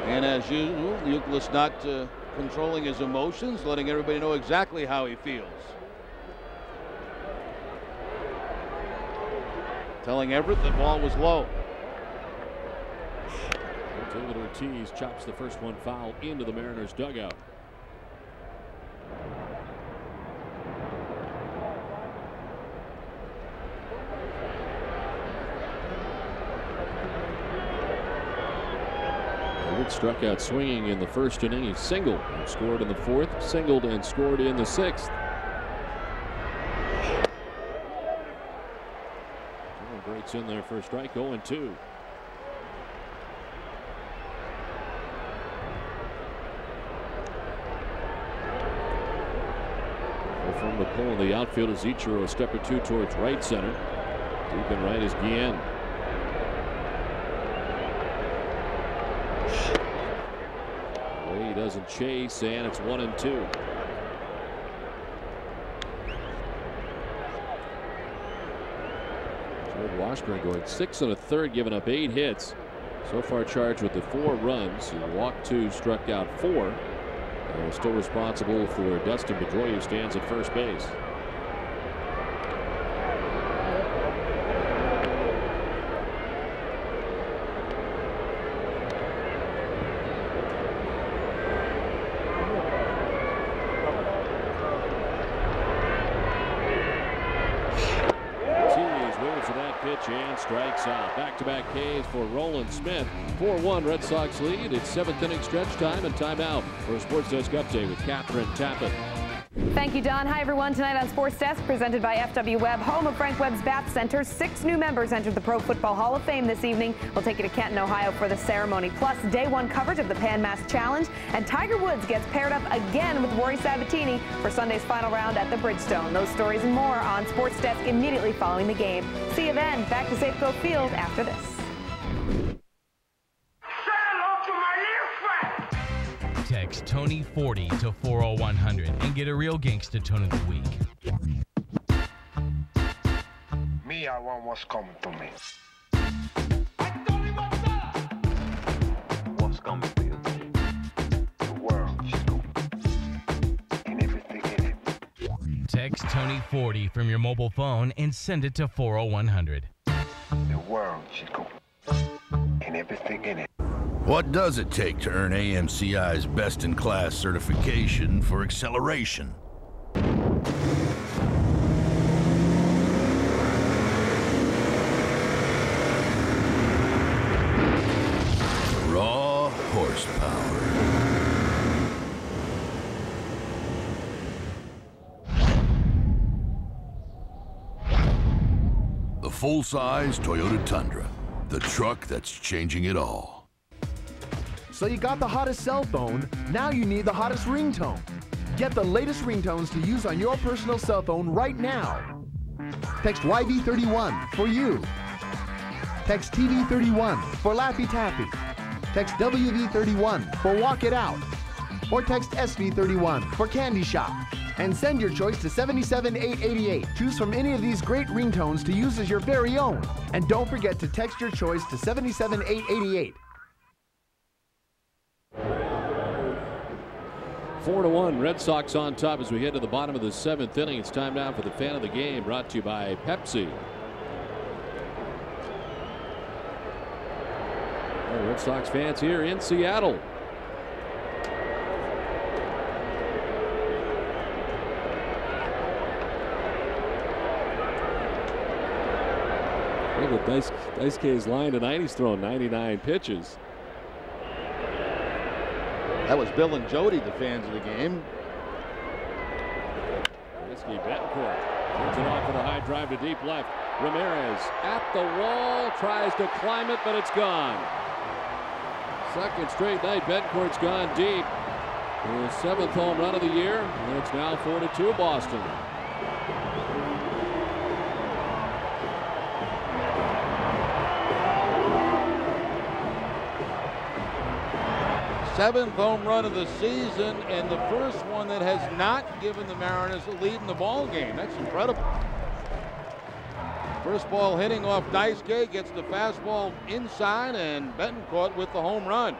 And as usual, Youkilis not uh, controlling his emotions, letting everybody know exactly how he feels. Telling Everitt the ball was low. David Ortiz chops the first one foul into the Mariners dugout. Struck out swinging in the first inning. He singled and scored in the fourth, singled and scored in the sixth. Breaks in there for a strike, 0 2. From the pull in the outfield is Ichiro a step or two towards right center. Deep and right is Guillen. Way doesn't chase, and it's one and two. Jarrod Washburn going six and a third, giving up eight hits. So far charged with the four runs. He walked two, struck out four. And still responsible for Dustin Pedroia, who stands at first base. and strikes out. Back-to-back Ks for Rowland-Smith. 4-1 Red Sox lead. It's seventh inning stretch time and timeout for a Sports Desk update with Kathryn Tappen. Thank you, Don. Hi, everyone. Tonight on Sports Desk, presented by FW Webb, home of Frank Webb's Bath Center. Six new members entered the Pro Football Hall of Fame this evening. We'll take you to Canton, Ohio for the ceremony. Plus, day one coverage of the Pan Mass Challenge. And Tiger Woods gets paired up again with Rory Sabbatini for Sunday's final round at the Bridgestone. Those stories and more on Sports Desk immediately following the game. See you then. Back to Safeco Field after this. Tony 40 to 40100 and get a real gangsta tone of the week. Me, I want what's coming to me. What's coming to you? The world, Chico. And everything in it. Text Tony 40 from your mobile phone and send it to 40100. The world, Chico. And everything in it. What does it take to earn AMCI's best in class certification for acceleration? Raw horsepower. The full size Toyota Tundra, the truck that's changing it all. So you got the hottest cell phone, now you need the hottest ringtone. Get the latest ringtones to use on your personal cell phone right now. Text YV31 for you. Text TV31 for Laffy Taffy. Text WV31 for Walk It Out. Or text SV31 for Candy Shop. And send your choice to 77888. Choose from any of these great ringtones to use as your very own. And don't forget to text your choice to 77888. Four to one, Red Sox on top as we head to the bottom of the seventh inning. It's time now for the fan of the game, brought to you by Pepsi. Oh, Red Sox fans here in Seattle. Look at Dice, Dice K's line tonight. He's thrown 99 pitches. That was Bill and Jody, the fans of the game. Yuniesky Betancourt turns it off with a high drive to deep left. Ramirez at the wall, tries to climb it, but it's gone. Second straight night, Betancourt's gone deep. The seventh home run of the year, and it's now 4 to 2 Boston. Seventh home run of the season, and the first one that has not given the Mariners a lead in the ball game. That's incredible. First ball hitting off Daisuke, gets the fastball inside, and Betancourt with the home run.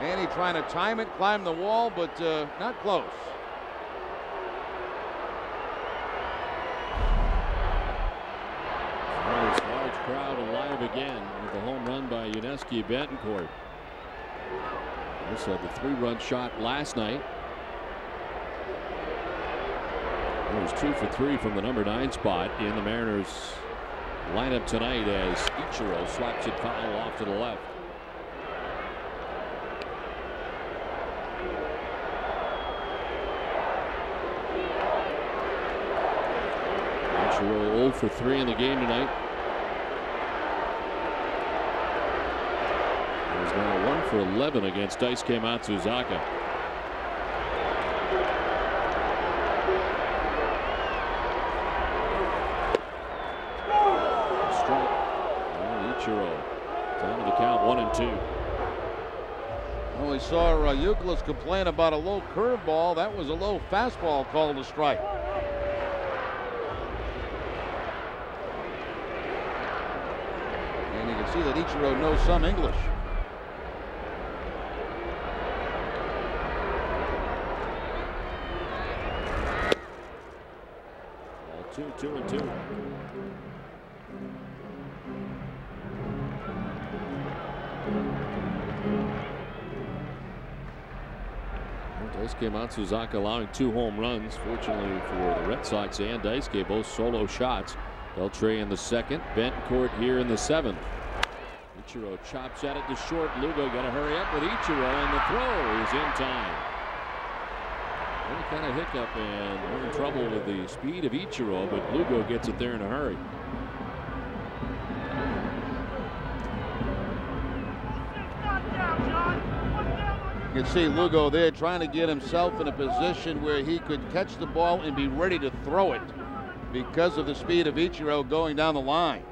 Manny trying to time it, climb the wall, but uh, not close. large crowd alive again with a home run by Yuniesky Betancourt. This had the three-run shot last night. It was two for three from the number nine spot in the Mariners lineup tonight as Ichiro slaps it foul off to the left. Ichiro 0 for 3 in the game tonight. Now 1 for 11 against Daisuke Matsuzaka. Down to the count 1 and 2. Well, we saw uh, Youkilis complain about a low curveball. That was a low fastball called a strike. And you can see that Ichiro knows some English. Ball two, two and two. Daisuke Matsuzaka allowing two home runs. Fortunately for the Red Sox and Daisuke, both solo shots. Beltre in the second, Betancourt here in the seventh. Ichiro chops at it to short. Lugo got to hurry up with Ichiro, and the throw is in time. Any kind of hiccup and we're in trouble with the speed of Ichiro, but Lugo gets it there in a hurry. You can see Lugo there trying to get himself in a position where he could catch the ball and be ready to throw it because of the speed of Ichiro going down the line.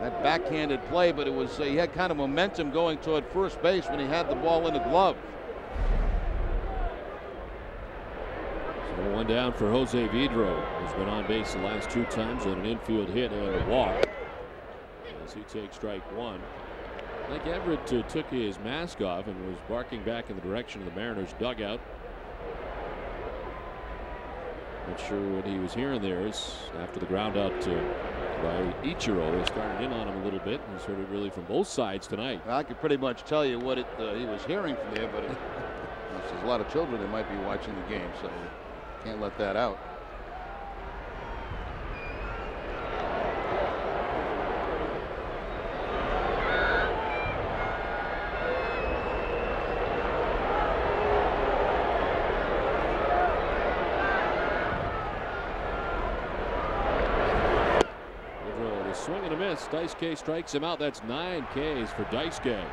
That backhanded play, but it was uh, he had kind of momentum going toward first base when he had the ball in the glove. So one down for Jose Vidro, who's been on base the last two times on an infield hit and a walk. As he takes strike one. Mike Everitt uh, took his mask off and was barking back in the direction of the Mariners dugout. Not sure what he was hearing there is after the ground out uh, by Ichiro. They started in on him a little bit. He's heard it really from both sides tonight. I could pretty much tell you what it, uh, he was hearing from there, but it, there's a lot of children that might be watching the game, so can't let that out. Vidro, the a miss. Daisuke strikes him out. That's nine Ks for Daisuke.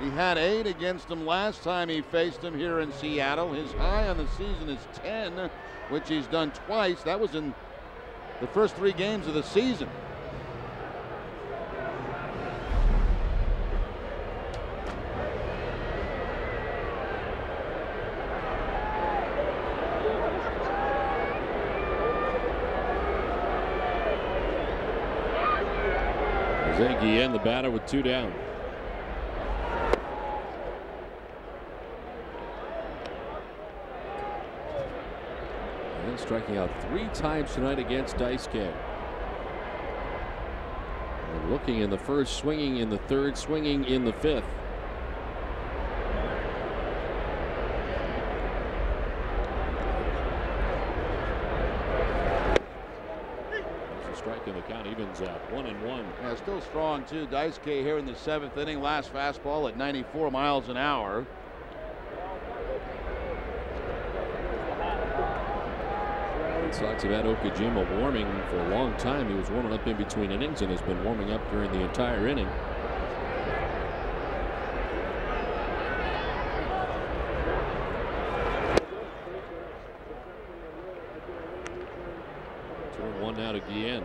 He had eight against him last time he faced him here in Seattle. His high on the season is 10, which he's done twice. That was in the first three games of the season. Jose Guillen, the batter with two down. And striking out three times tonight against Daisuke. And looking in the first, swinging in the third, swinging in the fifth. There's a strike and the count evens out one and one. Yeah, still strong too. Daisuke here in the seventh inning. Last fastball at 94 miles an hour. Red Sox have had Okajima warming for a long time. He was warming up in between innings and has been warming up during the entire inning. Two and one now to Guillen.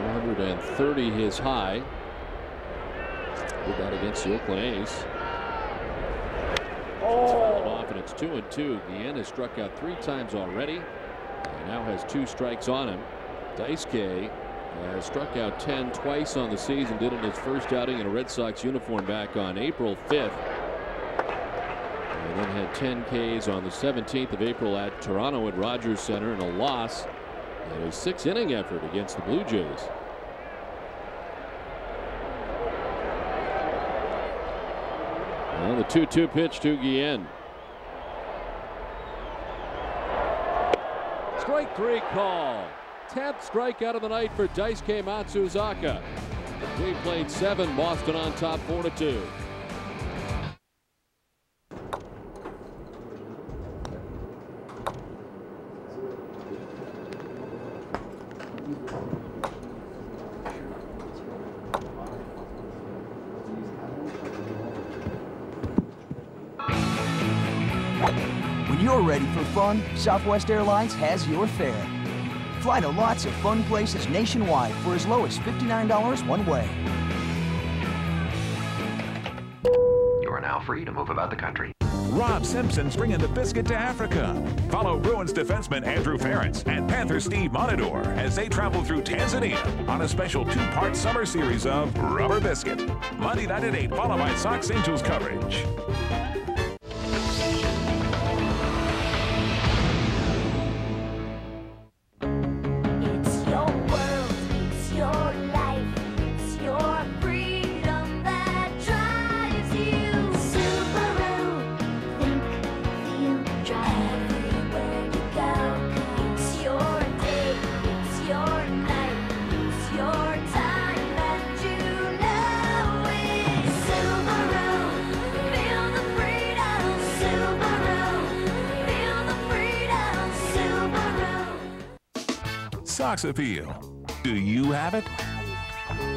One hundred and his high. Did that against the Oakland A's. Fouled off and it's two and two. Guillen has struck out three times already. And now has two strikes on him. Daisuke has struck out 10 twice on the season. Did it in his first outing in a Red Sox uniform back on April 5th. And then had 10 Ks on the 17th of April at Toronto at Rogers Center in a loss in a six inning effort against the Blue Jays. Well, the 2 2 pitch to Guillen. Strike three call. 10th strikeout of the night for Daisuke Matsuzaka. We played seven. Boston on top, four to two. Ready for fun, Southwest Airlines has your fare. Fly to lots of fun places nationwide for as low as $59 one way. You are now free to move about the country. Rob Simpson's bringing the biscuit to Africa. Follow Bruins defenseman Andrew Ference and Panther Steve Montador as they travel through Tanzania on a special two-part summer series of Rubber Biscuit. Monday night at 8, followed by Sox Angels coverage. Appeal. Do you have it?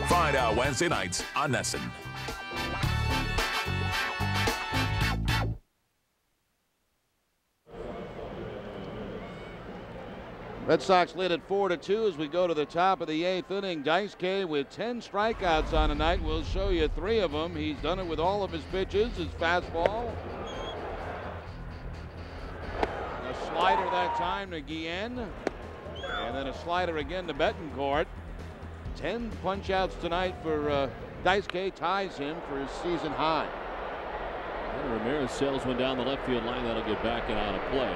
Find out Wednesday nights on NESN. Red Sox lead at 4 to 2 as we go to the top of the eighth inning. Daisuke with 10 strikeouts on the night. We'll show you three of them. He's done it with all of his pitches. His fastball. A slider that time to Guillen. And then a slider again to Betancourt. 10 punch outs tonight for uh, Daisuke ties him for his season high. And Ramirez sails one down the left field line. That'll get back and out of play.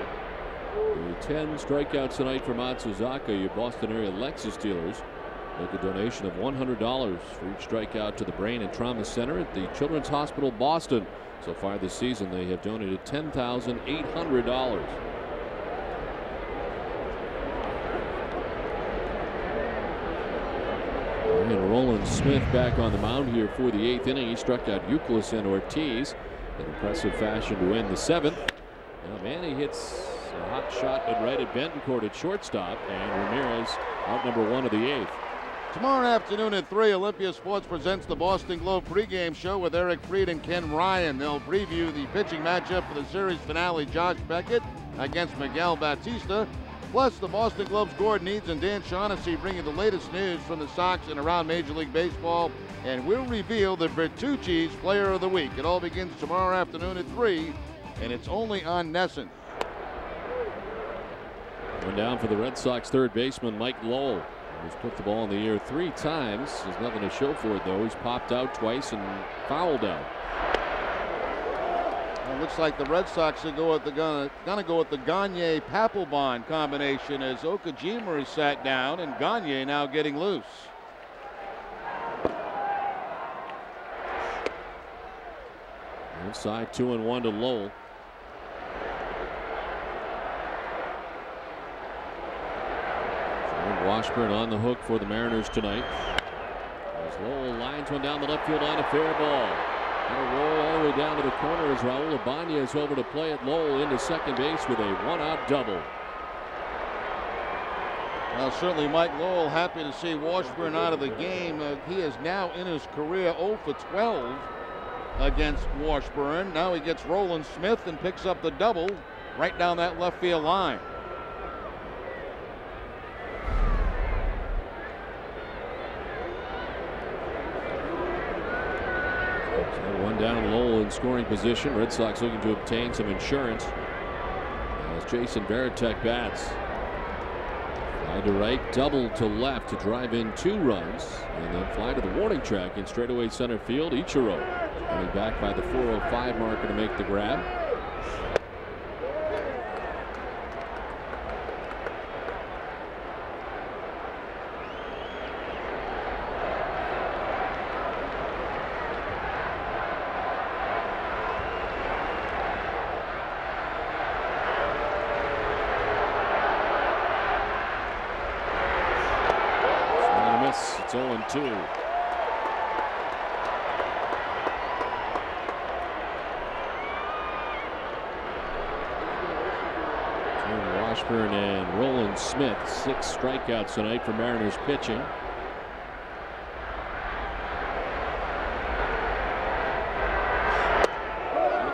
The 10 strikeouts tonight for Matsuzaka. Your Boston area Lexus dealers make a donation of $100 for each strikeout to the Brain and Trauma Center at the Children's Hospital Boston. So far this season, they have donated $10,800. And Rowland-Smith back on the mound here for the eighth inning. He struck out Youkilis and Ortiz in impressive fashion to win the seventh. Now Manny hits a hot shot and right at Betancourt at shortstop, and Ramirez out number one of the eighth. Tomorrow afternoon at 3, Olympia Sports presents the Boston Globe pregame show with Eric Frede and Ken Ryan. They'll preview the pitching matchup for the series finale, Josh Beckett against Miguel Batista. Plus, the Boston Globe's Gordon Edes and Dan Shaughnessy bringing the latest news from the Sox and around Major League Baseball. And we'll reveal the Bertucci's Player of the Week. It all begins tomorrow afternoon at 3, and it's only on NESN. One down for the Red Sox third baseman Mike Lowell. He's put the ball in the air three times. There's nothing to show for it though. He's popped out twice and fouled out. Looks like the Red Sox are go gonna, gonna go with the Gagne Papelbon combination as Okajima is sat down and Gagne now getting loose. Inside two and one to Lowell. Washburn on the hook for the Mariners tonight. As Lowell lines one down the left field line, a fair ball. And a roll all the way down to the corner as Raul Ibanez over to play it. Lowell into second base with a one-out double. Well, certainly Mike Lowell happy to see Washburn out of the game. Uh, he is now in his career 0 for 12 against Washburn. Now he gets Rowland-Smith and picks up the double right down that left field line. So one down, Lowell in scoring position. Red Sox looking to obtain some insurance. As Jason Varitek bats. Fly to right, double to left to drive in two runs, and then fly to the warning track in straightaway center field. Ichiro coming back by the 405 marker to make the grab. two. Between Washburn and Rowland-Smith, six strikeouts tonight for Mariners pitching. Look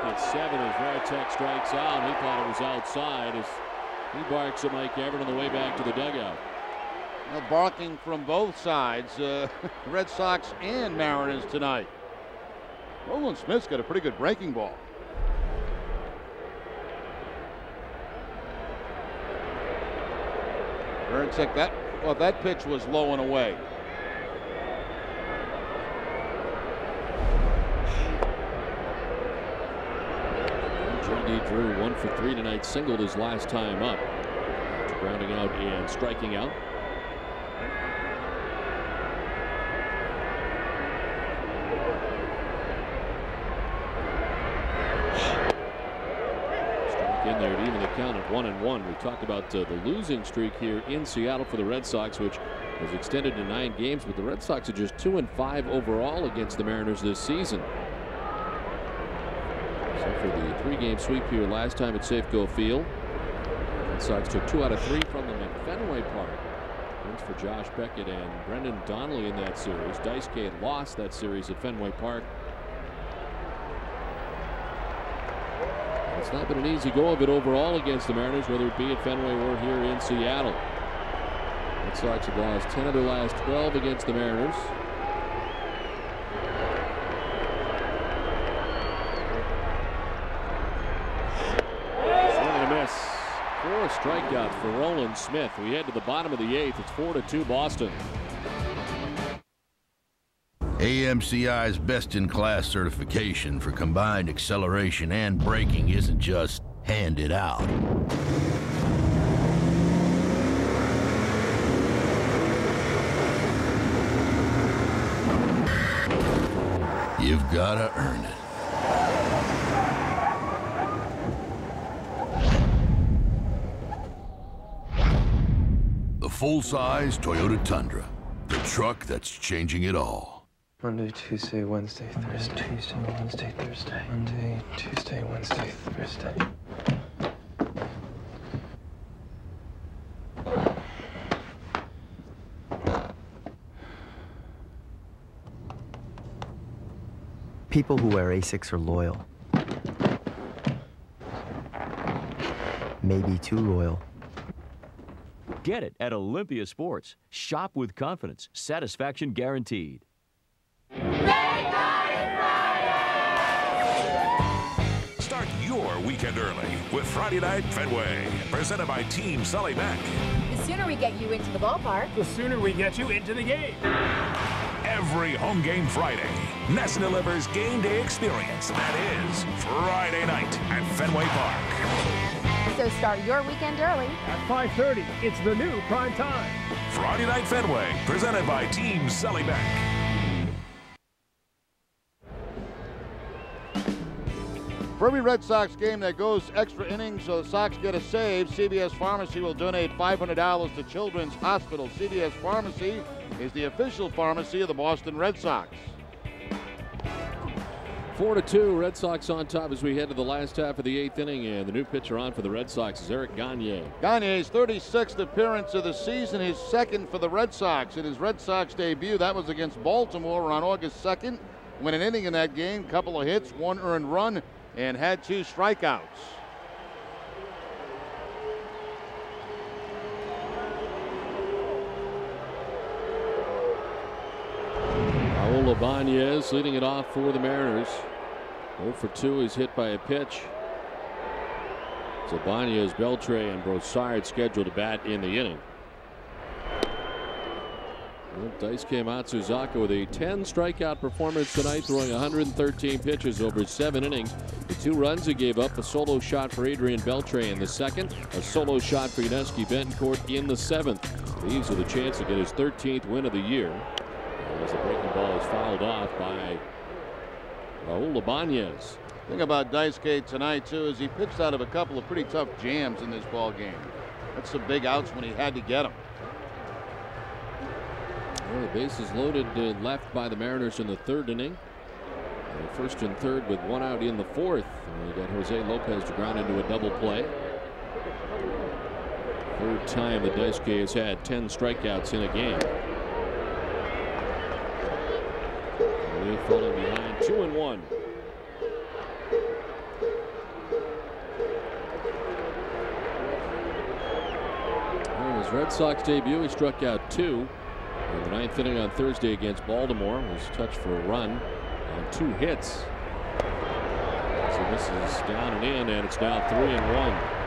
at seven as Varitek strikes out. He thought it was outside as he barks at Mike Everitt on the way back to the dugout. Barking from both sides, uh, Red Sox and Mariners tonight. Rowland-Smith's got a pretty good breaking ball. Varitek, that well, that pitch was low and away. JD Drew one for three tonight, singled his last time up. Grounding out and striking out. In there to even the count at one and one. We talked about uh, the losing streak here in Seattle for the Red Sox, which was extended to nine games, but the Red Sox are just two and five overall against the Mariners this season. So for the three-game sweep here last time at Safeco Field. the Red Sox took two out of three from them at Fenway Park. Wins for Josh Beckett and Brendan Donnelly in that series. Dice K lost that series at Fenway Park. It's not been an easy go of it overall against the Mariners, whether it be at Fenway or here in Seattle. Red Sox have lost 10 of their last 12 against the Mariners. Four strikeouts for Rowland-Smith. We head to the bottom of the eighth. It's four to two Boston. AMCI's best in class certification for combined acceleration and braking isn't just handed out. You've got to earn it. The full size Toyota Tundra, the truck that's changing it all. Monday, Tuesday, Wednesday, Thursday. Monday, Tuesday, Wednesday, Thursday. Monday, Tuesday, Wednesday, Thursday. People who wear Asics are loyal. Maybe too loyal. Get it at Olympia Sports. Shop with confidence. Satisfaction guaranteed. Weekend early with Friday Night Fenway, presented by Team Sully Mack. The sooner we get you into the ballpark, The sooner we get you into the game. Every home game Friday, NESN delivers game day experience that is Friday night at Fenway Park. so start your weekend early. At 5:30, it's the new prime time. Friday Night Fenway, presented by Team Sully Mack. For every Red Sox game that goes extra innings so the Sox get a save, CVS Pharmacy will donate $500 to Children's Hospital. CVS Pharmacy is the official pharmacy of the Boston Red Sox. Four to two, Red Sox on top as we head to the last half of the eighth inning, and the new pitcher on for the Red Sox is Eric Gagne. Gagne's 36th appearance of the season, his second for the Red Sox. In his Red Sox debut, that was against Baltimore on August 2nd. Went an inning in that game, couple of hits, one earned run, and had two strikeouts. Raul Ibanez leading it off for the Mariners. 0 for 2 is hit by a pitch. It's Ibanez, Beltre, and Broussard scheduled to bat in the inning. Well, Daisuke Matsuzaka with a 10 strikeout performance tonight, throwing 113 pitches over seven innings. The two runs he gave up, a solo shot for Adrian Beltre in the second, a solo shot for Yuniesky Betancourt in the seventh. These are the chance to get his 13th win of the year. As the breaking ball is fouled off by Raul Ibanez. Thing about Daisuke tonight too is he pitched out of a couple of pretty tough jams in this ball game. That's some big outs when he had to get them. Well, the bases loaded uh, left by the Mariners in the third inning. Uh, first and third with one out in the fourth. Uh, got Jose Lopez to ground into a double play. Third time the Daisuke has had 10 strikeouts in a game. Leaf falling behind two and one. In his Red Sox debut, he struck out two. In the ninth inning on Thursday against Baltimore was touched for a run on two hits. So this is down and in, and it's now three and one.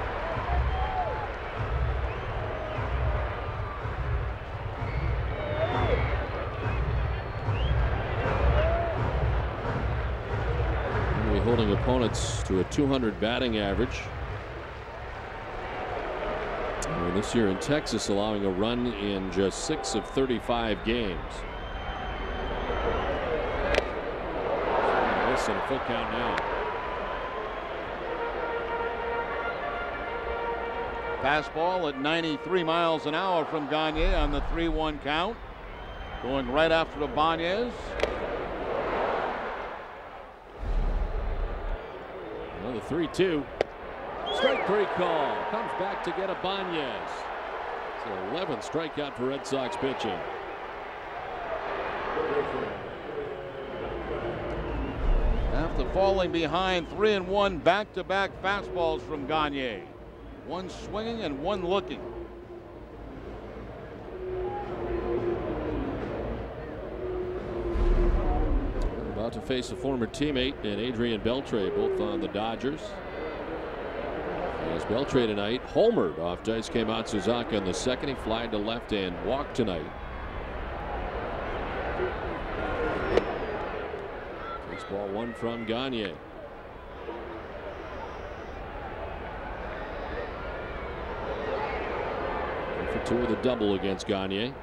Opponents to a 200 batting average. And this year in Texas, allowing a run in just six of 35 games. This and a full count now. Fastball at 93 miles an hour from Gagne on the 3 1 count. Going right after Ibanez. Another 3 2. Strike three call. Comes back to get Ibanez. It's the 11th strikeout for Red Sox pitching. After falling behind 3 and 1 back to back fastballs from Gagne. One swinging and one looking. About to face a former teammate in Adrian Beltre, both on the Dodgers. As Beltre tonight homered off Daisuke Matsuzaka in the second. He flied to left and walked tonight. Takes ball one from Gagne. One for two with a double against Gagne.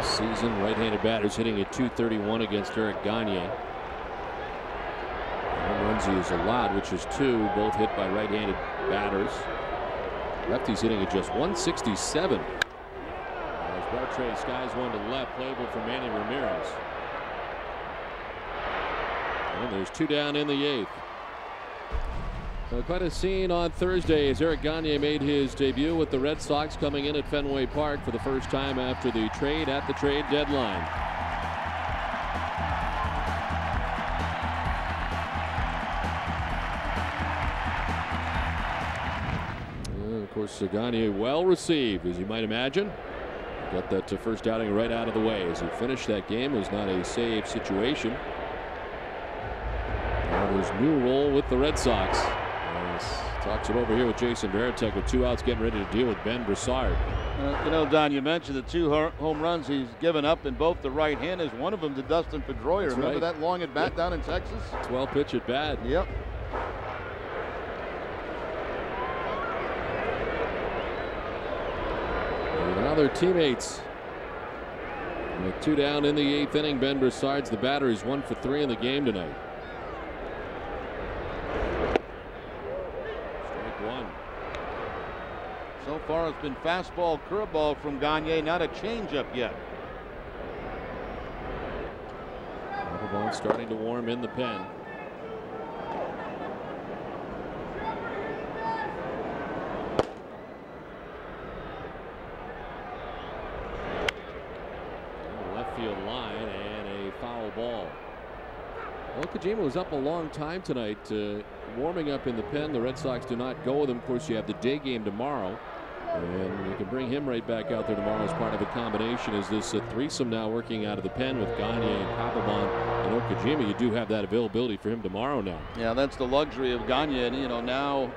This batters hitting at 231 against Eric Gagne. Home runs he is allowed, which is two, both hit by right-handed batters. Lefty's hitting at just 167. As Beltre skies one to left, playable for Manny Ramirez. And there's two down in the eighth. Uh, quite a scene on Thursday as Eric Gagne made his debut with the Red Sox coming in at Fenway Park for the first time after the trade at the trade deadline. Of course, Gagne well received, as you might imagine. Got that uh, first outing right out of the way as he finished that game. It was not a save situation. Now his new role with the Red Sox. Talks it over here with Jason Varitek with two outs getting ready to deal with Ben Broussard. Uh, you know, Don, you mentioned the two home runs he's given up in both the right hand is One of them to Dustin Pedroia. That's Remember right. that long at bat Yep. down in Texas? 12 pitch at bat. Yep. And now their teammates. With two down in the eighth inning, Ben Broussard's the batter. He's one for three in the game tonight. Strike one. So far, it's been fastball, curveball from Gagne, not a changeup yet. Papelbon starting to warm in the pen. Left field line and a foul ball. Okajima was up a long time tonight, uh, warming up in the pen. The Red Sox do not go with him. Of course, you have the day game tomorrow. And you can bring him right back out there tomorrow as part of a combination. Is this a threesome now working out of the pen with Gagne and Papelbon and Okajima? You do have that availability for him tomorrow now. Yeah, that's the luxury of Gagne. And, you know, now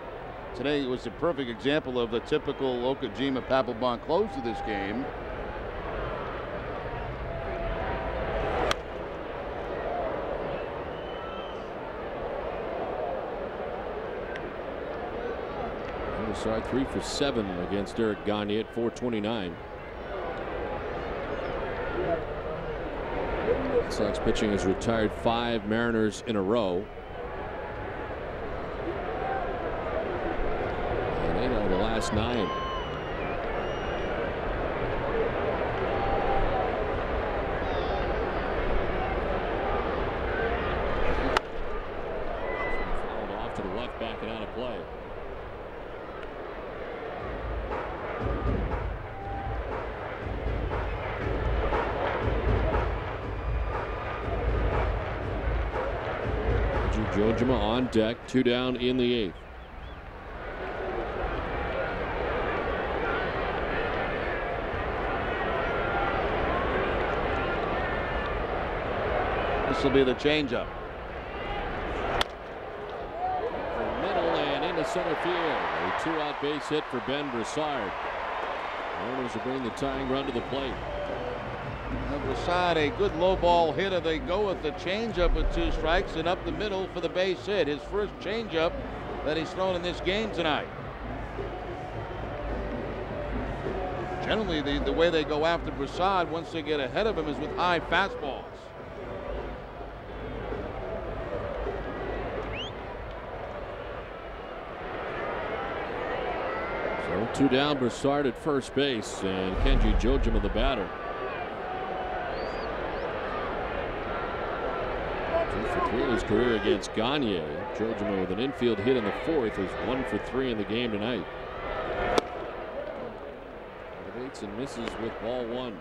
today was a perfect example of the typical Okajima Papelbon close to this game. Three for seven against Eric Gagne at 429. Red Sox pitching has retired five Mariners in a row. And eight out of the last nine. Fouled off to the left, backing out of play. Andrew Johjima on deck, two down in the eighth. This will be the changeup. Middle and into center field. A two-out base hit for Ben Broussard. Mariners will bring the tying run to the plate. Broussard, a good low ball hitter. They go with the changeup with two strikes and up the middle for the base hit. His first changeup that he's thrown in this game tonight. Generally, the, the way they go after Broussard once they get ahead of him is with high fastballs. So two down, Broussard at first base, and Kenji Johjima the batter. Two for three in career against Gagne. Johjima with an infield hit in the fourth is one for three in the game tonight. Elevates and misses with ball one.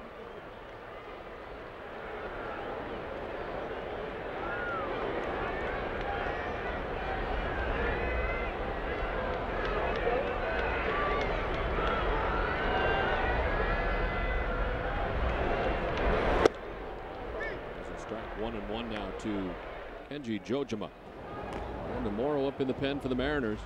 There's a strike one and one now to Kenji Johjima. And Demoro up in the pen for the Mariners.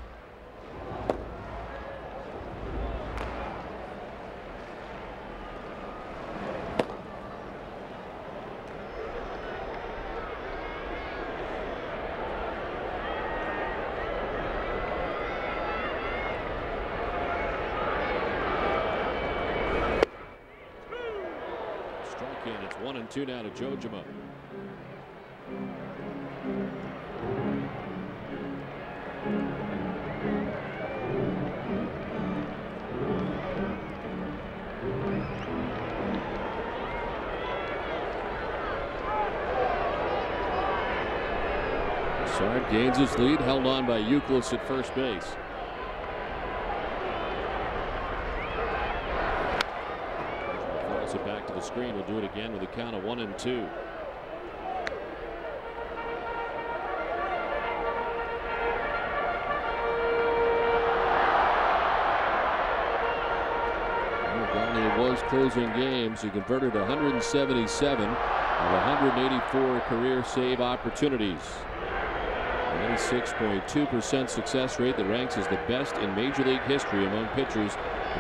Two now to Johjima. Gains his lead, held on by Youkilis at first base. Throws it back to the screen. We'll do it again with a count of one and two. Was closing games. He converted 177 of 184 career save opportunities. 96.2% success rate that ranks as the best in Major League history among pitchers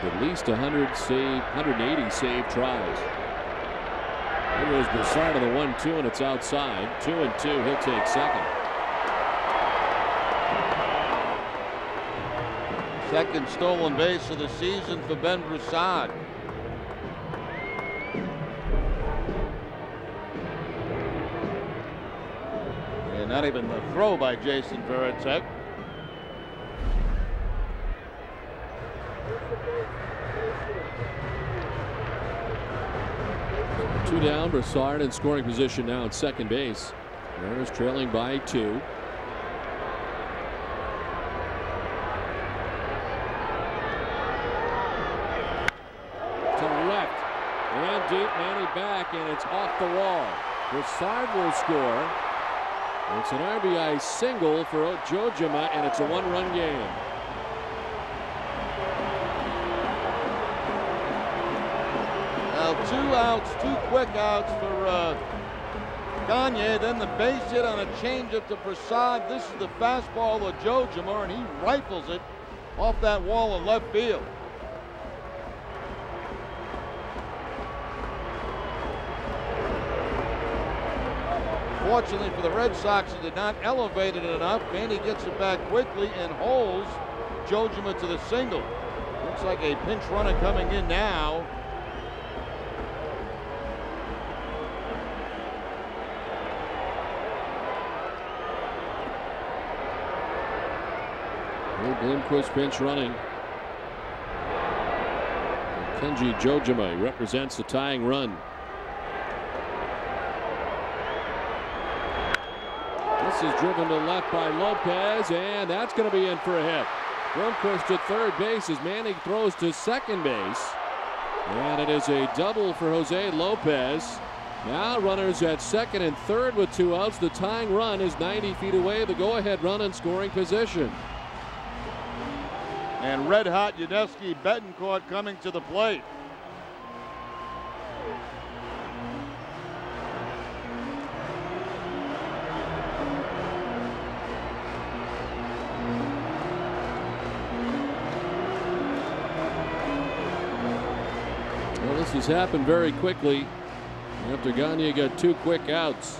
with at least 100 save, 180 save tries. There goes Broussard on the one-two, and it's outside. Two and two. He'll take second. Second stolen base of the season for Ben Broussard. Even the throw by Jason Varitek. Two down. Broussard in scoring position now at second base. Mariners trailing by two. To left and deep. Manny back, and it's off the wall. Broussard will score. It's an RBI single for Johjima, and it's a one-run game. Now two outs, two quick outs for uh, Gagne. Then the base hit on a changeup to Broussard. This is the fastball of Johjima, and he rifles it off that wall in left field. Fortunately for the Red Sox, he did not elevate it enough. Manny gets it back quickly and holds Johjima to the single. Looks like a pinch runner coming in now. Bloomquist pinch running. Kenji Johjima represents the tying run. This is driven to left by Lopez, and that's going to be in for a hit. Bloomquist at third base as Manning throws to second base. And it is a double for Jose Lopez. Now runners at second and third with two outs. The tying run is 90 feet away. The go-ahead run in scoring position. And red hot Yuniesky Betancourt coming to the plate. Has happened very quickly after Gagne got two quick outs.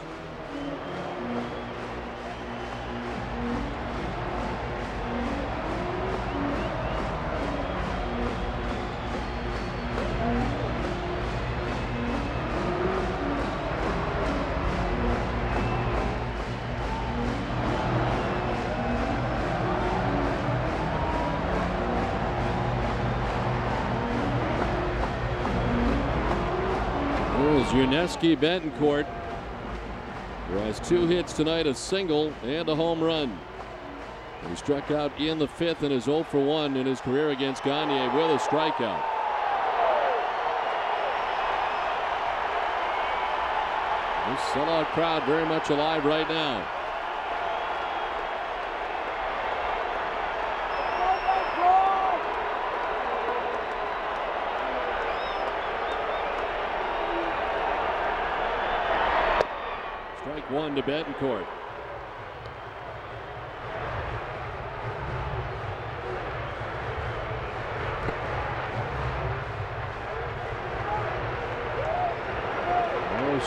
Yuniesky Betancourt, who has two hits tonight, a single and a home run. He struck out in the fifth and is 0 for 1 in his career against Gagne with a strikeout. This sellout crowd very much alive right now. Strike one to Betancourt.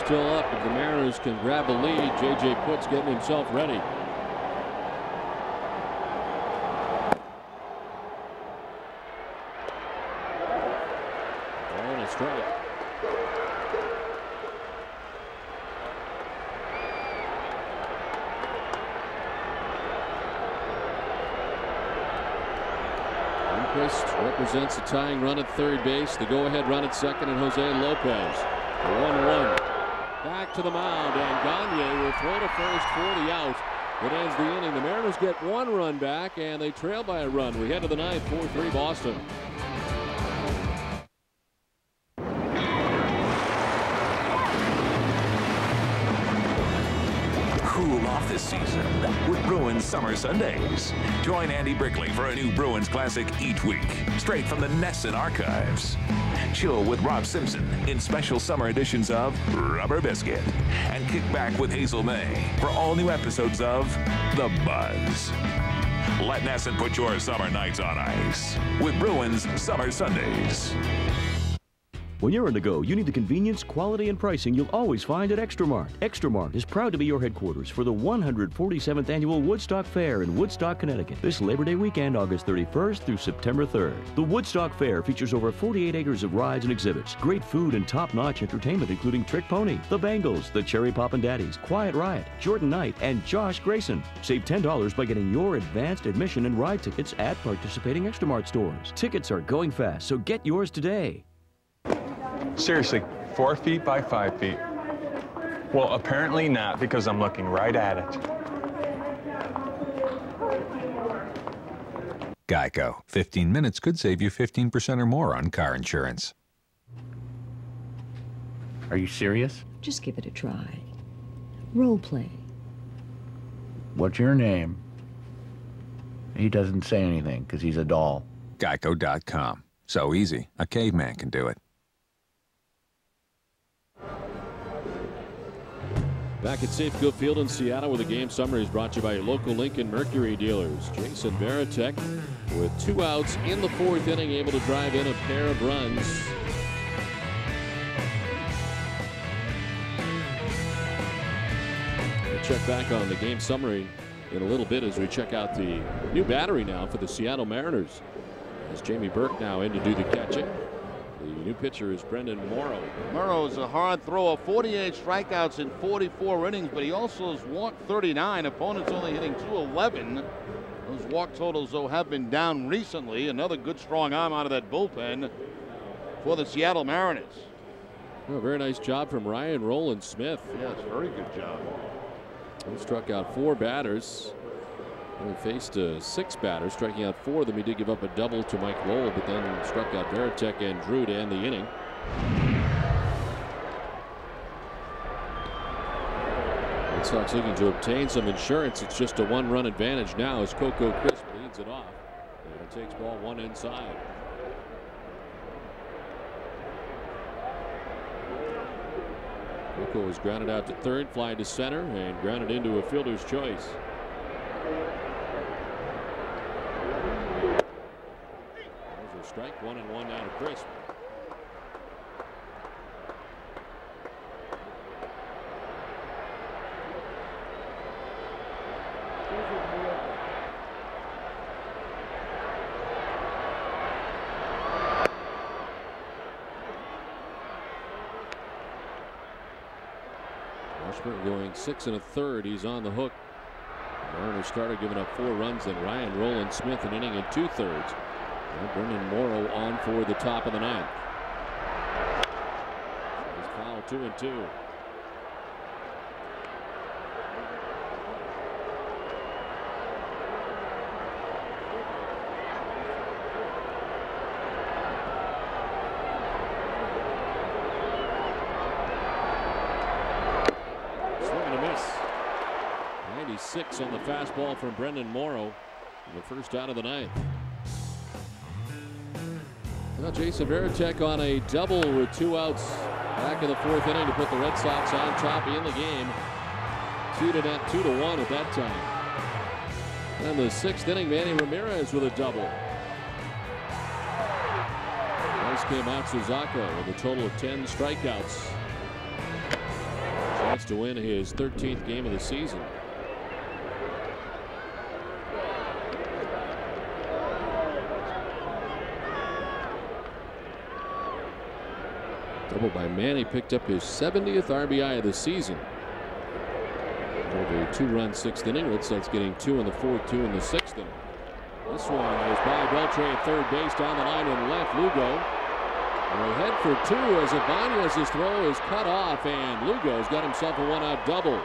Still up. If the Mariners can grab a lead, J.J. Putz getting himself ready. And a strike. Represents the tying run at third base, the go-ahead run at second, and Jose Lopez. The 1-1. Back to the mound, and Gagne will throw to first for the out. It ends the inning. The Mariners get one run back, and they trail by a run. We head to the ninth, 4-3 Boston. Summer Sundays. Join Andy Brickley for a new Bruins classic each week, straight from the NESN archives. Chill with Rob Simpson in special summer editions of Rubber Biscuit. And kick back with Hazel May for all new episodes of The Buzz. Let NESN put your summer nights on ice with Bruins Summer Sundays. When you're on the go, you need the convenience, quality, and pricing you'll always find at Xtra Mart. Extramart is proud to be your headquarters for the 147th annual Woodstock Fair in Woodstock, Connecticut, this Labor Day weekend, August 31st through September 3rd. The Woodstock Fair features over 48 acres of rides and exhibits, great food, and top-notch entertainment, including Trick Pony, The Bangles, The Cherry Poppin' Daddies, Quiet Riot, Jordan Knight, and Josh Gracin. Save $10 by getting your advanced admission and ride tickets at participating Xtra Mart stores. Tickets are going fast, so get yours today. Seriously, four feet by five feet. Well, apparently not because I'm looking right at it. Geico. 15 minutes could save you 15% or more on car insurance. Are you serious? Just give it a try. Role play. What's your name? He doesn't say anything because he's a doll. Geico.com. So easy, a caveman can do it. Back at Safeco Field in Seattle, where the game summary is brought to you by your local Lincoln Mercury dealers. Jason Varitek with two outs in the fourth inning, able to drive in a pair of runs. We'll check back on the game summary in a little bit as we check out the new battery now for the Seattle Mariners. As Jamie Burke now in to do the catching. The new pitcher is Brandon Morrow. Morrow is a hard thrower, 48 strikeouts in 44 innings, but he also has walked 39. Opponents only hitting 211. Those walk totals, though, have been down recently. Another good strong arm out of that bullpen for the Seattle Mariners. Well, very nice job from Ryan Rowland-Smith. Yes, very good job. He struck out four batters. He faced uh, six batters, striking out four of them. He did give up a double to Mike Lowell, but then struck out Varitek and Drew to end the inning. Red Sox looking to obtain some insurance. It's just a one-run advantage now as Coco Crisp leads it off. And takes ball one inside. Coco was grounded out to third, fly to center, and grounded into a fielder's choice. There's a strike, one and one now to Crisp. Washburn going six and a third. He's on the hook. Mariners started giving up four runs, then Ryan Rowland-Smith an inning and two thirds. Brandon Morrow on for the top of the ninth. He's foul two and two. 96 on the fastball from Brandon Morrow. The first out of the ninth. Now Jason Varitek on a double with two outs back in the fourth inning to put the Red Sox on top in the game. Two to net, two to one at that time. And the sixth inning, Manny Ramirez with a double. Daisuke Matsuzaka with a total of 10 strikeouts. Chance to win his 13th game of the season. By Manny picked up his 70th RBI of the season. Over a two-run sixth inning. Red Sox getting two in the fourth, two in the sixth inning. This one is by Beltre at third base down the line and left. Lugo will head for two as Ibanez's throw is cut off and Lugo's got himself a one-out double.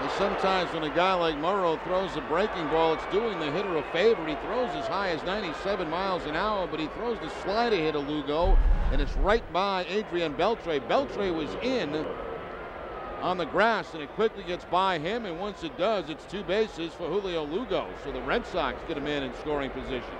And sometimes when a guy like Morrow throws a breaking ball, it's doing the hitter a favor. He throws as high as 97 miles an hour, but he throws the slider hit to Lugo, and it's right by Adrian Beltre. Beltre was in on the grass, and it quickly gets by him, and once it does, it's two bases for Julio Lugo. So the Red Sox get him in in scoring position.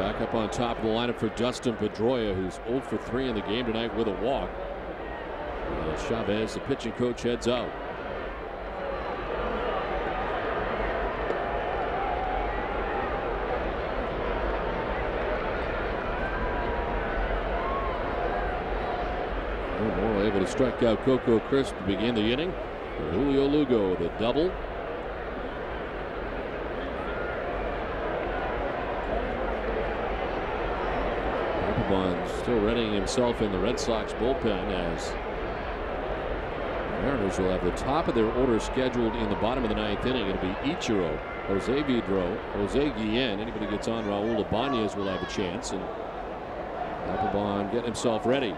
Back up on top of the lineup for Dustin Pedroia, who's 0 for 3 in the game tonight with a walk. Uh, Chaves, the pitching coach, heads out. Able to strike out Coco Crisp to begin the inning. Julio Lugo, the double. Still readying himself in the Red Sox bullpen as Mariners will have the top of their order scheduled in the bottom of the ninth inning. It'll be Ichiro, Jose Vidro, Jose Guillen. Anybody gets on Raul Ibanez will have a chance. And Papelbon getting himself ready.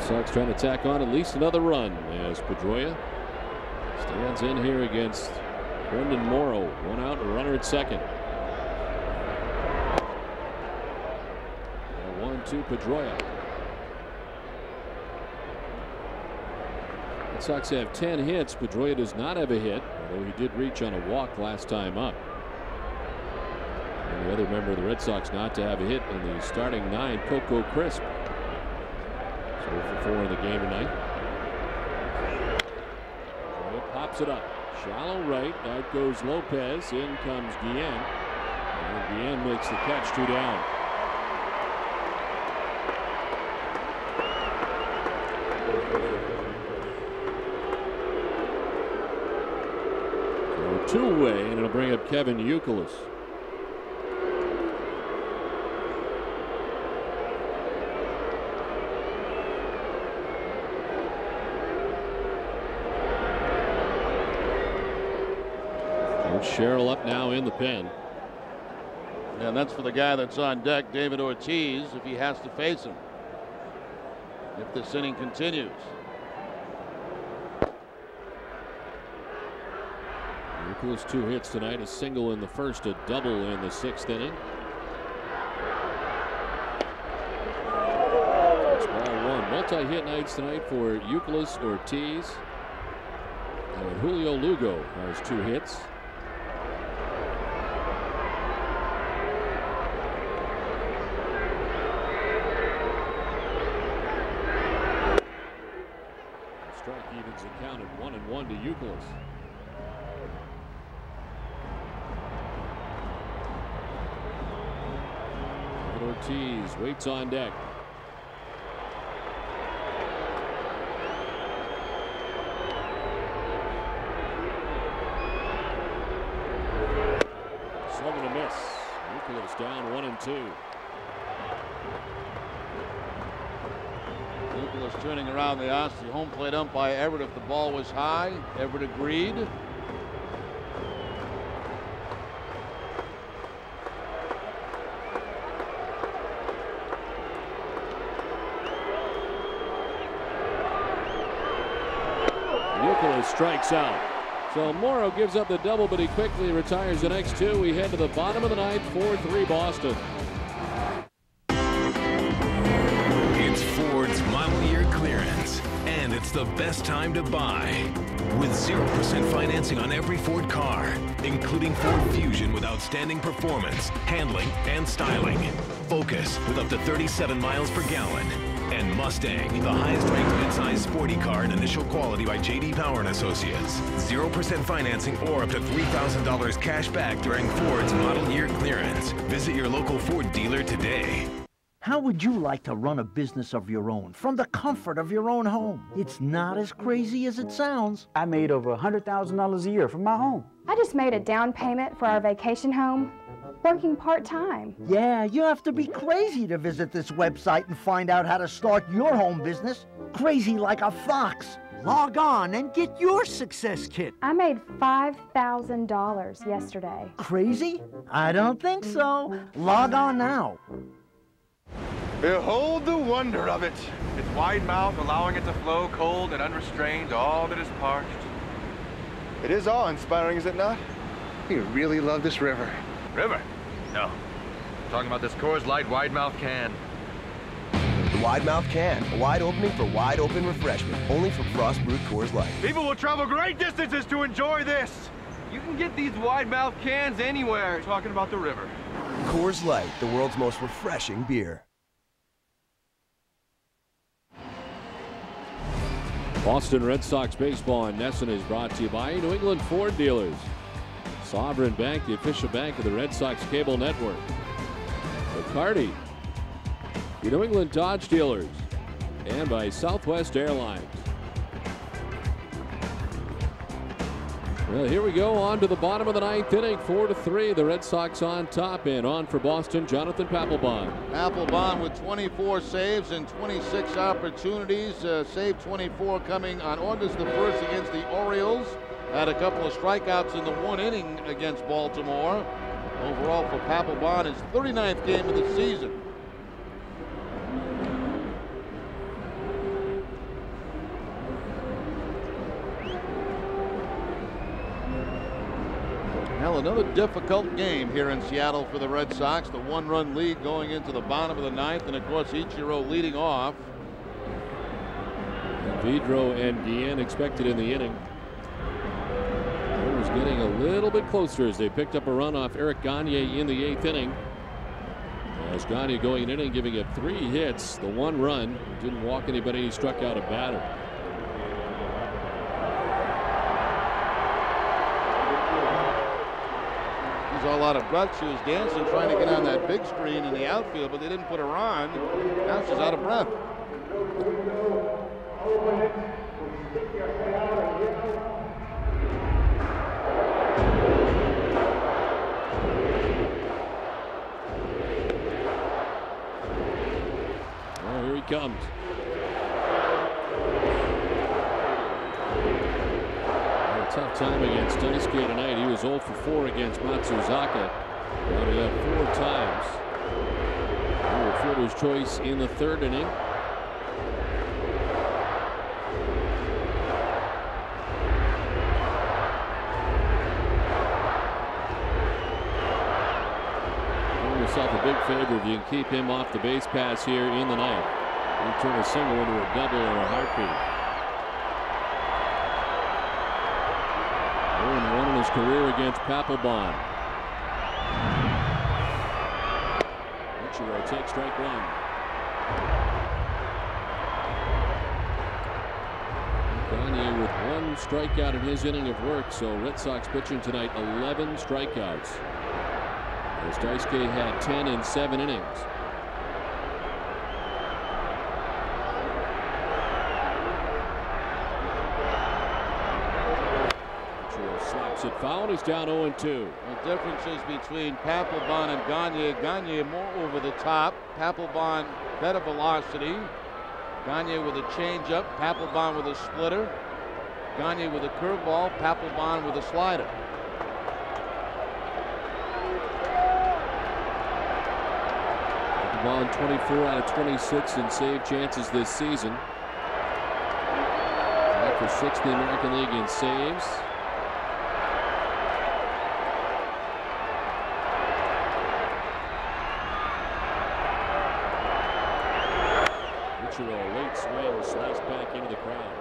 Sox trying to tack on at least another run as Pedroia stands in here against Brandon Morrow. One out, a runner at second. And one two Pedroia. Red Sox have 10 hits. Pedroia does not have a hit, although he did reach on a walk last time up. And the other member of the Red Sox not to have a hit in the starting nine, Coco Crisp. So for four in the game tonight. Pops it up. Shallow right. Out goes Lopez. In comes Guillen. And Guillen makes the catch. Two down. So two way, and it'll bring up Kevin Youkilis. Up now in the pen. And that's for the guy that's on deck, David Ortiz, if he has to face him. If this inning continues. Youkilis two hits tonight, a single in the first, a double in the sixth inning. That's ball one. Multi-hit nights tonight for Youkilis, Ortiz, and Julio Lugo has two hits. Strike evens and counted one and one to Youkilis. David Ortiz on deck. Swung a miss. Youkilis down one and two. Youkilis turning around the ice. The home plate umpire Everitt if the ball was high. Everitt agreed. Youkilis strikes out. So Morrow gives up the double, but he quickly retires the next two. We head to the bottom of the ninth, 4-3 Boston. It's Ford's model year clearance, and it's the best time to buy. With 0% financing on every Ford car, including Ford Fusion with outstanding performance, handling, and styling. Focus with up to 37 miles per gallon. And Mustang, the highest ranked midsize sporty car in initial quality by JD Power and Associates. 0% financing or up to $3,000 cash back during Ford's model year clearance. Visit your local Ford dealer today. How would you like to run a business of your own from the comfort of your own home? It's not as crazy as it sounds. I made over $100,000 a year from my home. I just made a down payment for our vacation home, working part time. Yeah, you have to be crazy to visit this website and find out how to start your home business. Crazy like a fox. Log on and get your success kit. I made $5,000 yesterday. Crazy? I don't think so. Log on now. Behold the wonder of it. Its wide mouth allowing it to flow cold and unrestrained all that is parched. It is awe-inspiring, is it not? You really love this river. River? No. I'm talking about this Coors Light wide mouth can. The Wide Mouth Can, a wide opening for wide open refreshment, only from Frost Brewed Coors Light. People will travel great distances to enjoy this. You can get these wide mouth cans anywhere. Talking about the river. Coors Light, the world's most refreshing beer. Boston Red Sox baseball on NESN is brought to you by New England Ford dealers. Sovereign Bank, the official bank of the Red Sox cable network. McCarty, the New England Dodge dealers, and by Southwest Airlines. Well, here we go on to the bottom of the ninth inning, four to three. The Red Sox on top and on for Boston. Jonathan Papelbon. Applebaum with 24 saves and 26 opportunities. Uh, save 24 coming on August the 1st against the Orioles. Had a couple of strikeouts in the one inning against Baltimore. Overall for Papelbon, his 39th game of the season. Well, another difficult game here in Seattle for the Red Sox. The one-run lead going into the bottom of the ninth, and of course Ichiro leading off. Vidro and Guillen expected in the inning. Brewers getting a little bit closer as they picked up a run off Eric Gagne in the eighth inning. As Gagne going in inning, giving up three hits, the one run, didn't walk anybody, he struck out a batter. was all out of breath. She was dancing, trying to get on that big screen in the outfield, but they didn't put her on. Now she's out of breath. Comes. Had a tough time against Daisuke tonight. He was 0 for 4 against Matsuzaka. He had four times. Were fielder's choice in the third inning. Yourself a big favor if you can keep him off the base pass here in the ninth. You turn a single into a double or a heartbeat. 0 1 in his career against Papelbon. Ichiro takes strike one. Gagne with one strikeout in his inning of work, so Red Sox pitching tonight 11 strikeouts. As Daisuke had 10 in seven innings. Ichiro it foul. He's down 0 2. The differences between Papelbon and Gagne. Gagne more over the top. Papelbon better velocity. Gagne with a changeup. Papelbon with a splitter. Gagne with a curveball. Papelbon with a slider. Papelbon 24 out of 26 in save chances this season. Tied for sixth in the American League in saves. Ichiro, a late swing, sliced back into the crowd.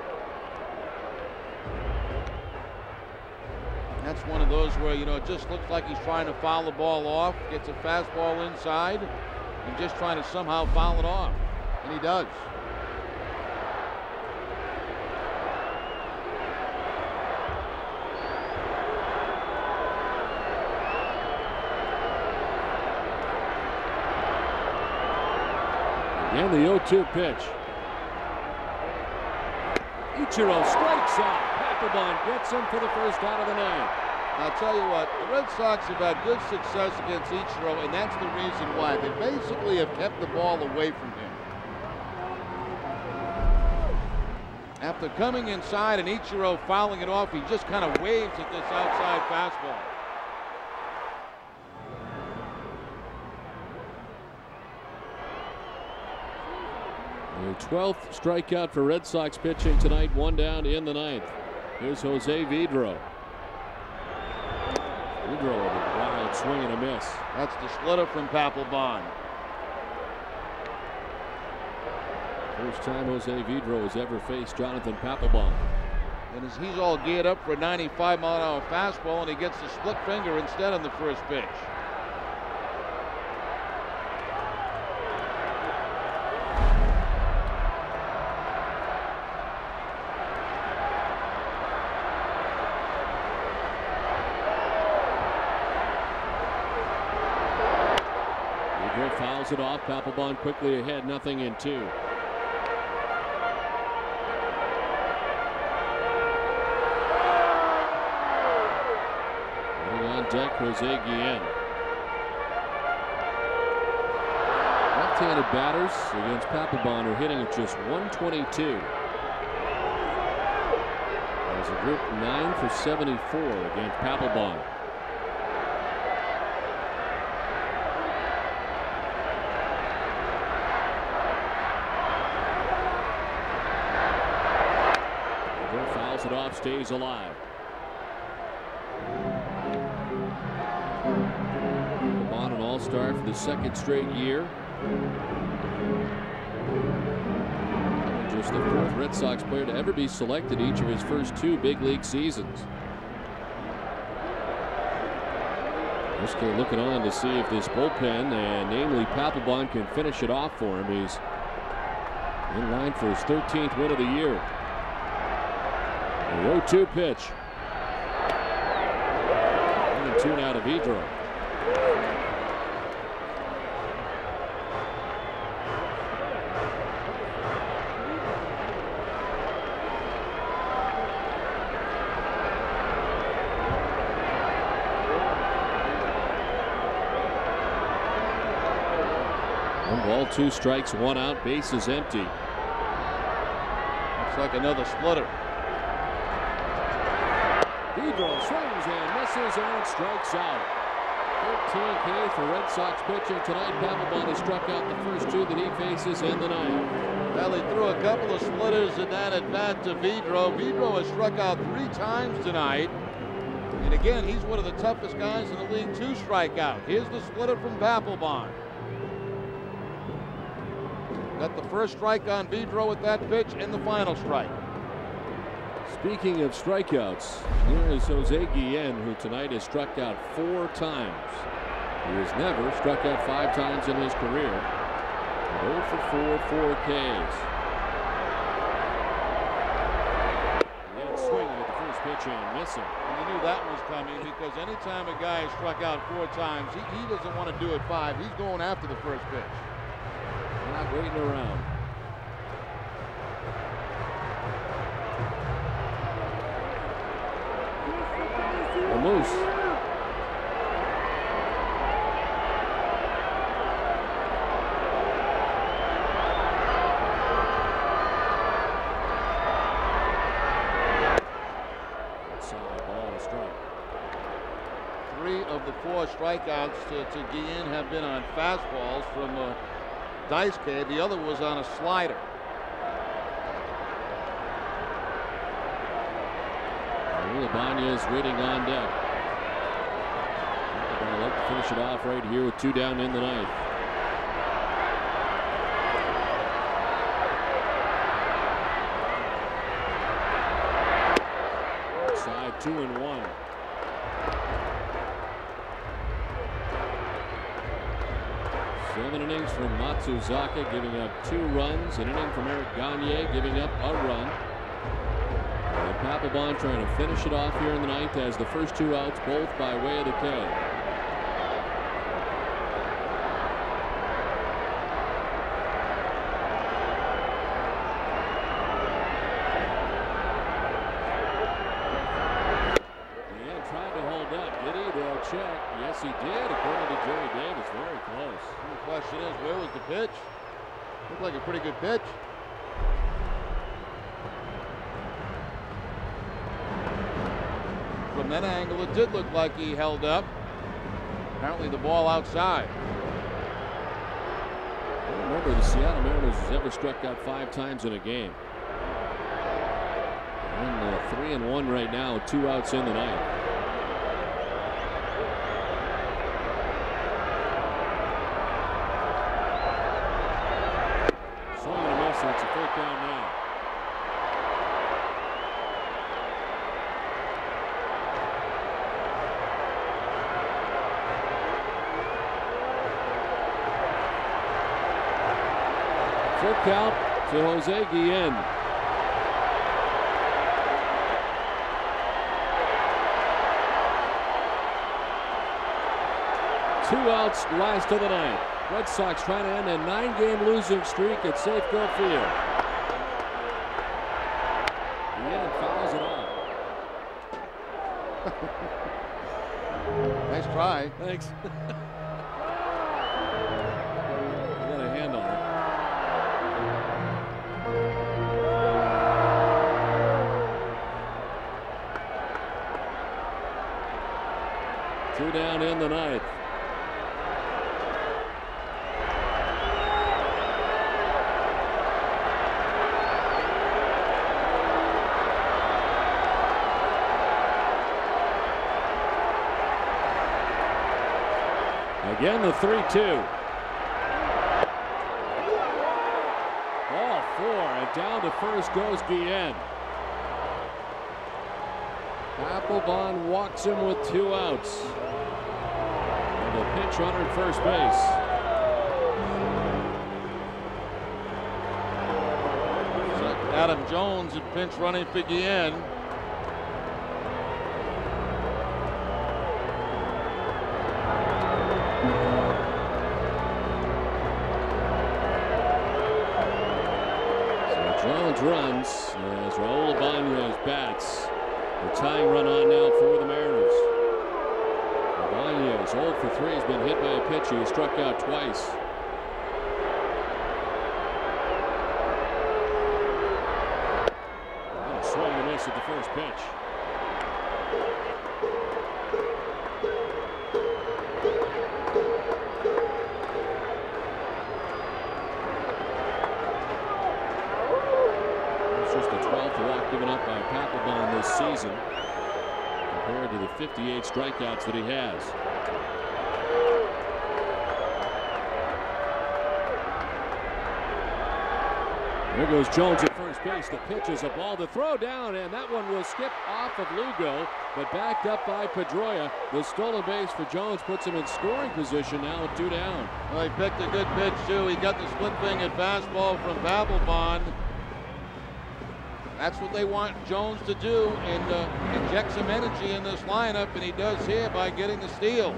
That's you know, it just looks like he's trying to foul the ball off, gets a fastball inside, and just trying to somehow foul it off. And he does. And the 0-2 pitch. Ichiro strikes out. Papelbon gets him for the first out of the ninth. I'll tell you what, the Red Sox have had good success against Ichiro, and that's the reason why. They basically have kept the ball away from him. After coming inside and Ichiro fouling it off, he just kind of waves at this outside fastball. The 12th strikeout for Red Sox pitching tonight, one down in the ninth. Here's Jose Vidro. Vidro with a wild swing and a miss. That's the splitter from Papelbon. First time Jose Vidro has ever faced Jonathan Papelbon. And as he's all geared up for a 95 mile an hour fastball, and he gets the split finger instead on the first pitch. It off. Papelbon quickly ahead, nothing in two. On deck, Jose Guillen. Left-handed batters against Papelbon are hitting at just 122. As a group 9 for 74 against Papelbon. Vidro fouls it off, stays alive. Papelbon an all-star for the second straight year. Just the fourth Red Sox player to ever be selected each of his first two big league seasons. Riske looking on to see if this bullpen, and namely Papelbon, can finish it off for him. He's in line for his 13th win of the year. The 0-2 pitch. One and two now to Vidro. One ball, two strikes, one out, base is empty. Looks like another splitter. Swings and misses and strikes out. 13th K for Red Sox pitching tonight. Papelbon has struck out the first two that he faces in the ninth. Well, he threw a couple of splitters in that at bat to Vidro. Vidro has struck out three times tonight. And again, he's one of the toughest guys in the league to strike out. Here's the splitter from Papelbon. Got the first strike on Vidro with that pitch and the final strike. Speaking of strikeouts, here is Jose Guillen, who tonight has struck out four times. He has never struck out five times in his career. 0 for 4, four Ks. Guillen swinging at the first pitch and missing. And you knew that was coming because anytime a guy is struck out four times, he, he doesn't want to do it five. He's going after the first pitch. Not waiting around. The Moose. Solid ball and a strike. Three of the four strikeouts to, to Guillen have been on fastballs from uh, Dice. The other was on a slider. Ibanez waiting on deck. I'd like to finish it off right here with two down in the ninth. Side two and one. Seven innings from Matsuzaka, giving up two runs. An inning from Eric Gagne, giving up a run. And Papelbon trying to finish it off here in the ninth as the first two outs, both by way of the K. And tried to hold up. Did he? They'll check. Yes, he did, according to Gerry Davis. Very close. The question is, where was the pitch? Looked like a pretty good pitch. From that angle, it did look like he held up. Apparently, the ball outside. I don't remember the Seattle Mariners has ever struck out five times in a game. And uh, three and one right now, two outs in the ninth. Swing and a miss. It's a fake down now. Full count to Jose Guillen. Two outs, last of the ninth. Red Sox trying to end a nine-game losing streak at Safeco Field. Guillen fouls it off. Nice try. Thanks. the 3 2. Ball four, and down to first goes Guillen. Papelbon walks him with two outs. And a pinch runner at first base. Adam Jones in pinch running for Guillen. As bats. The tying run on now for the Mariners. Ibanez, 0 for 3, has been hit by a pitch. He struck out twice. Swing and miss at the first pitch. Strikeouts that he has. There goes Jones at first base. The pitch is a ball to throw down, and that one will skip off of Lugo, but backed up by Pedroia. The stolen base for Jones puts him in scoring position now with two down. Well, he picked a good pitch, too. He got the split-fingered fastball from Papelbon. That's what they want Jones to do and uh, inject some energy in this lineup, and he does here by getting the steal.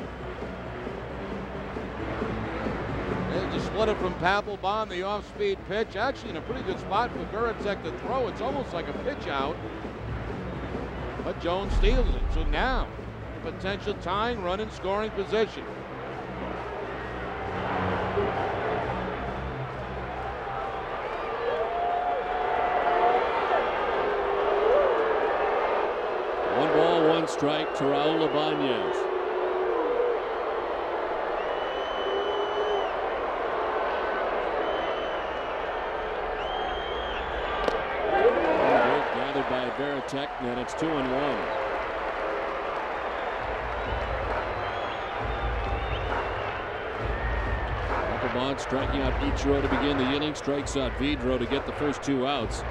There's the splitter from Papelbon, the off-speed pitch. Actually in a pretty good spot for Varitek to throw. It's almost like a pitch out. But Jones steals it. So now, potential tying run in scoring position. One ball, one strike to Raul. Gathered by Varitek, and it's two and one. Papelbon striking out Ichiro to begin the inning, strikes out Vidro to get the first two outs.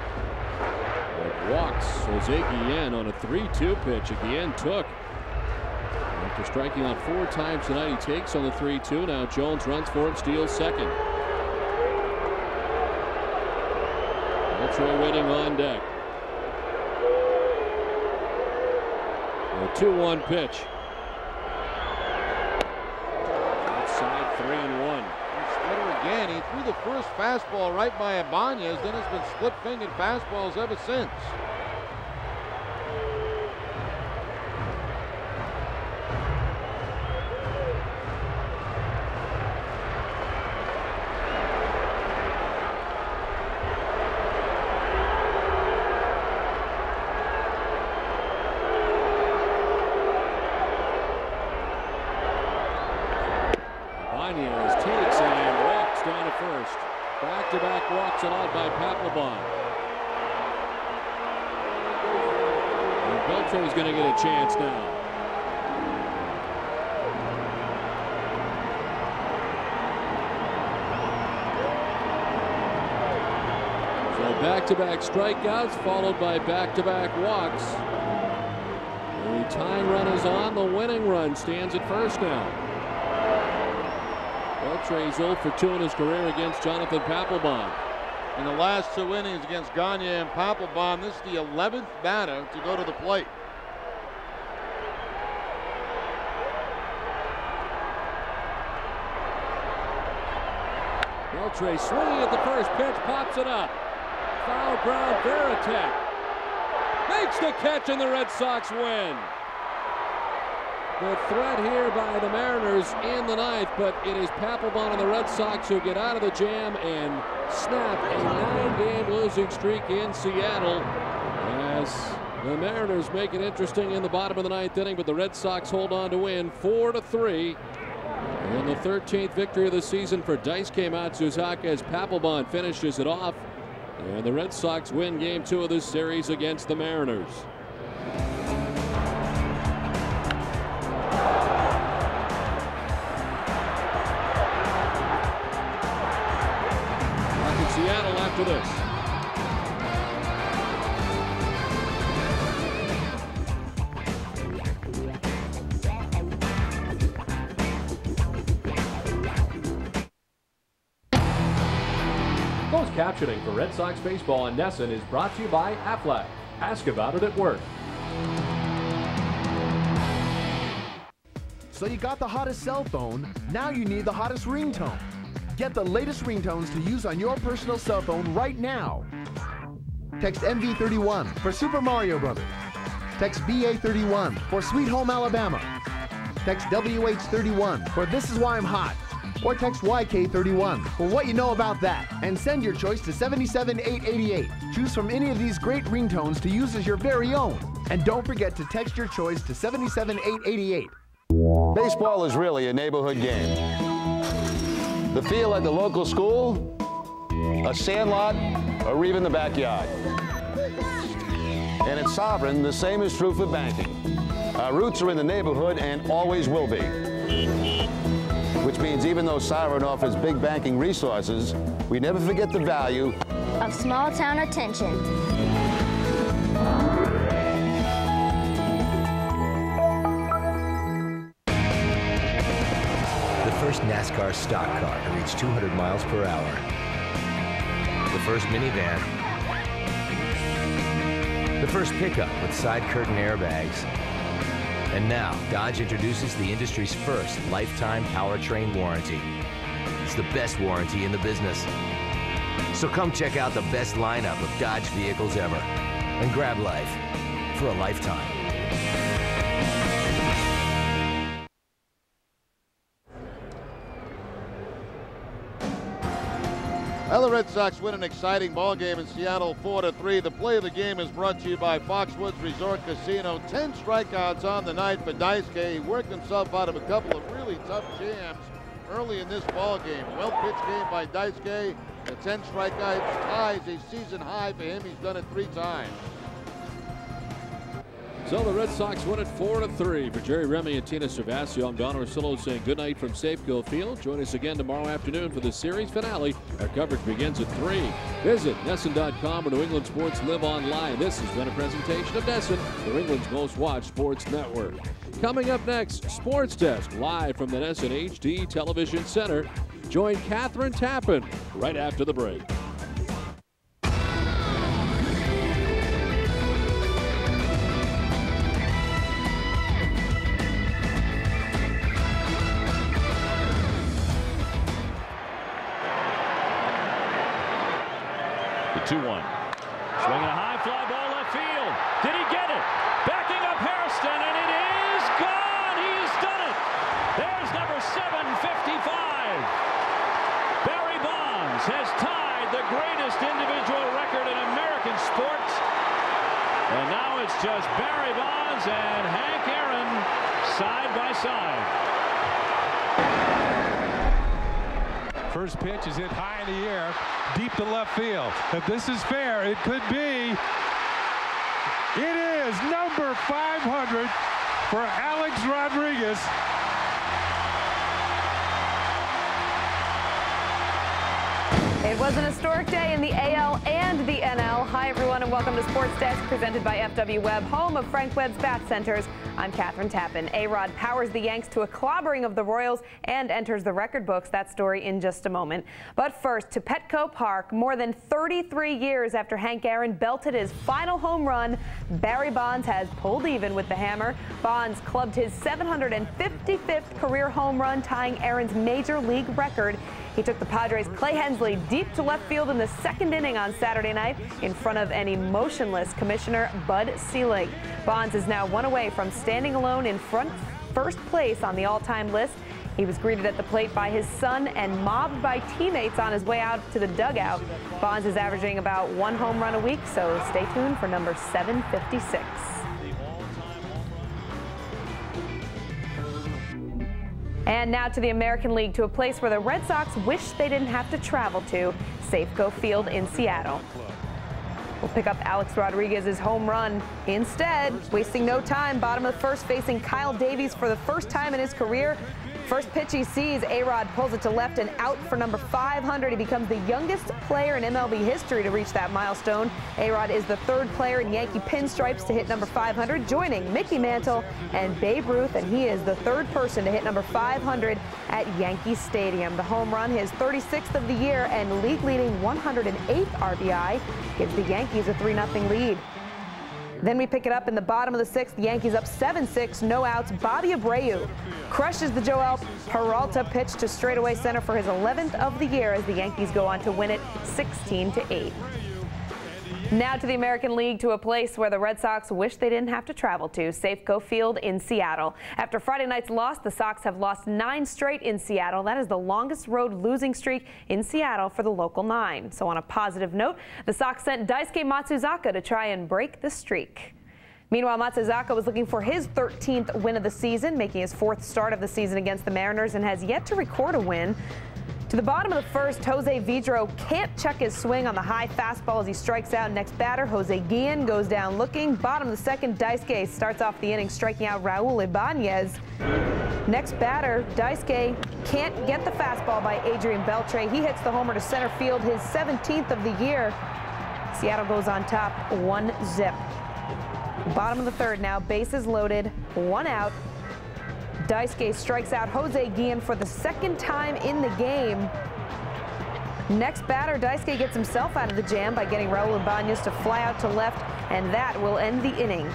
But walks Jose Guillen on a 3-2 pitch. Guillen took. After striking out four times tonight, he takes on the 3-2. Now Jones runs for him, steals second. Beltre waiting on deck. A 2-1 pitch. Outside three and one. Splitter again. He threw the first fastball right by Ibanez. Then it's been split-fingered fastballs ever since. Ibanez takes and walks down to first. Back-to-back walks allowed by Papelbon. And Beltre's going to get a chance now. So back-to-back strikeouts followed by back-to-back walks. The tying run is on. The winning run stands at first now. Beltre's 0 for 2 in his career against Jonathan Papelbon. In the last two innings against Gagne and Papelbon, this is the 11th batter to go to the plate. Beltre swinging at the first pitch, pops it up. Foul ground, Varitek makes the catch, and the Red Sox win. The threat here by the Mariners in the ninth, but it is Papelbon and the Red Sox who get out of the jam and snap a nine-game losing streak in Seattle as the Mariners make it interesting in the bottom of the ninth inning, but the Red Sox hold on to win four to three. And the 13th victory of the season for Daisuke Matsuzaka as Papelbon finishes it off. And the Red Sox win game two of this series against the Mariners. Back in Seattle after this. For Red Sox baseball on NESN is brought to you by Aflac. Ask about it at work. So you got the hottest cell phone, now you need the hottest ringtone. Get the latest ringtones to use on your personal cell phone right now. Text MV31 for Super Mario Brothers. Text BA31 for Sweet Home Alabama. Text WH31 for This Is Why I'm Hot. Or text YK31 for what you know about that. And send your choice to 77888. Choose from any of these great ringtones to use as your very own. And don't forget to text your choice to 77888. Baseball is really a neighborhood game. The field at the local school, a sandlot, or even the backyard. And at Sovereign, the same is true for banking. Our roots are in the neighborhood and always will be. Which means even though Sovereign offers big banking resources, we never forget the value of small town attention. The first NASCAR stock car to reach 200 miles per hour. The first minivan. The first pickup with side curtain airbags. And now, Dodge introduces the industry's first lifetime powertrain warranty. It's the best warranty in the business. So come check out the best lineup of Dodge vehicles ever and grab life for a lifetime. Well, the Red Sox win an exciting ball game in Seattle, 4 to 3. The play of the game is brought to you by Foxwoods Resort Casino. 10 strikeouts on the night for Daisuke. He worked himself out of a couple of really tough jams early in this ball game. Well pitched game by Daisuke. The 10 strikeouts ties a season high for him. He's done it three times. So the Red Sox win it 4 to 3 for Jerry Remy and Tina Cervasio. I'm Don Orsillo saying goodnight from Safeco Field. Join us again tomorrow afternoon for the series finale. Our coverage begins at 3. Visit NESN.com or New England Sports Live Online. This has been a presentation of NESN, New England's most watched sports network. Coming up next, Sports Desk, live from the NESN HD Television Center. Join Kathryn Tappen right after the break. To left field. If this is fair, it could be. It is number 500 for Alex Rodriguez. It was an historic day in the AL and the NL. Hi, everyone, and welcome to Sports Desk, presented by FW Webb, home of Frank Webb's Bath Centers. I'm Kathryn Tappen. A-Rod powers the Yanks to a clobbering of the Royals and enters the record books. That story in just a moment. But first, to Petco Park, more than 33 years after Hank Aaron belted his final home run, Barry Bonds has pulled even with the hammer. Bonds clubbed his 755th career home run, tying Aaron's major league record. He took the Padres' Clay Hensley deep to left field in the second inning on Saturday night in front of an emotionless Commissioner Bud Selig. Bonds is now one away from standing alone in front first place on the all-time list. He was greeted at the plate by his son and mobbed by teammates on his way out to the dugout. Bonds is averaging about one home run a week, so stay tuned for number 756. And now to the American League, to a place where the Red Sox wish they didn't have to travel to, Safeco Field in Seattle. We'll pick up Alex Rodriguez's home run instead, wasting no time. Bottom of the first, facing Kyle Davies for the first time in his career. First pitch he sees, A-Rod pulls it to left and out for number 500. He becomes the youngest player in MLB history to reach that milestone. A-Rod is the third player in Yankee pinstripes to hit number 500, joining Mickey Mantle and Babe Ruth, and he is the third person to hit number 500 at Yankee Stadium. The home run, his 36th of the year and league-leading 108th RBI, gives the Yankees a 3-0 lead. Then we pick it up in the bottom of the sixth. The Yankees up 7-6, no outs. Bobby Abreu crushes the Joel Peralta pitch to straightaway center for his 11th of the year as the Yankees go on to win it 16 to 8. Now to the American League to a place where the Red Sox wish they didn't have to travel to, Safeco Field in Seattle. After Friday night's loss, the Sox have lost nine straight in Seattle. That is the longest road losing streak in Seattle for the local nine. So on a positive note, the Sox sent Daisuke Matsuzaka to try and break the streak. Meanwhile, Matsuzaka was looking for his 13th win of the season, making his fourth start of the season against the Mariners and has yet to record a win. To the bottom of the first, Jose Vidro can't check his swing on the high fastball as he strikes out. Next batter, Jose Guillen goes down looking. Bottom of the second, Daisuke starts off the inning striking out Raul Ibanez. Next batter, Daisuke can't get the fastball by Adrian Beltre. He hits the homer to center field, his 17th of the year. Seattle goes on top, one zip. Bottom of the third now, bases loaded, one out. Daisuke strikes out Jose Guillen for the second time in the game. Next batter, Daisuke gets himself out of the jam by getting Raul Ibanez to fly out to left, and that will end the inning.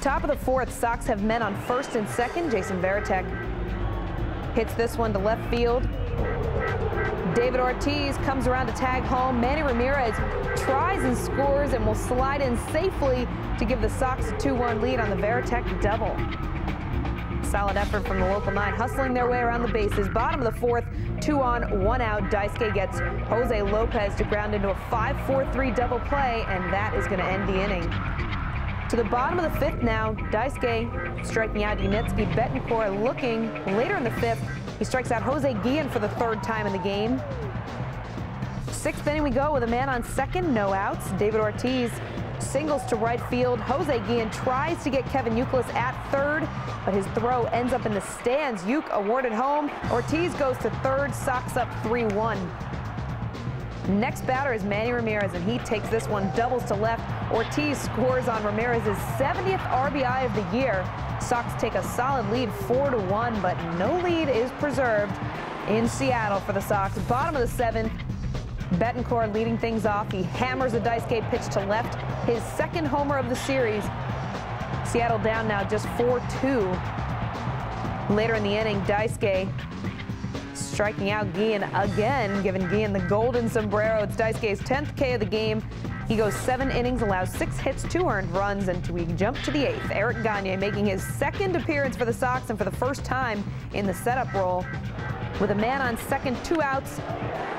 Top of the fourth, Sox have men on first and second. Jason Varitek hits this one to left field. David Ortiz comes around to tag home. Manny Ramirez tries and scores and will slide in safely to give the Sox a 2-1 lead on the Varitek double. Solid effort from the local nine, hustling their way around the bases. Bottom of the fourth, two on, one out. Daisuke gets Jose Lopez to ground into a 5-4-3 double play, and that is going to end the inning. To the bottom of the fifth now, Daisuke striking out Yuniesky Betancourt looking later in the fifth. He strikes out Jose Guillen for the third time in the game. Sixth inning we go with a man on second, no outs. David Ortiz singles to right field. Jose Guillen tries to get Kevin Youkilis at third, but his throw ends up in the stands. Uke awarded home. Ortiz goes to third, Sox up 3-1. Next batter is Manny Ramirez, and he takes this one, doubles to left. Ortiz scores on Ramirez's 70th RBI of the year. Sox take a solid lead, 4 to one, but no lead is preserved in Seattle for the Sox. Bottom of the seventh, Betancourt leading things off. He hammers a Daisuke pitch to left, his second homer of the series. Seattle down now just 4-2. Later in the inning, Daisuke striking out Guillen again, giving Guillen the golden sombrero. It's Daisuke's 10th K of the game. He goes seven innings, allows six hits, two earned runs, and we jump to the eighth. Eric Gagne making his second appearance for the Sox and for the first time in the setup role. With a man on second, two outs,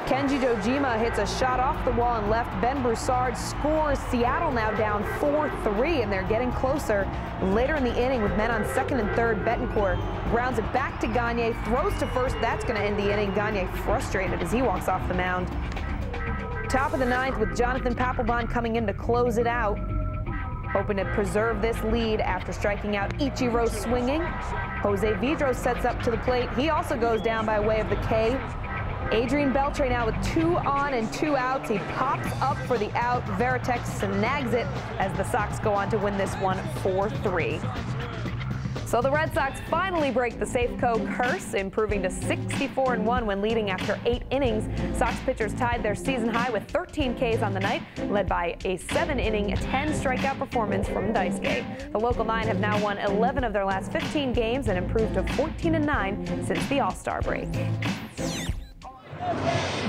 Kenji Johjima hits a shot off the wall and left. Ben Broussard scores. Seattle now down 4-3, and they're getting closer. Later in the inning with men on second and third, Betancourt grounds it back to Gagne, throws to first. That's going to end the inning. Gagne frustrated as he walks off the mound. Top of the ninth with Jonathan Papelbon coming in to close it out. Hoping to preserve this lead after striking out Ichiro swinging. Jose Vidro sets up to the plate. He also goes down by way of the K. Adrian Beltre now with two on and two outs. He pops up for the out. Varitek snags it as the Sox go on to win this one 4-3. So the Red Sox finally break the Safeco curse, improving to 64 and 1 when leading after eight innings. Sox pitchers tied their season high with 13 Ks on the night, led by a seven-inning, 10-strikeout performance from Daisuke. The local nine have now won 11 of their last 15 games and improved to 14 and 9 since the All-Star break.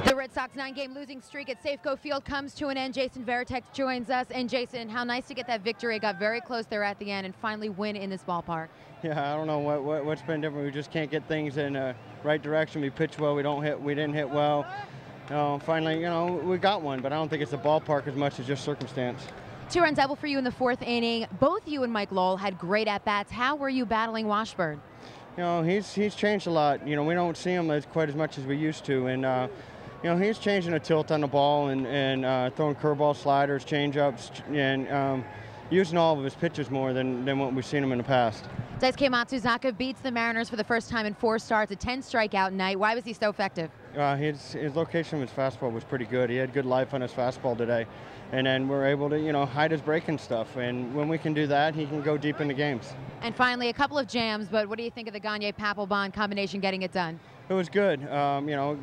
The Red Sox nine-game losing streak at Safeco Field comes to an end. Jason Varitek joins us. And Jason, how nice to get that victory. It got very close there at the end and finally win in this ballpark. Yeah, I don't know what, what what's been different. We just can't get things in the right direction. We pitch well. We don't hit. We didn't hit well. Know, finally, you know, we got one, but I don't think it's the ballpark as much as just circumstance. Two runs double for you in the fourth inning. Both you and Mike Lowell had great at bats. How were you battling Washburn? You know, he's he's changed a lot. You know, we don't see him as quite as much as we used to, and. Uh, you know, he's changing the tilt on the ball and, and uh, throwing curveball sliders, changeups, and um, using all of his pitches more than, than what we've seen him in the past. Daisuke Matsuzaka beats the Mariners for the first time in four starts, a 10 strikeout night. Why was he so effective? Uh, his, his location of his fastball was pretty good. He had good life on his fastball today. And then we're able to, you know, hide his breaking stuff. And when we can do that, he can go deep into games. And finally, a couple of jams, but what do you think of the Gagne Papelbon combination getting it done? It was good. Um, you know,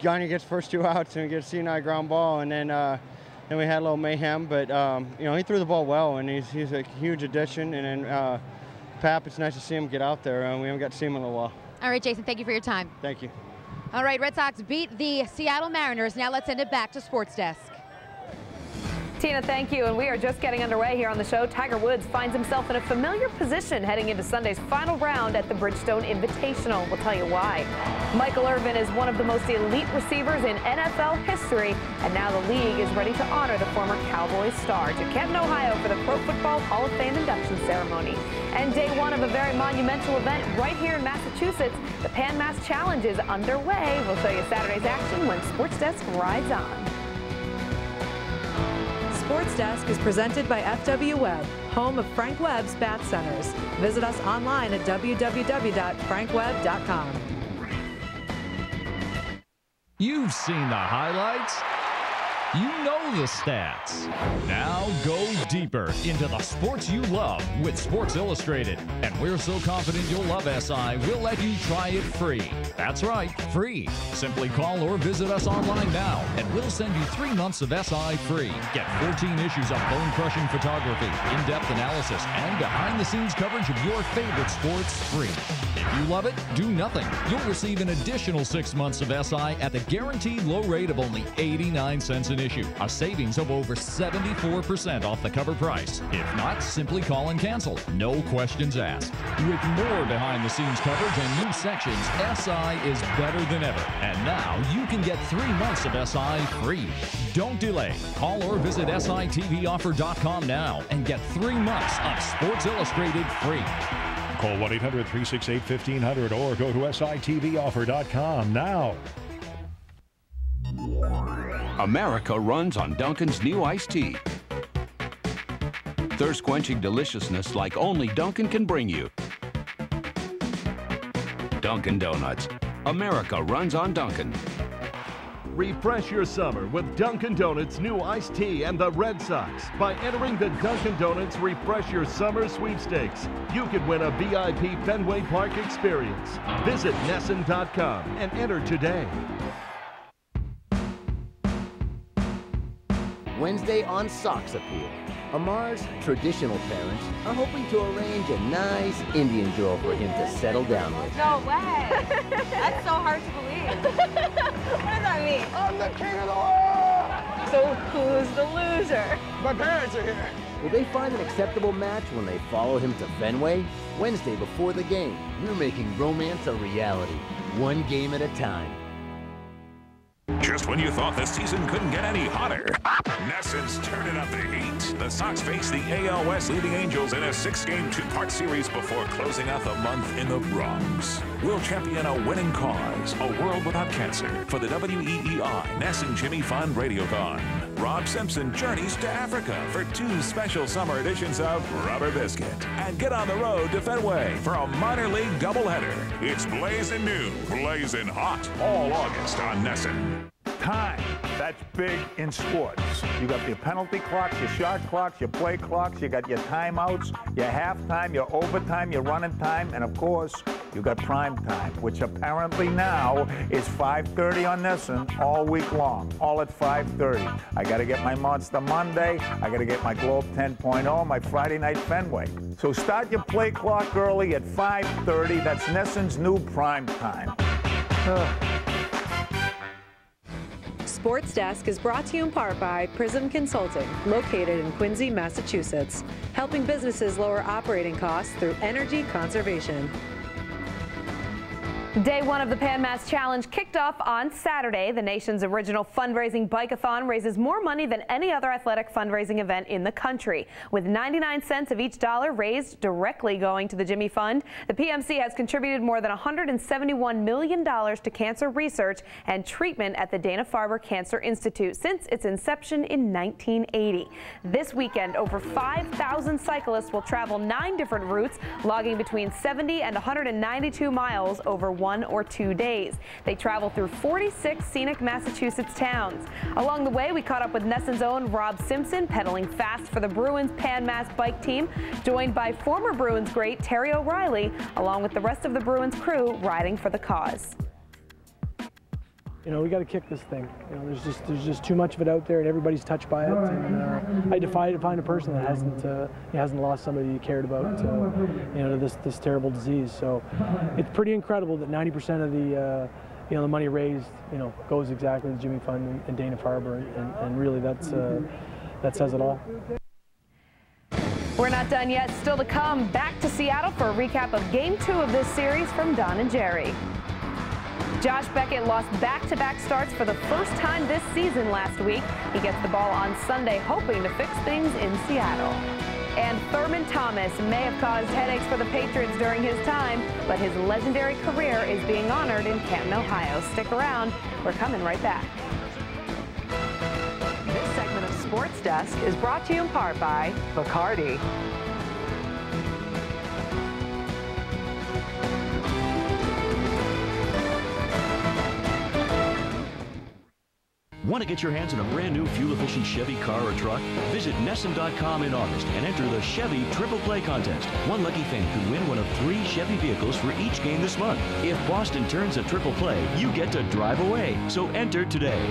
Gagne gets first two outs and gets C9 ground ball, and then uh, then we had a little mayhem. But um, you know, he threw the ball well, and he's he's a huge addition. And then uh, Pap, it's nice to see him get out there. and we haven't got to see him in a while. All right, Jason, thank you for your time. Thank you. All right, Red Sox beat the Seattle Mariners. Now let's send it back to Sports Desk. Tina, thank you. And we are just getting underway here on the show. Tiger Woods finds himself in a familiar position heading into Sunday's final round at the Bridgestone Invitational. We'll tell you why. Michael Irvin is one of the most elite receivers in NFL history, and now the league is ready to honor the former Cowboys star to Canton, Ohio for the Pro Football Hall of Fame induction ceremony. And day one of a very monumental event right here in Massachusetts, the Pan Mass Challenge is underway. We'll show you Saturday's action when Sports Desk rides on. Sports Desk is presented by FW Webb, home of Frank Webb's Bath Centers. Visit us online at www.frankwebb.com. You've seen the highlights. You know the stats. Now go deeper into the sports you love with Sports Illustrated. And we're so confident you'll love SI, we'll let you try it free. That's right, free. Simply call or visit us online now, and we'll send you three months of SI free. Get 14 issues of bone crushing photography, in depth analysis, and behind the scenes coverage of your favorite sports free. If you love it, do nothing. You'll receive an additional six months of SI at the guaranteed low rate of only 89 cents an issue, a savings of over 74% off the cover price. If not, simply call and cancel. No questions asked. With more behind the scenes coverage and new sections, SI is better than ever. And now you can get three months of SI free. Don't delay. Call or visit SITVoffer.com now and get three months of Sports Illustrated free. Call 1 800 368 1500 or go to sitvoffer.com now. America runs on Dunkin's new iced tea. Thirst quenching deliciousness like only Dunkin' can bring you. Dunkin' Donuts. America runs on Dunkin'. Refresh your summer with Dunkin' Donuts new iced tea and the Red Sox. By entering the Dunkin' Donuts Refresh Your Summer sweepstakes, you could win a VIP Fenway Park experience. Visit NESN.com and enter today. Wednesday on Sox Appeal. Amar's traditional parents are hoping to arrange a nice Indian girl for him to settle down with. No way. That's so hard to believe. what does that mean? I'm the king of the world! So who's the loser? My parents are here. Will they find an acceptable match when they follow him to Fenway? Wednesday before the game, we're making romance a reality, one game at a time. Just when you thought the season couldn't get any hotter, NESN's turning up the heat. The Sox face the AL West leading Angels in a six-game two-part series before closing out the month in the Bronx. We'll champion a winning cause, a world without cancer, for the WEEI NESN Jimmy Fund Radiothon. Rob Simpson journeys to Africa for two special summer editions of Rubber Biscuit. And get on the road to Fenway for a minor league doubleheader. It's blazing new, blazing hot, all August on NESN. Time. That's big in sports. You got your penalty clocks, your shot clocks, your play clocks, you got your timeouts, your halftime, your overtime, your running time, and of course, you got prime time, which apparently now is 5.30 on NESN all week long, all at 5.30. I got to get my Monster Monday. I got to get my Globe 10.0, my Friday Night Fenway. So start your play clock early at 5.30. That's NESN's new prime time. Sports Desk is brought to you in part by Prism Consulting, located in Quincy, Massachusetts, helping businesses lower operating costs through energy conservation. Day one of the Pan Mass Challenge kicked off on Saturday. The nation's original fundraising bike-a-thon raises more money than any other athletic fundraising event in the country. With 99 cents of each dollar raised directly going to the Jimmy Fund, the PMC has contributed more than $171 million to cancer research and treatment at the Dana-Farber Cancer Institute since its inception in 1980. This weekend, over 5,000 cyclists will travel nine different routes, logging between 70 and 192 miles over one or two days. They travel through 46 scenic Massachusetts towns. Along the way, we caught up with NESN's own Rob Simpson, pedaling fast for the Bruins Pan Mass bike team, joined by former Bruins great Terry O'Reilly, along with the rest of the Bruins crew riding for the cause. You know, we got to kick this thing. You know, there's just there's just too much of it out there, and everybody's touched by it. And uh, I defy to find a person that hasn't uh, hasn't lost somebody you cared about, uh, you know, to this this terrible disease. So it's pretty incredible that 90% of the uh, you know the money raised, you know, goes exactly to Jimmy Fund and, and Dana Farber, and, and, really that's. Uh, that says it all. We're not done yet. Still to come, back to Seattle for a recap of game two of this series from Don and Jerry. Josh Beckett lost back-to-back starts for the first time this season last week. He gets the ball on Sunday, hoping to fix things in Seattle. And Thurman Thomas may have caused headaches for the Patriots during his time, but his legendary career is being honored in Canton, Ohio. Stick around. We're coming right back. This segment of Sports Desk is brought to you in part by Bacardi. Want to get your hands on a brand new fuel-efficient Chevy car or truck? Visit NESN.com in August and enter the Chevy Triple Play Contest. One lucky fan could win one of three Chevy vehicles for each game this month. If Boston turns a triple play, you get to drive away. So enter today.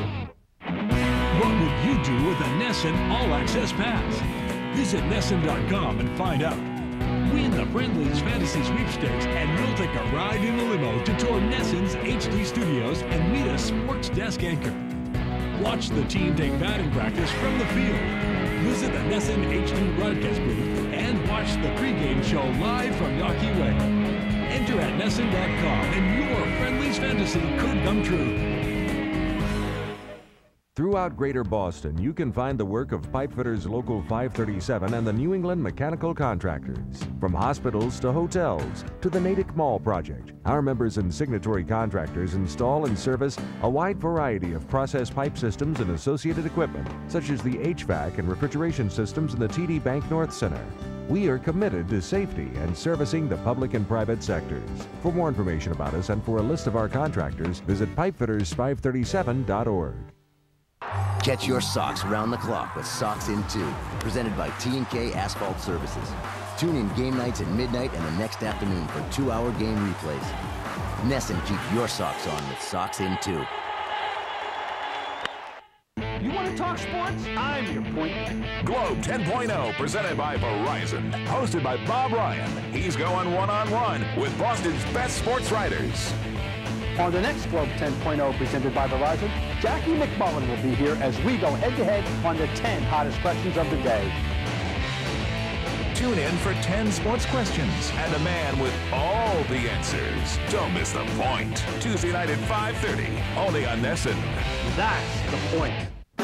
What would you do with a NESN All Access Pass? Visit NESN.com and find out. Win the Friendly's Fantasy Sweepstakes and you'll take a ride in a limo to tour NESN's HD studios and meet a sports desk anchor. Watch the team take batting practice from the field. Visit the NESN HD broadcast booth and watch the pregame show live from Yawkey Way. Enter at NESN.com and your Friendly's fantasy could come true. Throughout Greater Boston, you can find the work of Pipefitters Local 537 and the New England Mechanical Contractors. From hospitals to hotels to the Natick Mall project, our members and signatory contractors install and service a wide variety of process pipe systems and associated equipment, such as the HVAC and refrigeration systems in the TD Bank North Center. We are committed to safety and servicing the public and private sectors. For more information about us and for a list of our contractors, visit pipefitters537.org. Catch your socks round the clock with Sox in 2, presented by T&K Asphalt Services. Tune in game nights at midnight and the next afternoon for two-hour game replays. NESN keep your socks on with Sox in 2. You want to talk sports? I'm your point. Globe 10.0, presented by Verizon. Hosted by Bob Ryan. He's going one on one with Boston's best sports writers. On the next Globe 10.0 presented by Verizon, Jackie MacMullan will be here as we go head-to-head on the 10 hottest questions of the day. Tune in for 10 sports questions and a man with all the answers. Don't miss the point. Tuesday night at 5.30, only on NESN. That's the point.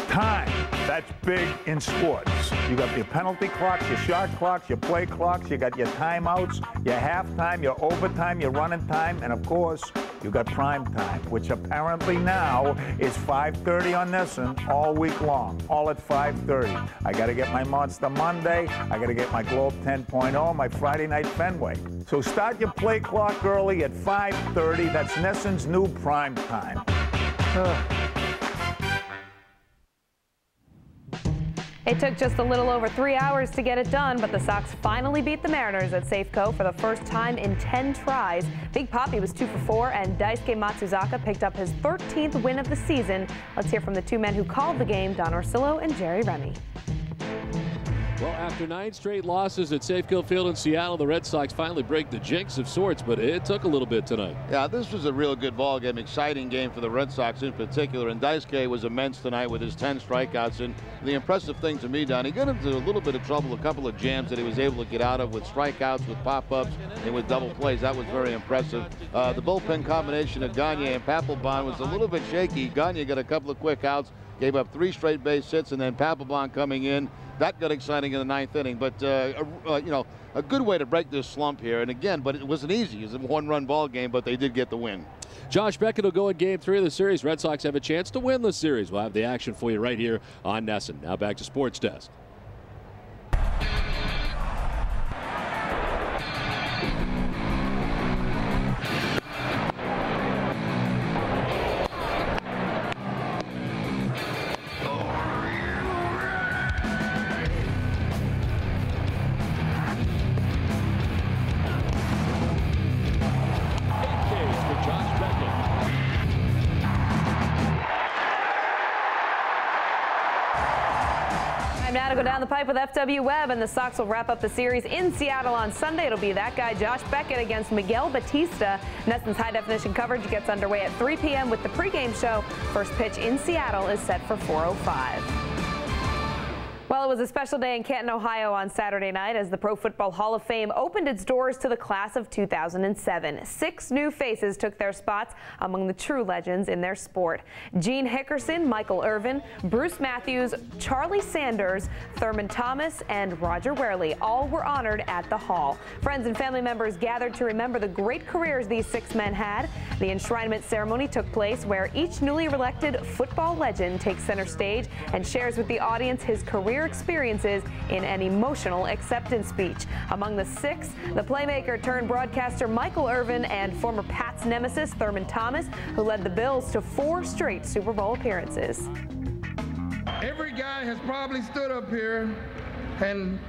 Time. That's big in sports. You got your penalty clocks, your shot clocks, your play clocks, you got your timeouts, your halftime, your overtime, your running time, and of course, you got prime time, which apparently now is 5.30 on NESN all week long, all at 5.30. I got to get my Monster Monday. I got to get my Globe 10.0, my Friday Night Fenway. So start your play clock early at 5.30. That's NESN's new prime time. It took just a little over three hours to get it done, but the Sox finally beat the Mariners at Safeco for the first time in 10 tries. Big Poppy was two for four, and Daisuke Matsuzaka picked up his 13th win of the season. Let's hear from the two men who called the game, Don Orsillo and Jerry Remy. Well, after nine straight losses at Safeco Field in Seattle, the Red Sox finally break the jinx of sorts, but it took a little bit tonight. Yeah, this was a real good ball game, exciting game for the Red Sox in particular. And Daisuke was immense tonight with his 10 strikeouts. And the impressive thing to me, Don, he got into a little bit of trouble, a couple of jams that he was able to get out of with strikeouts, with pop-ups, and with double plays. That was very impressive. Uh, the bullpen combination of Gagne and Papelbon was a little bit shaky. Gagne got a couple of quick outs, gave up three straight base hits, and then Papelbon coming in. That got exciting in the ninth inning, but uh, uh, you know a good way to break this slump here. And again, but it wasn't easy. It was a one-run ball game, but they did get the win. Josh Beckett will go in game three of the series. Red Sox have a chance to win the series. We'll have the action for you right here on NESN. Now back to Sports Desk. With FW Webb, and the Sox will wrap up the series in Seattle on Sunday. It'll be that guy, Josh Beckett, against Miguel Batista. NESN's high definition coverage gets underway at 3 p.m. with the pregame show. First pitch in Seattle is set for 4:05. Well, it was a special day in Canton, Ohio on Saturday night as the Pro Football Hall of Fame opened its doors to the class of 2007. Six new faces took their spots among the true legends in their sport. Gene Hickerson, Michael Irvin, Bruce Matthews, Charlie Sanders, Thurman Thomas, and Roger Wehrli all were honored at the Hall. Friends and family members gathered to remember the great careers these six men had. The enshrinement ceremony took place where each newly elected football legend takes center stage and shares with the audience his career experiences in an emotional acceptance speech. Among the six, the playmaker turned broadcaster Michael Irvin and former Pats nemesis Thurman Thomas, who led the Bills to four straight Super Bowl appearances. Every guy has probably stood up here and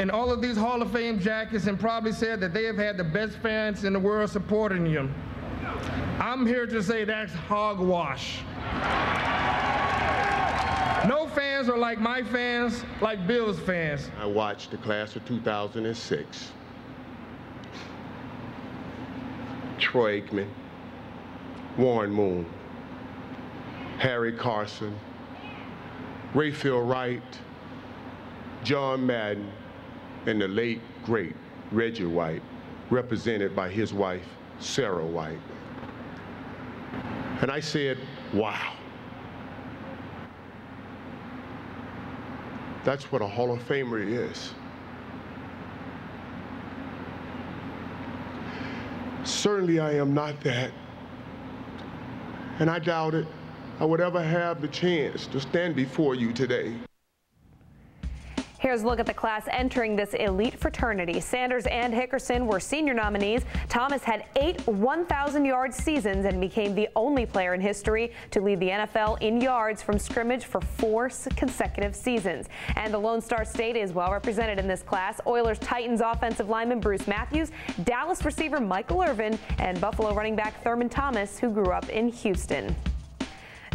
in all of these Hall of Fame jackets and probably said that they have had the best fans in the world supporting them. I'm here to say that's hogwash. No fans are like my fans, like Bills fans. I watched the class of 2006. Troy Aikman, Warren Moon, Harry Carson, Rayfield Wright, John Madden, and the late, great Reggie White, represented by his wife, Sarah White. And I said, wow. That's what a Hall of Famer is. Certainly I am not that. And I doubt it I would ever have the chance to stand before you today. Here's a look at the class entering this elite fraternity. Sanders and Hickerson were senior nominees. Thomas had eight 1,000-yard seasons and became the only player in history to lead the NFL in yards from scrimmage for four consecutive seasons. And the Lone Star State is well represented in this class. Oilers Titans offensive lineman Bruce Matthews, Dallas receiver Michael Irvin, and Buffalo running back Thurman Thomas, who grew up in Houston.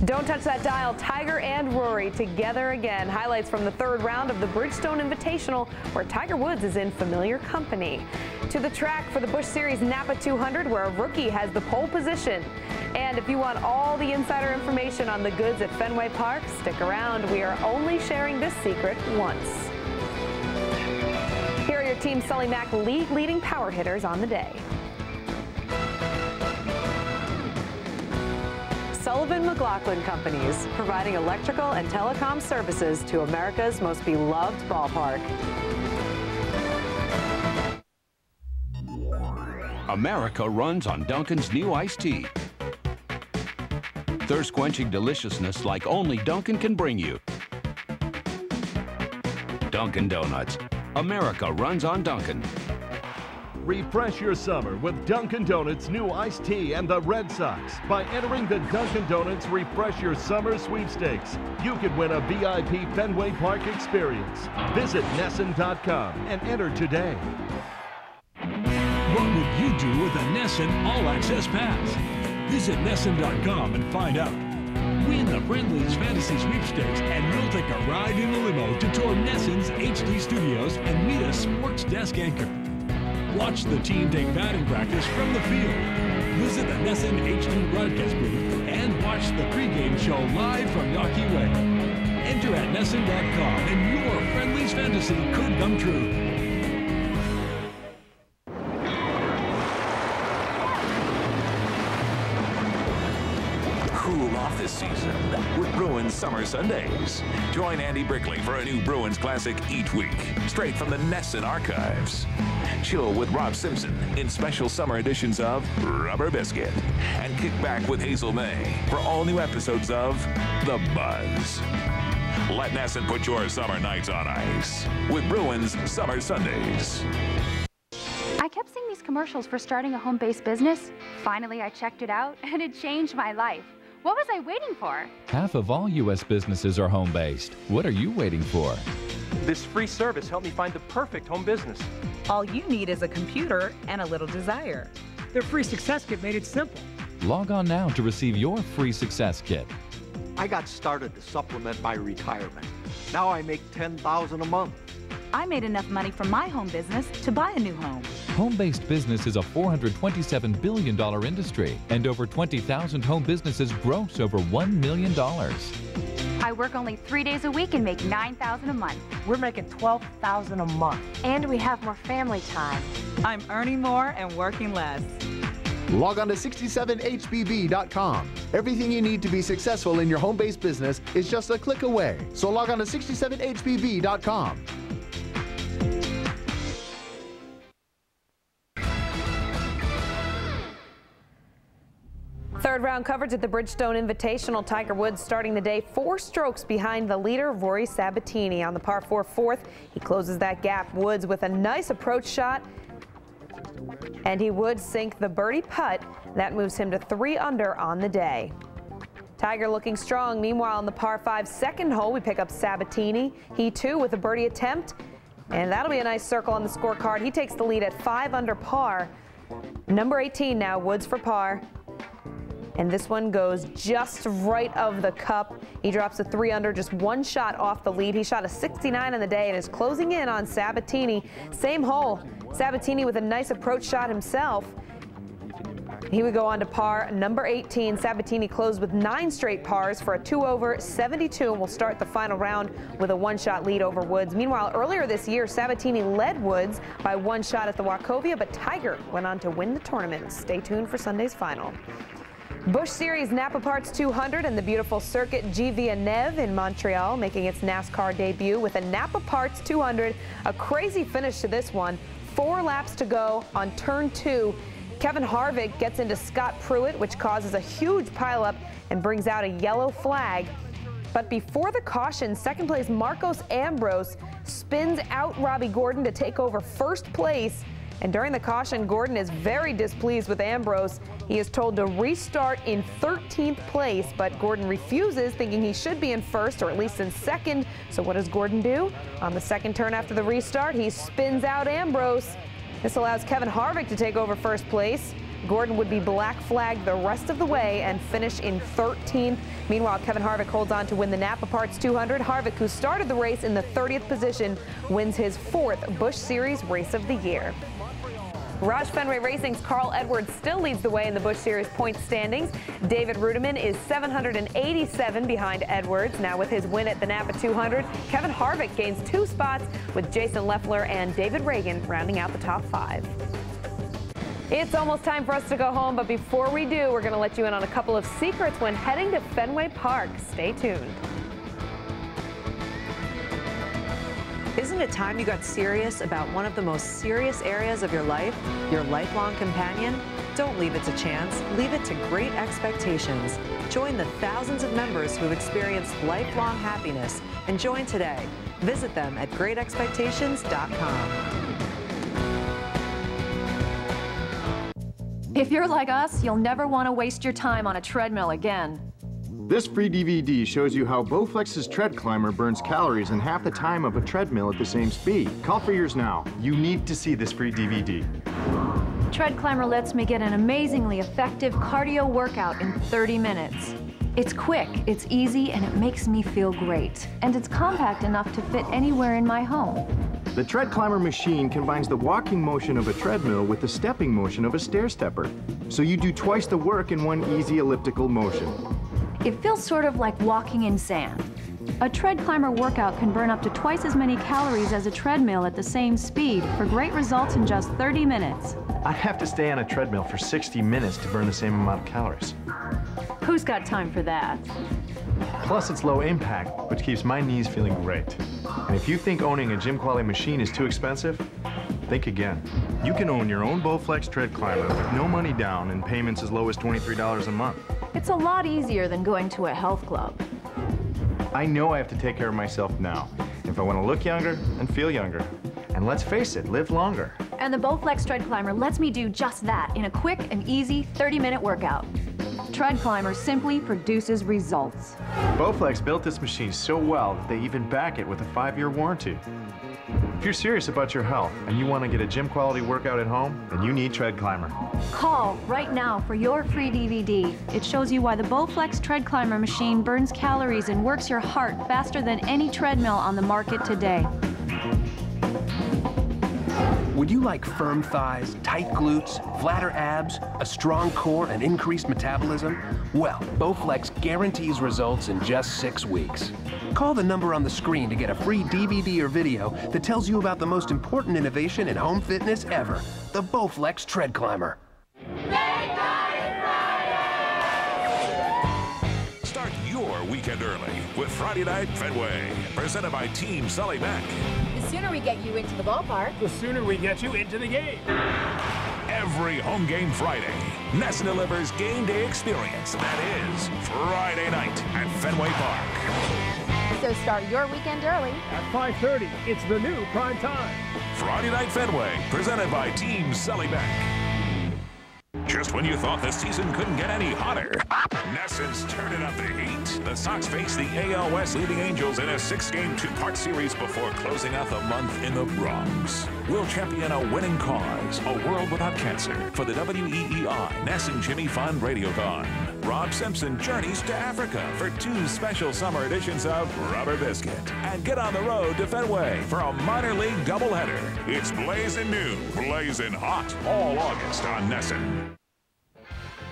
Don't touch that dial. Tiger and Rory together again. Highlights from the third round of the Bridgestone Invitational, where Tiger Woods is in familiar company. To the track for the Busch Series Napa 200, where a rookie has the pole position. And if you want all the insider information on the goods at Fenway Park, stick around. We are only sharing this secret once. Here are your Team Sully Mack league leading power hitters on the day. Sullivan McLaughlin Companies, providing electrical and telecom services to America's most beloved ballpark. America runs on Dunkin's new iced tea. Thirst quenching deliciousness like only Dunkin' can bring you. Dunkin' Donuts. America runs on Dunkin'. Refresh your summer with Dunkin' Donuts new iced tea and the Red Sox by entering the Dunkin' Donuts Refresh Your Summer sweepstakes. You could win a VIP Fenway Park experience. Visit NESN.com and enter today. What would you do with a NESN All Access Pass? Visit NESN.com and find out. Win the Friendly's Fantasy Sweepstakes and we'll take a ride in a limo to tour NESN's HD studios and meet a sports desk anchor. Watch the team take batting practice from the field. Visit the NESN HD broadcast booth and watch the pregame show live from Yawkey Way. Enter at NESN.com and your Friendly's fantasy could come true. This season with Bruins Summer Sundays. Join Andy Brickley for a new Bruins classic each week, straight from the NESN archives. Chill with Rob Simpson in special summer editions of Rubber Biscuit. And kick back with Hazel Mae for all new episodes of The Buzz. Let NESN put your summer nights on ice with Bruins Summer Sundays. I kept seeing these commercials for starting a home-based business. Finally, I checked it out, and it changed my life. What was I waiting for? Half of all U.S. businesses are home based. What are you waiting for? This free service helped me find the perfect home business. All you need is a computer and a little desire. Their free success kit made it simple. Log on now to receive your free success kit. I got started to supplement my retirement. Now I make 10000 a month. I made enough money from my home business to buy a new home. Home based business is a $427 billion industry, and over 20,000 home businesses gross over $1 million. I work only three days a week and make 9000 a month. We're making 12000 a month. And we have more family time. I'm earning more and working less. Log on to 67hbb.com. Everything you need to be successful in your home based business is just a click away. So log on to 67hbb.com. Third round coverage at the Bridgestone Invitational. Tiger Woods starting the day four strokes behind the leader, Rory Sabbatini. On the par 4 fourth, he closes that gap. Woods with a nice approach shot, and he would sink the birdie putt. That moves him to three under on the day. Tiger looking strong. Meanwhile, on the par 5 second hole, we pick up Sabbatini. He too with a birdie attempt, and that'll be a nice circle on the scorecard. He takes the lead at five under par. Number 18 now, Woods for par. And this one goes just right of the cup. He drops a three under, just one shot off the lead. He shot a 69 on the day and is closing in on Sabbatini. Same hole. Sabbatini with a nice approach shot himself. He would go on to par number 18. Sabbatini closed with nine straight pars for a two over 72 and will start the final round with a one shot lead over Woods. Meanwhile, earlier this year, Sabbatini led Woods by one shot at the Wachovia, but Tiger went on to win the tournament. Stay tuned for Sunday's final. Busch Series Napa Parts 200 and the beautiful circuit Gilles Villeneuve in Montreal making its NASCAR debut with a Napa Parts 200. A crazy finish to this one. Four laps to go on turn two. Kevin Harvick gets into Scott Pruett, which causes a huge pileup and brings out a yellow flag. But before the caution, second place Marcos Ambrose spins out Robby Gordon to take over first place. And during the caution, Gordon is very displeased with Ambrose. He is told to restart in 13th place, but Gordon refuses, thinking he should be in first or at least in second. So what does Gordon do? On the second turn after the restart, he spins out Ambrose. This allows Kevin Harvick to take over first place. Gordon would be black flagged the rest of the way and finish in 13th. Meanwhile, Kevin Harvick holds on to win the Napa Parts 200. Harvick, who started the race in the 30th position, wins his fourth Busch Series race of the year. Roush Fenway Racing's Carl Edwards still leads the way in the Busch Series points standings. David Reutimann is 787 behind Edwards. Now with his win at the Napa 200, Kevin Harvick gains two spots with Jason Leffler and David Ragan rounding out the top five. It's almost time for us to go home, but before we do, we're going to let you in on a couple of secrets when heading to Fenway Park. Stay tuned. Isn't it time you got serious about one of the most serious areas of your life, your lifelong companion? Don't leave it to chance. Leave it to Great Expectations. Join the thousands of members who've experienced lifelong happiness and join today. Visit them at greatexpectations.com. If you're like us, you'll never want to waste your time on a treadmill again. This free DVD shows you how Bowflex's Tread Climber burns calories in half the time of a treadmill at the same speed. Call for yours now. You need to see this free DVD. Tread Climber lets me get an amazingly effective cardio workout in 30 minutes. It's quick, it's easy, and it makes me feel great. And it's compact enough to fit anywhere in my home. The Tread Climber machine combines the walking motion of a treadmill with the stepping motion of a stair stepper. So you do twice the work in one easy elliptical motion. It feels sort of like walking in sand. A tread climber workout can burn up to twice as many calories as a treadmill at the same speed for great results in just 30 minutes. I'd have to stay on a treadmill for 60 minutes to burn the same amount of calories. Who's got time for that? Plus, it's low impact, which keeps my knees feeling great. And if you think owning a gym quality machine is too expensive, think again. You can own your own Bowflex tread climber with no money down and payments as low as $23 a month. It's a lot easier than going to a health club. I know I have to take care of myself now if I want to look younger and feel younger. And let's face it, live longer. And the Bowflex Tread Climber lets me do just that in a quick and easy 30-minute workout. Tread Climber simply produces results. Bowflex built this machine so well that they even back it with a five-year warranty. If you're serious about your health and you want to get a gym quality workout at home, then you need Tread Climber. Call right now for your free DVD. It shows you why the Bowflex Tread Climber machine burns calories and works your heart faster than any treadmill on the market today. Would you like firm thighs, tight glutes, flatter abs, a strong core, and increased metabolism? Well, Bowflex guarantees results in just six weeks. Call the number on the screen to get a free DVD or video that tells you about the most important innovation in home fitness ever, the Bowflex Tread Climber. Start your weekend early with Friday Night Fenway, presented by Team Sully Mack. The sooner we get you into the ballpark, the sooner we get you into the game. Every home game Friday, Ness delivers game day experience that is Friday night at Fenway Park. So start your weekend early. At 5.30, it's the new prime time. Friday Night Fenway, presented by Team Sully Mack. Just when you thought the season couldn't get any hotter, NESN's turning up the heat. The Sox face the AL West leading Angels in a six-game, two-part series before closing out the month in the Bronx. We'll champion a winning cause, a world without cancer, for the WEEI NESN Jimmy Fund Radiothon. Rob Simpson journeys to Africa for two special summer editions of Rubber Biscuit. And get on the road to Fenway for a minor league doubleheader. It's blazing new, blazing hot, all August on NESN.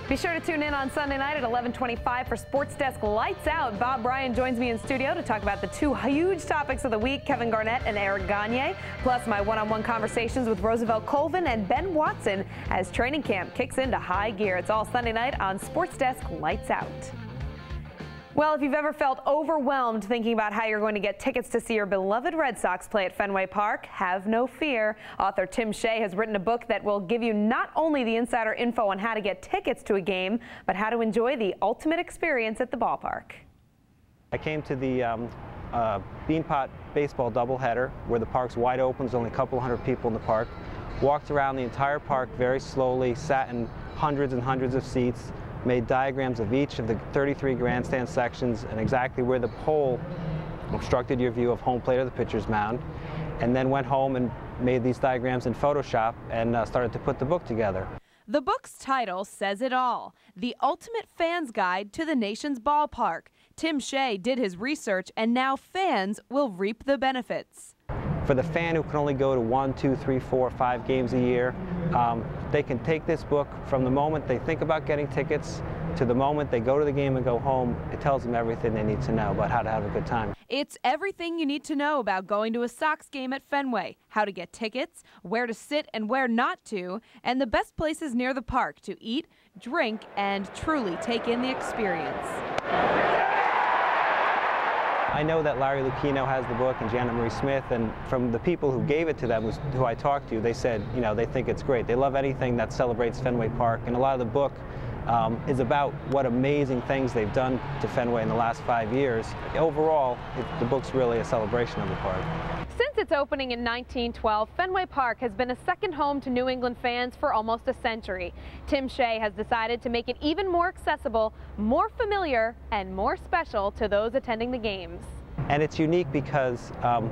Be sure to tune in on Sunday night at 11:25 for Sports Desk Lights Out. Bob Ryan joins me in studio to talk about the two huge topics of the week: Kevin Garnett and Eric Gagne, plus my one-on-one conversations with Roosevelt Colvin and Ben Watson as training camp kicks into high gear. It's all Sunday night on Sports Desk Lights Out. Well, if you've ever felt overwhelmed thinking about how you're going to get tickets to see your beloved Red Sox play at Fenway Park, have no fear. Author Tim Shea has written a book that will give you not only the insider info on how to get tickets to a game, but how to enjoy the ultimate experience at the ballpark. I came to the um, uh, Beanpot baseball doubleheader where the park's wide open. There's only a couple hundred people in the park. Walked around the entire park very slowly, sat in hundreds and hundreds of seats, made diagrams of each of the 33 grandstand sections and exactly where the pole obstructed your view of home plate or the pitcher's mound, and then went home and made these diagrams in Photoshop and uh, started to put the book together. The book's title says it all The Ultimate Fan's Guide to the Nation's Ballpark. Tim Shea did his research, and now fans will reap the benefits. For the fan who can only go to one, two, three, four, five games a year, um, they can take this book from the moment they think about getting tickets to the moment they go to the game and go home. It tells them everything they need to know about how to have a good time. It's everything you need to know about going to a Sox game at Fenway, how to get tickets, where to sit and where not to, and the best places near the park to eat, drink, and truly take in the experience. I know that Larry Lucchino has the book and Janet Marie Smith, and from the people who gave it to them, who I talked to, they said, you know, they think it's great. They love anything that celebrates Fenway Park, and a lot of the book um, is about what amazing things they've done to Fenway in the last five years. Overall, it, the book's really a celebration of the park. Since its opening in 1912, Fenway Park has been a second home to New England fans for almost a century. Tim Shea has decided to make it even more accessible, more familiar, and more special to those attending the games. And it's unique because um,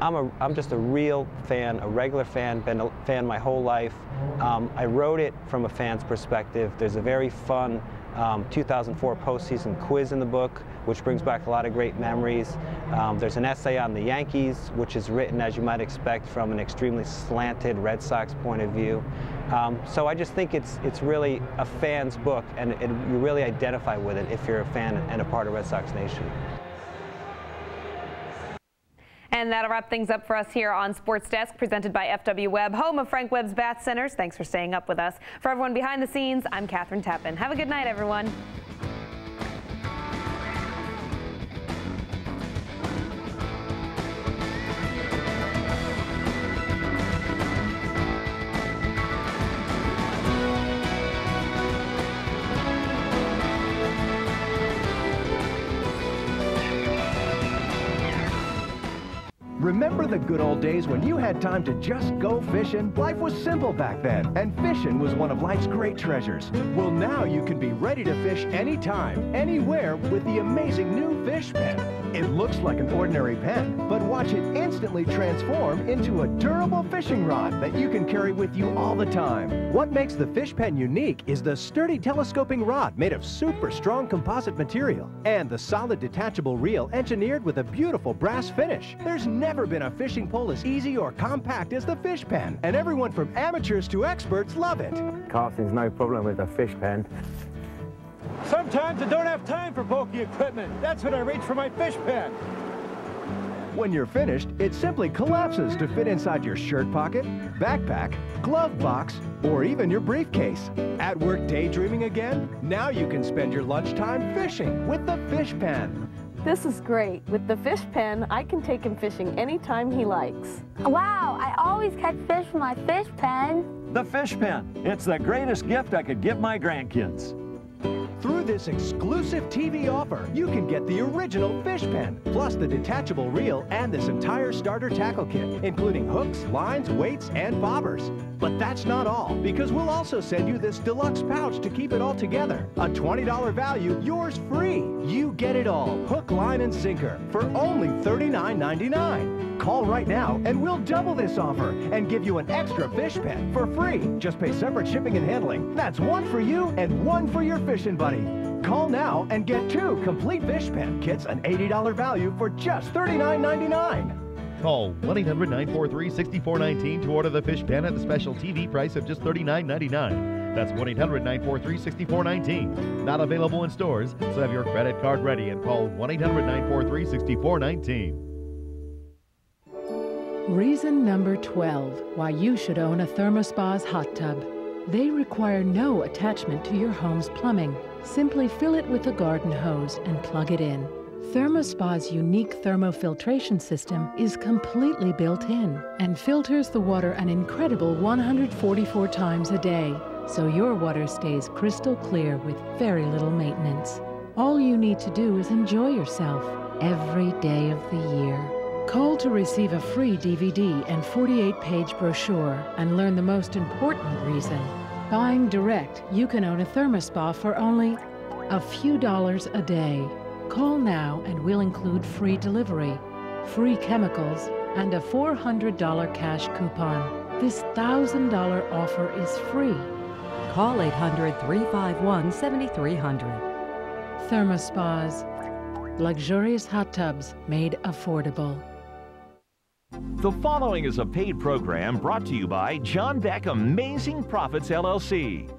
I'm, a, I'm just a real fan, a regular fan, been a fan my whole life. Um, I wrote it from a fan's perspective. There's a very fun um, 2004 postseason quiz in the book, which brings back a lot of great memories. Um, there's an essay on the Yankees, which is written, as you might expect, from an extremely slanted Red Sox point of view. Um, so I just think it's it's really a fan's book, and it, you really identify with it if you're a fan and a part of Red Sox Nation. And that'll wrap things up for us here on Sports Desk, presented by FW Webb, home of Frank Webb's Bath Centers. Thanks for staying up with us. For everyone behind the scenes, I'm Kathryn Tappen. Have a good night, everyone. Remember the good old days when you had time to just go fishing? Life was simple back then, and fishing was one of life's great treasures. Well, now you can be ready to fish anytime, anywhere with the amazing new fish pen. It looks like an ordinary pen, but watch it instantly transform into a durable fishing rod that you can carry with you all the time. What makes the fish pen unique is the sturdy telescoping rod made of super strong composite material and the solid detachable reel engineered with a beautiful brass finish. There's never been a fishing pole as easy or compact as the fish pen, and everyone from amateurs to experts love it. Casting's no problem with the fish pen. Sometimes I don't have time for bulky equipment. That's when I reach for my fish pen. When you're finished, it simply collapses to fit inside your shirt pocket, backpack, glove box, or even your briefcase. At work daydreaming again? Now you can spend your lunchtime fishing with the fish pen. This is great. With the fish pen, I can take him fishing anytime he likes. Wow, I always catch fish with my fish pen. The fish pen. It's the greatest gift I could give my grandkids. Through this exclusive TV offer, you can get the original fish pen, plus the detachable reel and this entire starter tackle kit, including hooks, lines, weights, and bobbers. But that's not all, because we'll also send you this deluxe pouch to keep it all together. A $20 value, yours free. You get it all, hook, line, and sinker, for only $39.99. Call right now and we'll double this offer and give you an extra fish pen for free. Just pay separate shipping and handling. That's one for you and one for your fishing buddy. Call now and get two complete fish pen kits, an $80 value for just $39.99. Call 1 800 943 6419 to order the fish pen at the special TV price of just $39.99. That's 1 800 943 6419. Not available in stores, so have your credit card ready and call 1 800 943 6419. Reason number 12 why you should own a Thermospa's hot tub. They require no attachment to your home's plumbing. Simply fill it with a garden hose and plug it in. Thermospa's unique thermofiltration system is completely built in and filters the water an incredible 144 times a day, so your water stays crystal clear with very little maintenance. All you need to do is enjoy yourself every day of the year. Call to receive a free DVD and 48 page brochure and learn the most important reason. Buying direct, you can own a Thermospa for only a few dollars a day. Call now and we'll include free delivery, free chemicals, and a $400 cash coupon. This $1,000 offer is free. Call 800 351 7300. Thermospas, luxurious hot tubs made affordable. The following is a paid program brought to you by John Beck Amazing Profits LLC.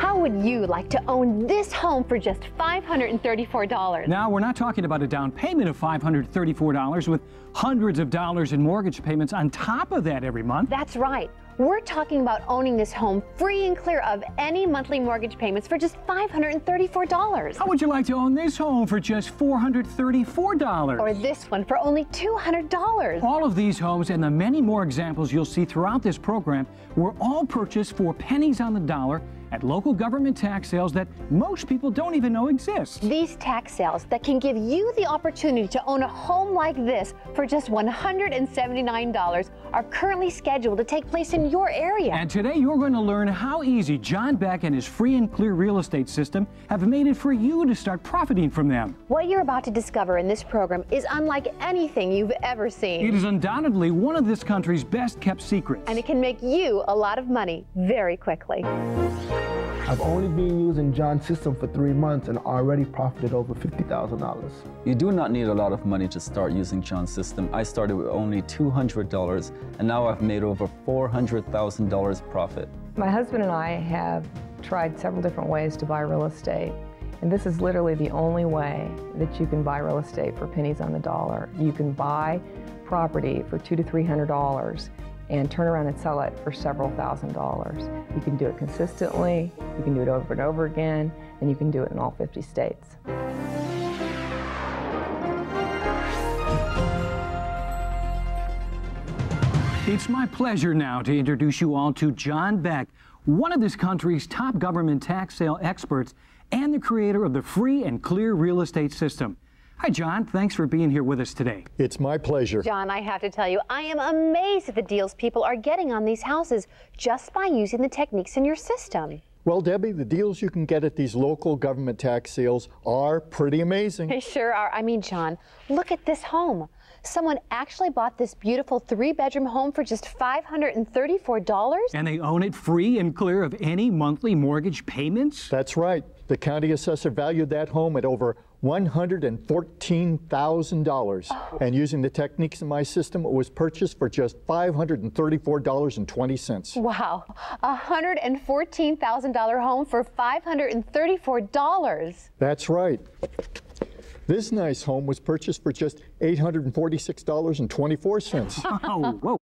How would you like to own this home for just $534? Now, we're not talking about a down payment of $534 with hundreds of dollars in mortgage payments on top of that every month. That's right. We're talking about owning this home free and clear of any monthly mortgage payments for just $534. How would you like to own this home for just $434? Or this one for only $200? All of these homes and the many more examples you'll see throughout this program were all purchased for pennies on the dollar at local government tax sales that most people don't even know exist. These tax sales that can give you the opportunity to own a home like this for just $179 are currently scheduled to take place in your area. And today you're going to learn how easy John Beck and his free and clear real estate system have made it for you to start profiting from them. What you're about to discover in this program is unlike anything you've ever seen. It is undoubtedly one of this country's best kept secrets. And it can make you a lot of money very quickly. I've only been using John's system for three months and already profited over $50,000. You do not need a lot of money to start using John's system. I started with only $200 and now I've made over $400,000 profit. My husband and I have tried several different ways to buy real estate. And this is literally the only way that you can buy real estate for pennies on the dollar. You can buy property for two to three hundred dollars and turn around and sell it for several thousand dollars. You can do it consistently, you can do it over and over again, and you can do it in all 50 states. It's my pleasure now to introduce you all to John Beck, one of this country's top government tax sale experts and the creator of the free and clear real estate system. Hi, John. Thanks for being here with us today. It's my pleasure. John, I have to tell you, I am amazed at the deals people are getting on these houses just by using the techniques in your system. Well, Debbie, the deals you can get at these local government tax sales are pretty amazing. They sure are. I mean, John, look at this home. Someone actually bought this beautiful three bedroom home for just $534. And they own it free and clear of any monthly mortgage payments? That's right. The county assessor valued that home at over $114,000. Oh. And using the techniques in my system, it was purchased for just $534.20. Wow, a $114,000 home for $534. That's right. This nice home was purchased for just $846.24. Oh, whoa.